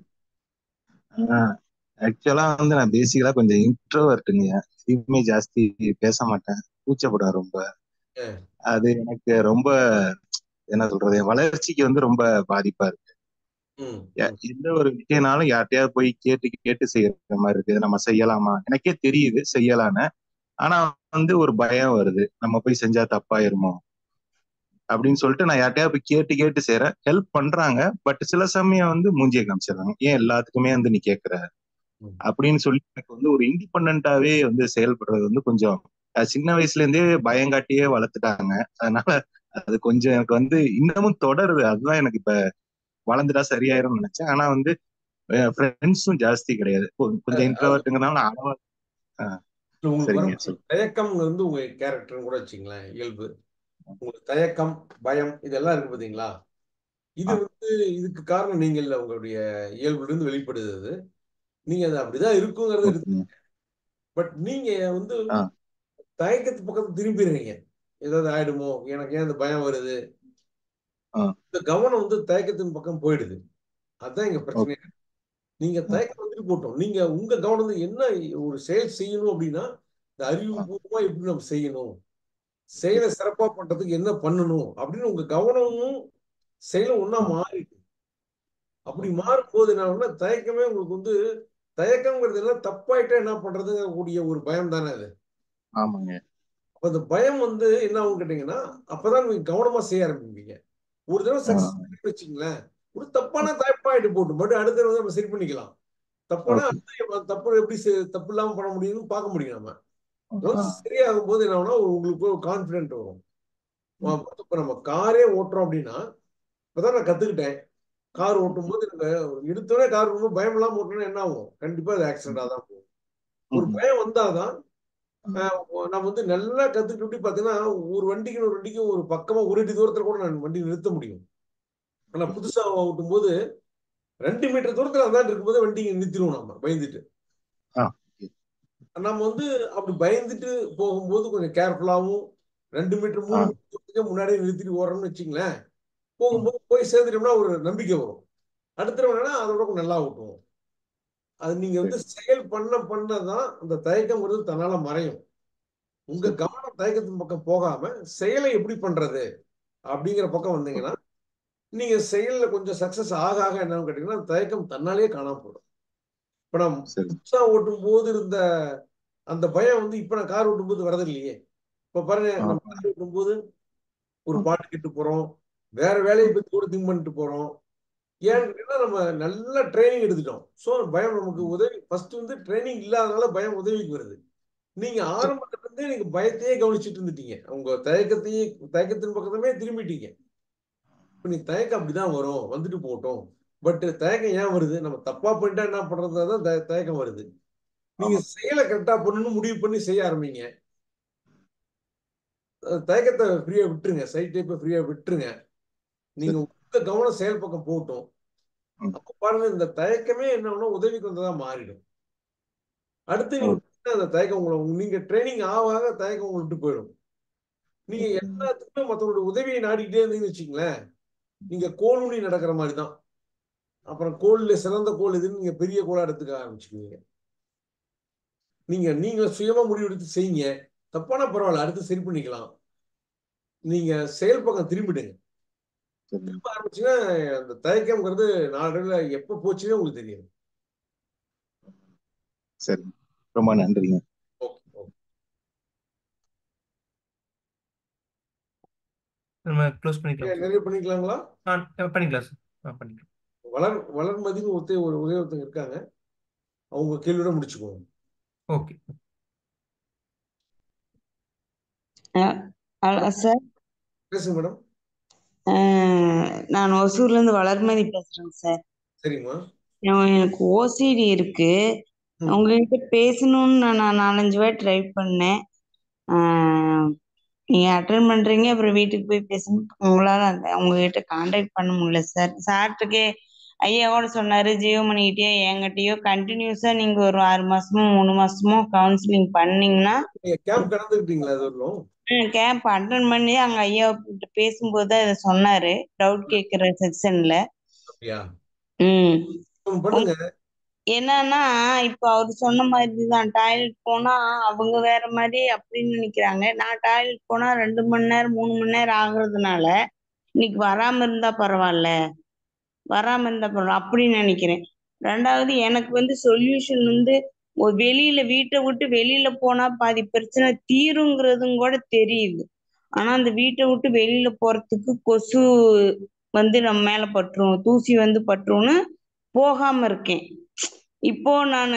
ஆக்சுவலா வந்து நான் பேசிக்கலா கொஞ்சம் இன்ட்ரோவர்ட்டுங்க எதுவுமே ஜாஸ்தி பேச மாட்டேன். கூச்சப்படுவேன் ரொம்ப. அது எனக்கு ரொம்ப என்ன சொல்றது வளர்ச்சிக்கு வந்து ரொம்ப பாதிப்பா இருக்கு. யா- எந்த ஒரு விஷயம்னாலும் யார்கிட்டயாவது போய் கேட்டு கேட்டு செய்யற மாதிரி இருக்கு நம்ம செய்யலாமா? எனக்கே தெரியுது செய்யலான்னு. ஆனா வந்து ஒரு பயம் வருது. நம்ம போய் செஞ்சா தப்பாயிருமோ? அப்படின்னு சொல்லிட்டு நான் யார்கிட்டயாவது போய் கேட்டு கேட்டு செய்யறேன் ஹெல்ப் பண்றாங்க. பட் சில சமயம் வந்து மூஞ்சியை காமிச்சிடுறாங்க. ஏன் எல்லாத்துக்குமே வந்து நீ கேட்கற. அப்படின்னு சொல்லி எனக்கு வந்து ஒரு இண்டிபெண்டாவே வந்து செயல்படுறது வந்து கொஞ்சம் சின்ன வயசுல இருந்தே பயங்காட்டியே வளர்த்துட்டாங்க. அதனால அது கொஞ்சம் எனக்கு வந்து இன்னமும் தொடருது. அதுதான் எனக்கு இப்ப வளர்ந்துட்டா சரியாயிரும்னு நினைச்சேன். ஆனா வந்து ஃப்ரெண்ட்ஸும் ஜாஸ்தி கிடையாது. கொஞ்சம் இன்ட்ரோவர்ட்டுங்கிறனால நான் அளவா உங்களுக்கு தயக்கம் வந்து உங்க கேரக்டர்னு கூட வச்சுங்களேன் இயல்பு. உங்களுக்கு தயக்கம் பயம் இதெல்லாம் இருக்கு பாத்தீங்களா? இது வந்து இதுக்கு காரணம் நீங்க இல்ல உங்களுடைய இயல்புல இருந்து வெளிப்படுது அது நீங்க அது அப்படிதான் இருக்குங்கிறத பட் நீங்க வந்து தயக்கத்து பக்கத்துல திரும்பிடுறீங்க. ஏதாவது ஆயிடுமோ எனக்கு ஏன் இந்த பயம் வருது? இந்த கவனம் வந்து தயக்கத்தின் பக்கம் போயிடுது. அதுதான் இங்க பிரச்சனை ஓகே. நீங்க தயக்கம் வந்துட்டு போட்டோம். நீங்க உங்க கவனம் வந்து என்ன ஒரு செயல் செய்யணும் அப்படின்னா இந்த அறிவுபூர்வமா எப்படி நம்ம செய்யணும்? செயலை சிறப்பா பண்றதுக்கு என்ன பண்ணணும்? அப்படின்னு உங்க கவனமும் செயலும் ஒண்ணா ஆ மாறிடு அப்படி ஓகே மாறும்போது என்ன தயக்கமே உங்களுக்கு வந்து தயக்கம்ங்கிறது என்ன தப்பாயிட்டா என்ன பண்றதுங்கிற கூடிய ஒரு பயம் தானே அது. ஆமாங்க. அப்ப அந்த பயம் வந்து என்ன ஆகும் கேட்டீங்கன்னா அப்பதான் நீங்க கவனமா செய்ய ஆரம்பிப்பீங்க. ஒரு தடவை சக்சஸ் வச்சுங்களேன். ஒரு தப்பான தப்பாயிட்டு போட்டு மட்டும் அடுத்த தடவை நம்ம சரி பண்ணிக்கலாம். தப்பானா தப்பு எப்படி தப்பு இல்லாம பண்ண முடியும்னு பார்க்க முடியும் நம்ம. சரியாகும் போது என்ன உங்களுக்கு ஒரு கான்பிடென்ட் வரும். இப்ப நம்ம காரே ஓட்டுறோம் அப்படின்னா இப்பதான் நான் கத்துக்கிட்டேன். கார் ஓட்டும் போது நம்ம எடுத்தோடனே கார் ரொம்ப பயம் இல்லாம ஓட்டணும்னா என்ன ஆகும்? கண்டிப்பா அது ஆக்சிடென்டா தான் போகும். ஒரு பயம் வந்தாதான் நம்ம வந்து நல்லா கத்துக்கிட்டு பாத்தீங்கன்னா ஒரு வண்டிக்கு ஒரு வண்டிக்கும் ஒரு பக்கமா ஒரு அடி தூரத்துல கூட நான் வண்டி நிறுத்த முடியும். ஆனா புதுசா ஓட்டும் போது ரெண்டு மீட்டர் தூரத்துல அந்தாண்டு இருக்கும்போது வண்டியை நிறுத்திடுவோம் நம்ம பயந்துட்டு. நம்ம வந்து அப்படி பயந்துட்டு போகும்போது கொஞ்சம் கேர்ஃபுல்லாகவும் ரெண்டு மீட்டர் மூணு மீட்டர் தூரத்துக்கு முன்னாடியே நிறுத்திட்டு ஓடுறோம்னு வச்சுங்களேன் போகும்போது போய் சேர்ந்துட்டோம்னா ஒரு நம்பிக்கை வரும். அடுத்த வேணா அதோட நல்லா ஓட்டுவோம். அது நீங்க வந்து செயல் பண்ண பண்ணதான் அந்த தயக்கங்கிறது தன்னால மறையும். உங்க கவனம் தயக்கத்தின் பக்கம் போகாம செயலை எப்படி பண்றது அப்படிங்கிற பக்கம் வந்தீங்கன்னா நீங்க செயல்ல கொஞ்சம் சக்சஸ் ஆக ஆக என்னன்னு கேட்டீங்கன்னா தயக்கம் தன்னாலேயே காணாம போயிடும். இப்ப நான் புதுசா ஓட்டும் போது இருந்த அந்த பயம் வந்து இப்ப நான் கார் ஓட்டும் போது வரது இல்லையே இப்ப பாருங்க நம்ம கார் ஓட்டும் போது ஒரு பாட்டு கேட்டு போறோம் வேற வேலையை பத்தி கூட திங்க் பண்ணிட்டு போறோம் ஏன்னு கேட்டீங்கன்னா நம்ம நல்ல ட்ரைனிங் எடுத்துட்டோம். ஸோ பயம் நமக்கு உதவி ஃபர்ஸ்ட் வந்து ட்ரைனிங் இல்லாதனால பயம் உதவிக்கு வருது. நீங்க ஆரம்பத்துல இருந்தே நீங்க பயத்தையே கவனிச்சிட்டு இருந்துட்டீங்க. உங்க தயக்கத்தையே தயக்கத்தின் பக்கமே திரும்பிட்டீங்க. இப்ப நீ தயக்கம் அப்படிதான் வரும். வந்துட்டு போகட்டும். பட் தயக்கம் ஏன் வருது? நம்ம தப்பா பண்ணிட்டா என்ன பண்றது தான் தய- தயக்கம் வருது. நீங்க செயலை கரெக்டா பண்ணணும்னு முடிவு பண்ணி செய்ய ஆரம்பிங்க. தயக்கத்தை ஃப்ரீயா விட்டுருங்க. சைட் டைப்பை ஃப்ரீயா விட்டுருங்க. நீங்க உங்க கவனம் செயல் பக்கம் போகட்டும் அப்ப பாருங்க இந்த தயக்கமே என்னன்னா உதவிக்கு வந்ததா மாறிடும். அடுத்து அந்த தயக்கம் உங்களை நீங்க ட்ரைனிங் ஆக ஆக தயக்கம் உங்களை விட்டு போயிடும். நீங்க எல்லாத்துக்குமே மத்தவங்களுடைய உதவியை நாடிக்கிட்டே இருந்தீங்கன்னு வச்சுங்களேன் நீங்க கோல் ஊனி நடக்கிற மாதிரி தான் அப்புறம் கோல்ல சிறந்த கோல் எதுன்னு நீங்க பெரிய கோலா எடுத்துக்க ஆரம்பிச்சுக்குவீங்க. நீங்க நீங்க சுயமா முடிவெடுத்து செய்யுங்க. தப்பானா பரவாயில்ல அடுத்து சரி பண்ணிக்கலாம். நீங்க செயல் பக்கம் திரும்பிடுங்க. திரும்ப ஆரம்பிச்சுன்னா அந்த தயக்கம்ங்கிறது நாளடைவில் எப்ப போச்சுன்னே உங்களுக்கு தெரியும் சரி. ரொம்ப நன்றிங்க. Okay okay. நம்ம க்ளோஸ் பண்ணிக்கலாம் நிறைய பண்ணிக்கலாங்களா? ஆ பண்ணிக்கலாம் சார். பண்ணிக்கலாம். வளர் வளர்மதின்னு ஒருத்தர் ஒரு ஒரே ஒருத்தங்க இருக்காங்க. அவங்க கேள்வியோட முடிச்சுக்குவோம். ஓகே. சார்? பேசுங்க மேடம். நான் ஒசூர்ல இருந்து வளர்மதி பேசுறேங்க சார். சரிம்மா. எனக்கு ஓசிடி இருக்கு. ம். உங்ககிட்ட பேசணும்னு நான் நான் நாலஞ்சு வாட்டி ட்ரை பண்ணேன். ஆஹ் நீங்க அட்டன் பண்றீங்க அப்புறம் வீட்டுக்கு போய் பேசணும். உங்களால அந்த உங்ககிட்ட கான்டாக்ட் பண்ண முடியல சார். சார்ட்டுக்கே ஐயா கூட சொன்னாரு ஜியோமணிகிட்டயோ என்கிட்டயோ கண்டினியூஸா நீங்க ஒரு ஆறு மாசமோ மூணு மாசமோ கவுன்சிலிங் பண்ணீங்கன்னா நீங்க கேம்ப் கடந்துக்கிட்டீங்களா அது வரலும்? கேம்ப் அட்டன் பண்ணி அங்க ஐயா கிட்ட பேசும்போது தான் இதை சொன்னாரு. டவுட் கேட்கிற செக்ஷன்ல என்னன்னா இப்ப அவர் சொன்ன மாதிரி தான் டாய்லெட் போனா அவங்க வேற மாதிரி அப்படின்னு நினைக்கிறாங்க. நான் டாய்லெட் போனா ரெண்டு மணி நேரம் மூணு மணி நேரம் ஆகுறதுனால இன்னைக்கு வராம இருந்தா பரவாயில்ல. வராம இருந்தா பரவாயில்ல அப்படின்னு நினைக்கிறேன். ரெண்டாவது எனக்கு வந்து சொல்யூஷன் வந்து வெளியில வீட்டை விட்டு வெளியில போனா பாதி பிரச்சனை தீருங்கிறதும் கூட தெரியுது. ஆனா அந்த வீட்டை விட்டு வெளியில போறதுக்கு கொசு வந்து நம்ம மேல பட்டுரும் தூசி வந்து பட்டுரும்னு போகாம இருக்கேன். இப்போ நான்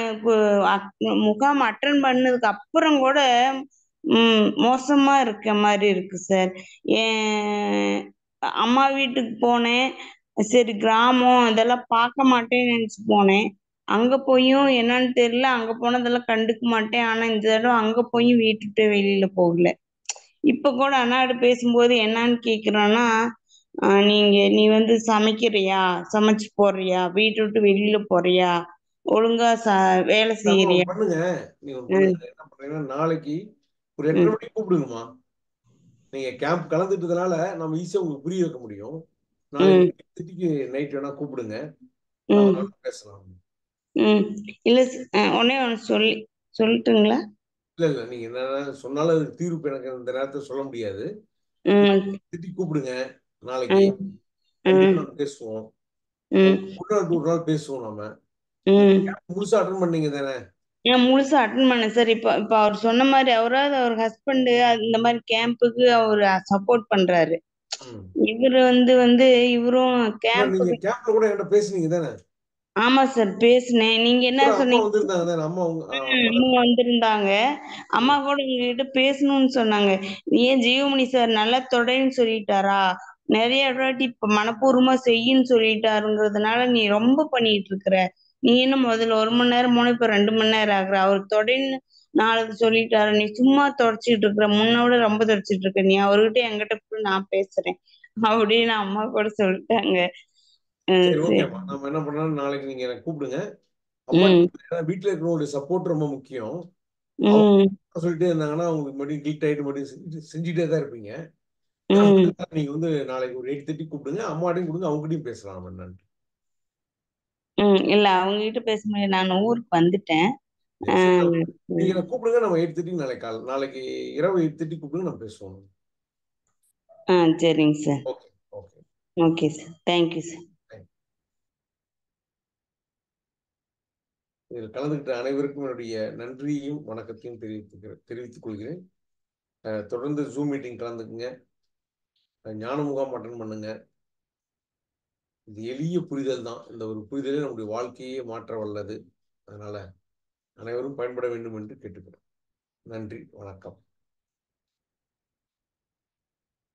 முகாம் அட்டன் பண்ணதுக்கு அப்புறம் கூட ம், மோசமா இருக்க மாதிரி இருக்கு சார் அம்மா வீட்டுக்கு போனேன். சரி கிராமம் இதெல்லாம் பார்க்க மாட்டேன்னு நினைச்சு போனேன். அங்க போயும் என்னன்னு தெரியல. அங்க போனதெல்லாம் கண்டுக்க மாட்டேன். ஆனா இந்த தடவை அங்க போயும் வீட்டு விட்டு வெளியில போகல. இப்ப கூட அண்ணாடு பேசும்போது என்னன்னு கேக்குறேன்னா ஆஹ் நீங்க நீ வந்து சமைக்கிறியா? சமைச்சு போடுறியா? வீட்டை விட்டு வெளியில போறியா? ஒழுங்கா ச வேலை செய்யறியா? பண்ணுங்க. நாளைக்கு ஒரு எட்டரை ம் மணிக்கு கூப்பிடுங்கம்மா. நீங்க கேம்ப் கலந்துட்டதுனால நம்ம ஈஸியா உங்களுக்கு புரிய வைக்க முடியும். நாளைக்கு நைட் வேணா கூப்பிடுங்க. பேசலாம். ம். இல்ல ஒண்ணே ஒண்ணு சொல்லி சொல்லட்டுங்களா? இல்ல இல்ல. நீங்க என்ன சொன்னாலும் அதுக்கு தீர்ப்பு எனக்கு இந்த நேரத்துல சொல்ல முடியாது. திட்டி கூப்பிடுங்க. நாளைக்கு பேசுவோம். ஒரு நாள் ஒரு நாள் பேசுவோம் நாம. முழுசா அட்டன் பண்ணீங்க தானே? நான் முழுசா அட்டன் பண்ணேன் சார் இப்போ இப்போ அவர் சொன்ன மாதிரி அவராவது அவர் ஹஸ்பண்ட் இந்த மாதிரி கேம்புக்கு அவர் சப்போர்ட் பண்றாரு. இவரு வந்து வந்து இவரும் கேம்ப் கேம்ப்ல கூட என்கிட்ட பேசுனீங்க தானே? ஆமா சார் பேசினேன். நீங்க என்ன சொன்னீங்க? அம்மா வந்திருந்தாங்க. அம்மா கூட உங்ககிட்ட பேசணும்னு சொன்னாங்க. நீ ஏன் ஜீவமணி சார் நல்லா தொடைன்னு சொல்லிட்டாரா? நிறைய வாட்டி இப்ப மனப்பூர்வமா செய்யின்னு சொல்லிட்டாருங்கிறதுனால நீ ரொம்ப பண்ணிட்டு இருக்கிற நீ என்ன முதல்ல ஒரு மணி நேரம் போன இப்ப ரெண்டு மணி நேரம் ஆகுற. அவர் தொடைன்னு நாளைக்கு சொல்லிட்டாரு. நீ சும்மா தொடச்சிட்டு இருக்கிற முன்னோட ரொம்ப தொடச்சிட்டு இருக்க நீ அவர்கிட்ட என்கிட்ட நான் பேசுறேன். அப்படின்னு அம்மா கூட சொல்லிட்டாங்க. சரி ஓகேம்மா நம்ம என்ன பண்ணலாம்? நாளைக்கு நீங்க எனக்கு கூப்பிடுங்க. வீட்டுல இருக்கிறவங்களுடைய சப்போர்ட் ரொம்ப முக்கியம். சொல்லிட்டே இருந்தாங்கன்னா உங்களுக்கு மறுபடியும் கில்ட் ஆயிட்டு செஞ்சு- செஞ்சுட்டே தான் இருப்பீங்க. நீங்க வந்து நாளைக்கு ஒரு எயிட் தேர்ட்டி கூப்பிடுங்க. அம்மாட்டையும் கொடுங்க அவங்ககிட்டயும் பேசலாம் என்னன்னு ம் இல்ல அவங்க கிட்ட பேச முடியாது. நான் ஊருக்கு வந்துட்டேன். நீங்க கூப்பிடுங்க நம்ம எயிட் தேர்ட்டி நாளைக்கு கால் நாளைக்கு இரவு எயிட் தேர்ட்டி கூப்பிடுங்க நம்ம பேசுவோம். ஆ சரிங்க sir. Okay okay okay sir thank you sir இதில் கலந்துக்கிட்ட அனைவருக்கும் என்னுடைய நன்றியையும் வணக்கத்தையும் தெரிவித்துக்கிறேன் தெரிவித்துக் கொள்கிறேன். தொடர்ந்து ஜூம் மீட்டிங் கலந்துக்குங்க. ஞான முகாம் அட்டன் பண்ணுங்க. இது எளிய புரிதல் தான். இந்த ஒரு புரிதலே நம்முடைய வாழ்க்கையே மாற்ற வல்லது. அதனால அனைவரும் பயன்பட வேண்டும் என்று கேட்டுக்கிறேன் நன்றி. வணக்கம்.